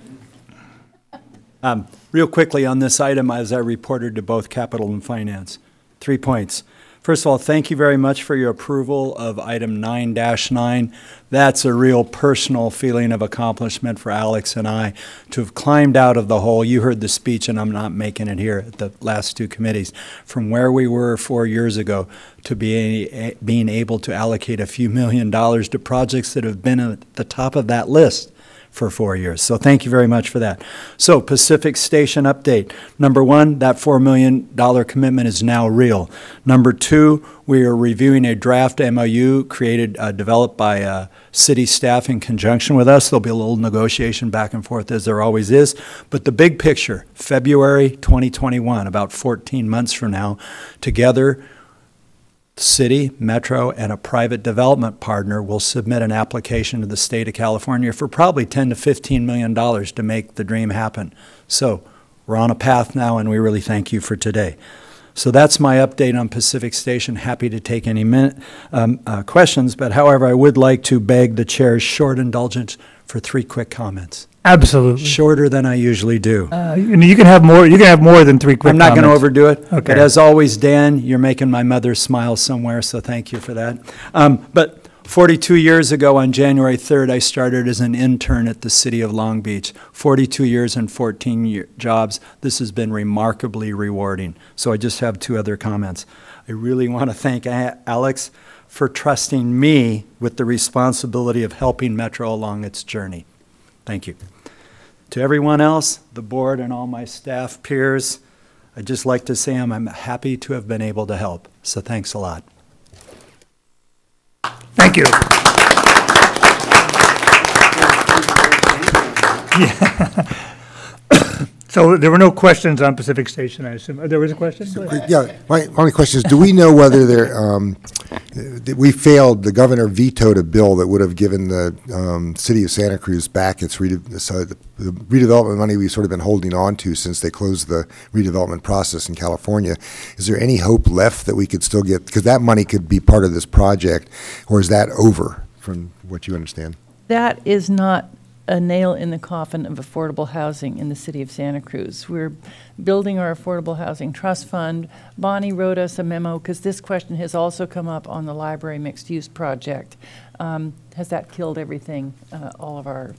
Um, Real quickly on this item, as I reported to both Capital and Finance, three points. First of all, thank you very much for your approval of item 9-9. That's a real personal feeling of accomplishment for Alex and I to have climbed out of the hole. You heard the speech, and I'm not making it here at the last two committees. From where we were four years ago to be, being able to allocate a few million dollars to projects that have been at the top of that list for four years. So thank you very much for that. So Pacific Station update. Number one, that $4 million commitment is now real. Number two, we are reviewing a draft MOU created, uh, developed by uh, city staff in conjunction with us. There'll be a little negotiation back and forth as there always is. But the big picture, February 2021, about 14 months from now, together, city, metro, and a private development partner will submit an application to the state of California for probably 10 to 15 million dollars to make the dream happen. So we're on a path now, and we really thank you for today. So that's my update on Pacific Station. Happy to take any min, um, uh, questions, but however, I would like to beg the chair's short indulgence for three quick comments. Absolutely. Shorter than I usually do. Uh, You you can have more, you can have more than three quick I'm not going to overdo it. But Okay. as always, Dan, you're making my mother smile somewhere, so thank you for that. Um, But 42 years ago, on January 3rd, I started as an intern at the city of Long Beach. 42 years and 14 year- jobs. This has been remarkably rewarding. So I just have two other comments. I really want to thank A- Alex for trusting me with the responsibility of helping Metro along its journey. Thank you. To everyone else, the board and all my staff peers, I'd just like to say I'm, I'm happy to have been able to help. So thanks a lot. Thank you. <laughs> So there were no questions on Pacific Station, I assume. There was a question? Yeah, my only question is, do we know whether there, um, that we failed, the governor vetoed a bill that would have given the um, city of Santa Cruz back its rede- so the the redevelopment money we've sort of been holding on to since they closed the redevelopment process in California? Is there any hope left that we could still get, because that money could be part of this project, or is that over, from what you understand? That is not a nail in the coffin of affordable housing in the city of Santa Cruz. We're building our affordable housing trust fund. Bonnie wrote us a memo, because this question has also come up on the library mixed-use project. Um, Has that killed everything, uh, all of our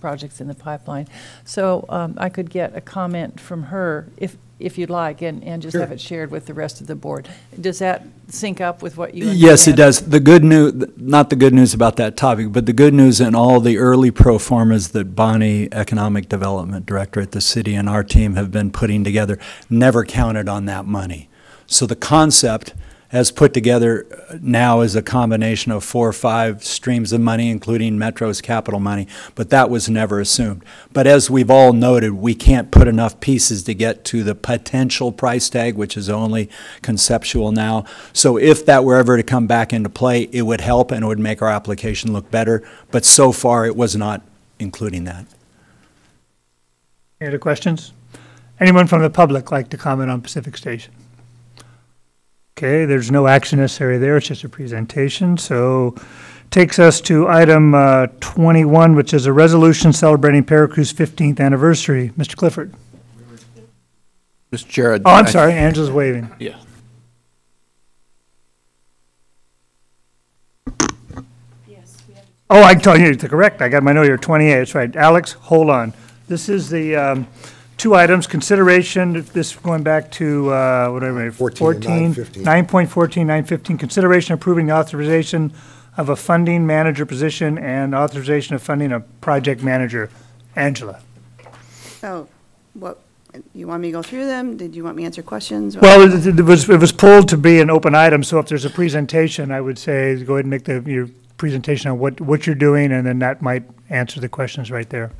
projects in the pipeline? So um, I could get a comment from her, if, if you'd like, and, and just have it shared with the rest of the board. Does that sync up with what you Yes, it understand? does. The good news, not the good news about that topic, but the good news in all the early pro formas that Bonnie, Economic Development Director at the city, and our team have been putting together, never counted on that money. So the concept as put together uh, now is a combination of four or five streams of money, including Metro's capital money, but that was never assumed. But as we've all noted, we can't put enough pieces to get to the potential price tag, which is only conceptual now. So if that were ever to come back into play, it would help and it would make our application look better, but so far it was not including that. Any other questions? Anyone from the public like to comment on Pacific Station? Okay, there's no action necessary there, it's just a presentation, so takes us to item uh, 21, which is a resolution celebrating Paracruz 15th anniversary. Mr. Clifford? Mr. Chair. Oh, I'm I- sorry, Angela's waving. Yeah. Yes. Oh, I told you, to correct, I got my note here, 28, that's right. Alex, hold on. This is the um, two items, consideration, this going back to, uh, whatever, 14 and 14, 915. 9.14, 915, consideration approving the authorization of a funding manager position and authorization of funding a project manager. Angela? So, what, you want me to go through them? Did you want me to answer questions? Well, it it was, it was pulled to be an open item, so if there's a presentation, I would say, go ahead and make the, your presentation on what, what you're doing, and then that might answer the questions right there.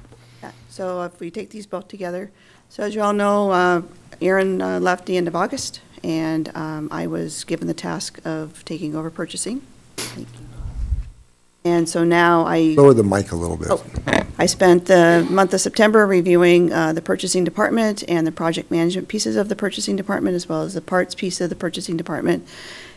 So if we take these both together, so as you all know, uh, Aaron uh, left the end of August, and um, I was given the task of taking over purchasing. Thank you. And so now I. Lower the mic a little bit. Oh, I spent the month of September reviewing uh, the purchasing department and the project management pieces of the purchasing department, as well as the parts piece of the purchasing department.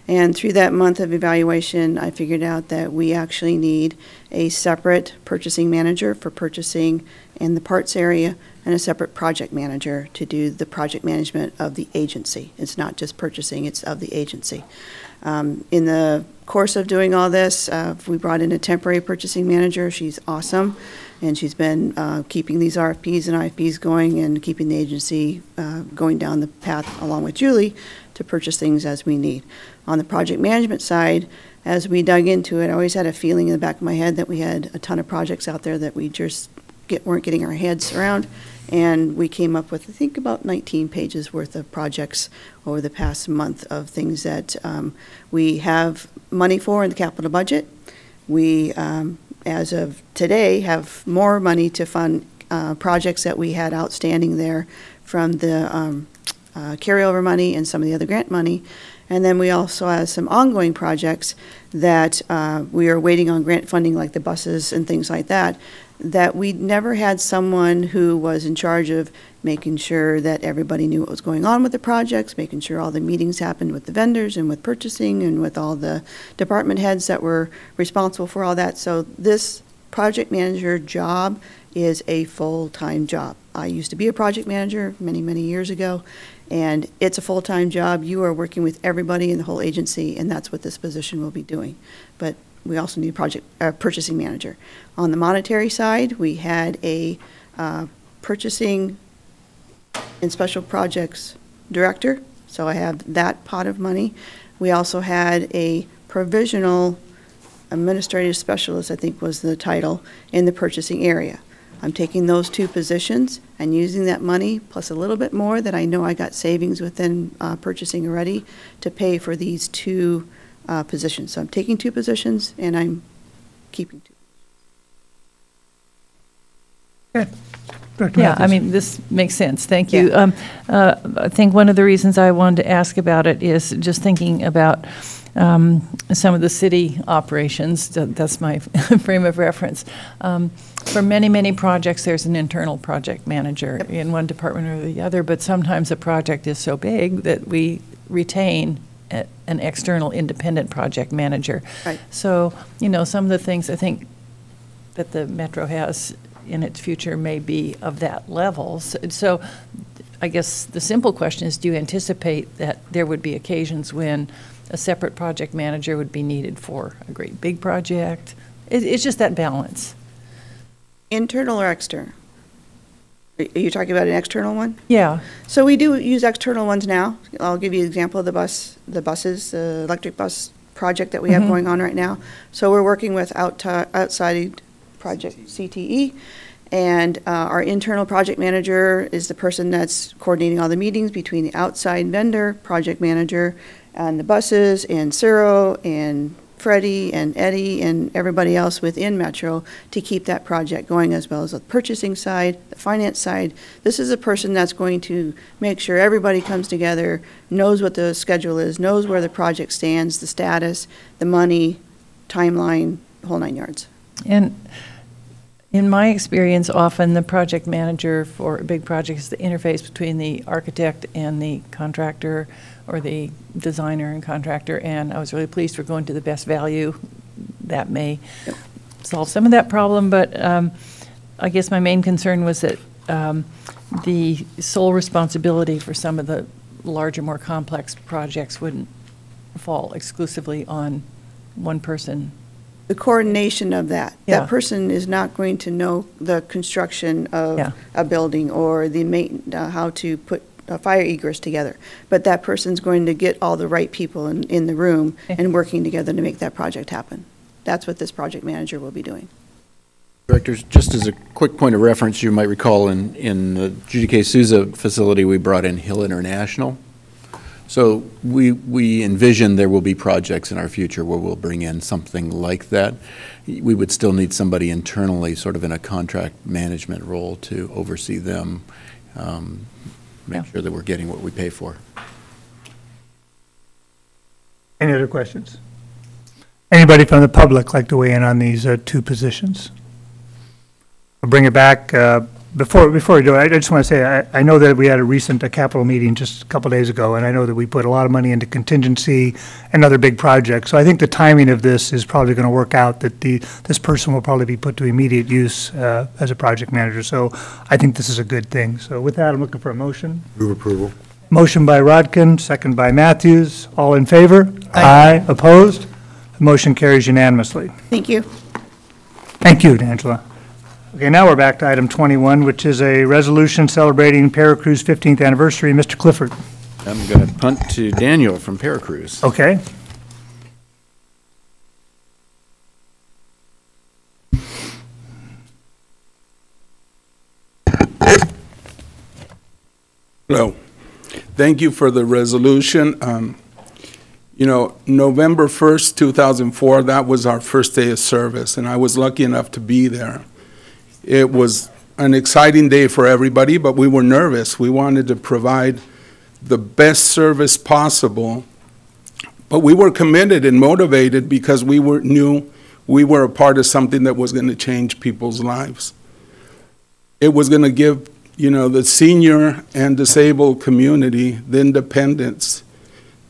And through that month of evaluation, I figured out that we actually need a separate purchasing manager for purchasing in the parts area and a separate project manager to do the project management of the agency. It's not just purchasing, it's of the agency. Um, In the course of doing all this, uh, we brought in a temporary purchasing manager. She's awesome, and she's been uh, keeping these RFPs and IFPs going and keeping the agency uh, going down the path along with Julie to purchase things as we need. On the project management side, as we dug into it, I always had a feeling in the back of my head that we had a ton of projects out there that we just get, weren't getting our heads around. And we came up with, I think, about 19 pages worth of projects over the past month of things that um, we have money for in the capital budget. We, um, as of today, have more money to fund uh, projects that we had outstanding there from the um, uh, carryover money and some of the other grant money. And then we also have some ongoing projects that uh, we are waiting on grant funding, like the buses and things like that, that we never had someone who was in charge of making sure that everybody knew what was going on with the projects, making sure all the meetings happened with the vendors and with purchasing and with all the department heads that were responsible for all that. So this project manager job is a full-time job. I used to be a project manager many, many years ago, and it's a full-time job. You are working with everybody in the whole agency, and that's what this position will be doing. But we also need a project, uh, purchasing manager. On the monetary side, we had a uh, purchasing and special projects director, so I have that pot of money. We also had a provisional administrative specialist, I think was the title, in the purchasing area. I'm taking those two positions and using that money, plus a little bit more that I know I got savings within uh, purchasing already, to pay for these two uh, positions. So I'm taking two positions and I'm keeping two. Director Yeah, I mean, this makes sense, thank you. Um, uh, I think one of the reasons I wanted to ask about it is just thinking about um, some of the city operations, that's my <laughs> frame of reference. Um, For many, many projects, there's an internal project manager in one department or the other, but sometimes a project is so big that we retain a- an external independent project manager. Right. So, you know, some of the things I think that the Metro has in its future may be of that level. S- So I guess the simple question is, do you anticipate that there would be occasions when a separate project manager would be needed for a great big project? It, it's just that balance. Internal or external? Are you talking about an external one? Yeah. So we do use external ones now. I'll give you an example of the bus, the buses, the electric bus project that we have Mhm. going on right now. So we're working with out- outside project CTE, and uh, our internal project manager is the person that's coordinating all the meetings between the outside vendor, project manager, and the buses, and Ciro, and Freddie, and Eddie, and everybody else within Metro to keep that project going, as well as the purchasing side, the finance side. This is a person that's going to make sure everybody comes together, knows what the schedule is, knows where the project stands, the status, the money, timeline, whole nine yards. And in my experience, often the project manager for a big project is the interface between the architect and the contractor, or the designer and contractor, and I was really pleased we're going to the best value. That may solve some of that problem, but um, I guess my main concern was that um, the sole responsibility for some of the larger, more complex projects wouldn't fall exclusively on one person. the coordination of that. Yeah. That person is not going to know the construction Yeah. of a building or the ma, uh, how to put a fire egress together. But that person's going to get all the right people in, in the room and working together to make that project happen. That's what this project manager will be doing. Directors, just as a quick point of reference, you might recall in, in the Judy K. Souza facility, we brought in Hill International. So we, we envision there will be projects in our future where we'll bring in something like that. We would still need somebody internally, sort of in a contract management role, to oversee them, um, make sure that we're getting what we pay for. Any other questions? Anybody from the public like to weigh in on these uh, two positions? I'll bring it back. uh, Before, before we do it, I just want to say, I, I know that we had a recent uh, capital meeting just a couple days ago, and I know that we put a lot of money into contingency and other big projects. So I think the timing of this is probably going to work out, that the, this person will probably be put to immediate use uh, as a project manager. So I think this is a good thing. So with that, I'm looking for a motion. Move approval. Motion by Rotkin, second by Mathews. All in favor? Aye. Opposed? The motion carries unanimously. Thank you. Thank you, Angela. Okay, now we're back to item 21, which is a resolution celebrating Paracruz 15th anniversary. Mr. Clifford. I'm going to punt to Daniel from Paracruz. Okay. Hello. Thank you for the resolution. Um, you know, November 1st, 2004, that was our first day of service, and I was lucky enough to be there. It was an exciting day for everybody, but we were nervous. We wanted to provide the best service possible, but we were committed and motivated because we were, knew we were a part of something that was going to change people's lives. It was going to give, you know, the senior and disabled community the independence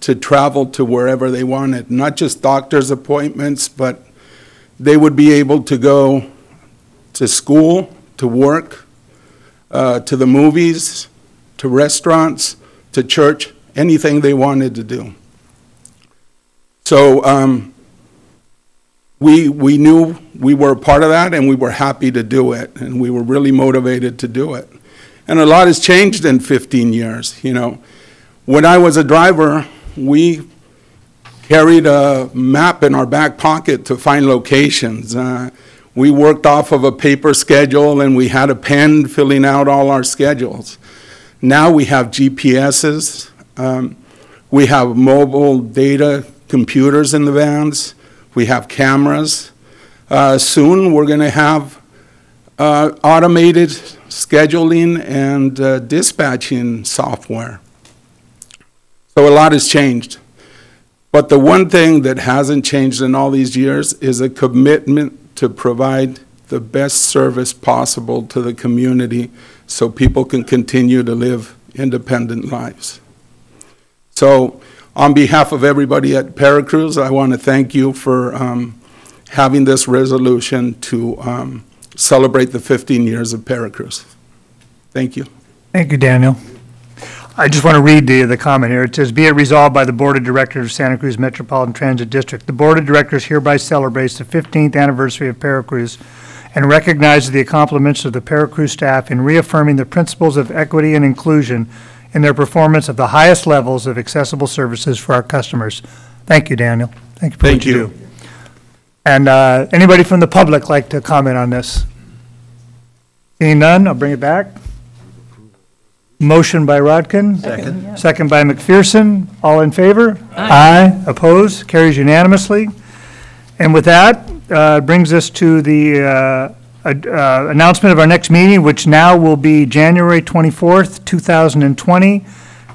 to travel to wherever they wanted, not just doctor's appointments, but they would be able to go to school, to work, uh, to the movies, to restaurants, to church, anything they wanted to do. So um, we, we knew we were a part of that and we were happy to do it and we were really motivated to do it. And a lot has changed in 15 years, you know. When I was a driver, we carried a map in our back pocket to find locations. Uh, we worked off of a paper schedule and we had a pen filling out all our schedules. Now we have GPSs, um, we have mobile data computers in the vans, we have cameras. Uh, soon we're going to have uh, automated scheduling and uh, dispatching software. So a lot has changed. But the one thing that hasn't changed in all these years is a commitment to provide the best service possible to the community so people can continue to live independent lives. So on behalf of everybody at Paracruz, I want to thank you for um, having this resolution to um, celebrate the 15 years of Paracruz. Thank you. Thank you, Daniel. I just want to read the, the comment here. It says, "Be it resolved by the Board of Directors of Santa Cruz Metropolitan Transit District, the Board of Directors hereby celebrates the 15th anniversary of Paracruz and recognizes the accomplishments of the Paracruz staff in reaffirming the principles of equity and inclusion in their performance of the highest levels of accessible services for our customers." Thank you, Daniel. Thank you for what Thank you you. do. And uh, anybody from the public like to comment on this? Seeing none, I'll bring it back. Motion by Rotkin. Second. Second by McPherson. All in favor? Aye. Opposed? Carries unanimously. And with that, uh, brings us to the uh, ad- uh, announcement of our next meeting, which now will be January 24th, 2020,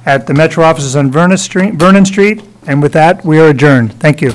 at the Metro offices on Vernon Street. Vernon Street. And with that, we are adjourned. Thank you.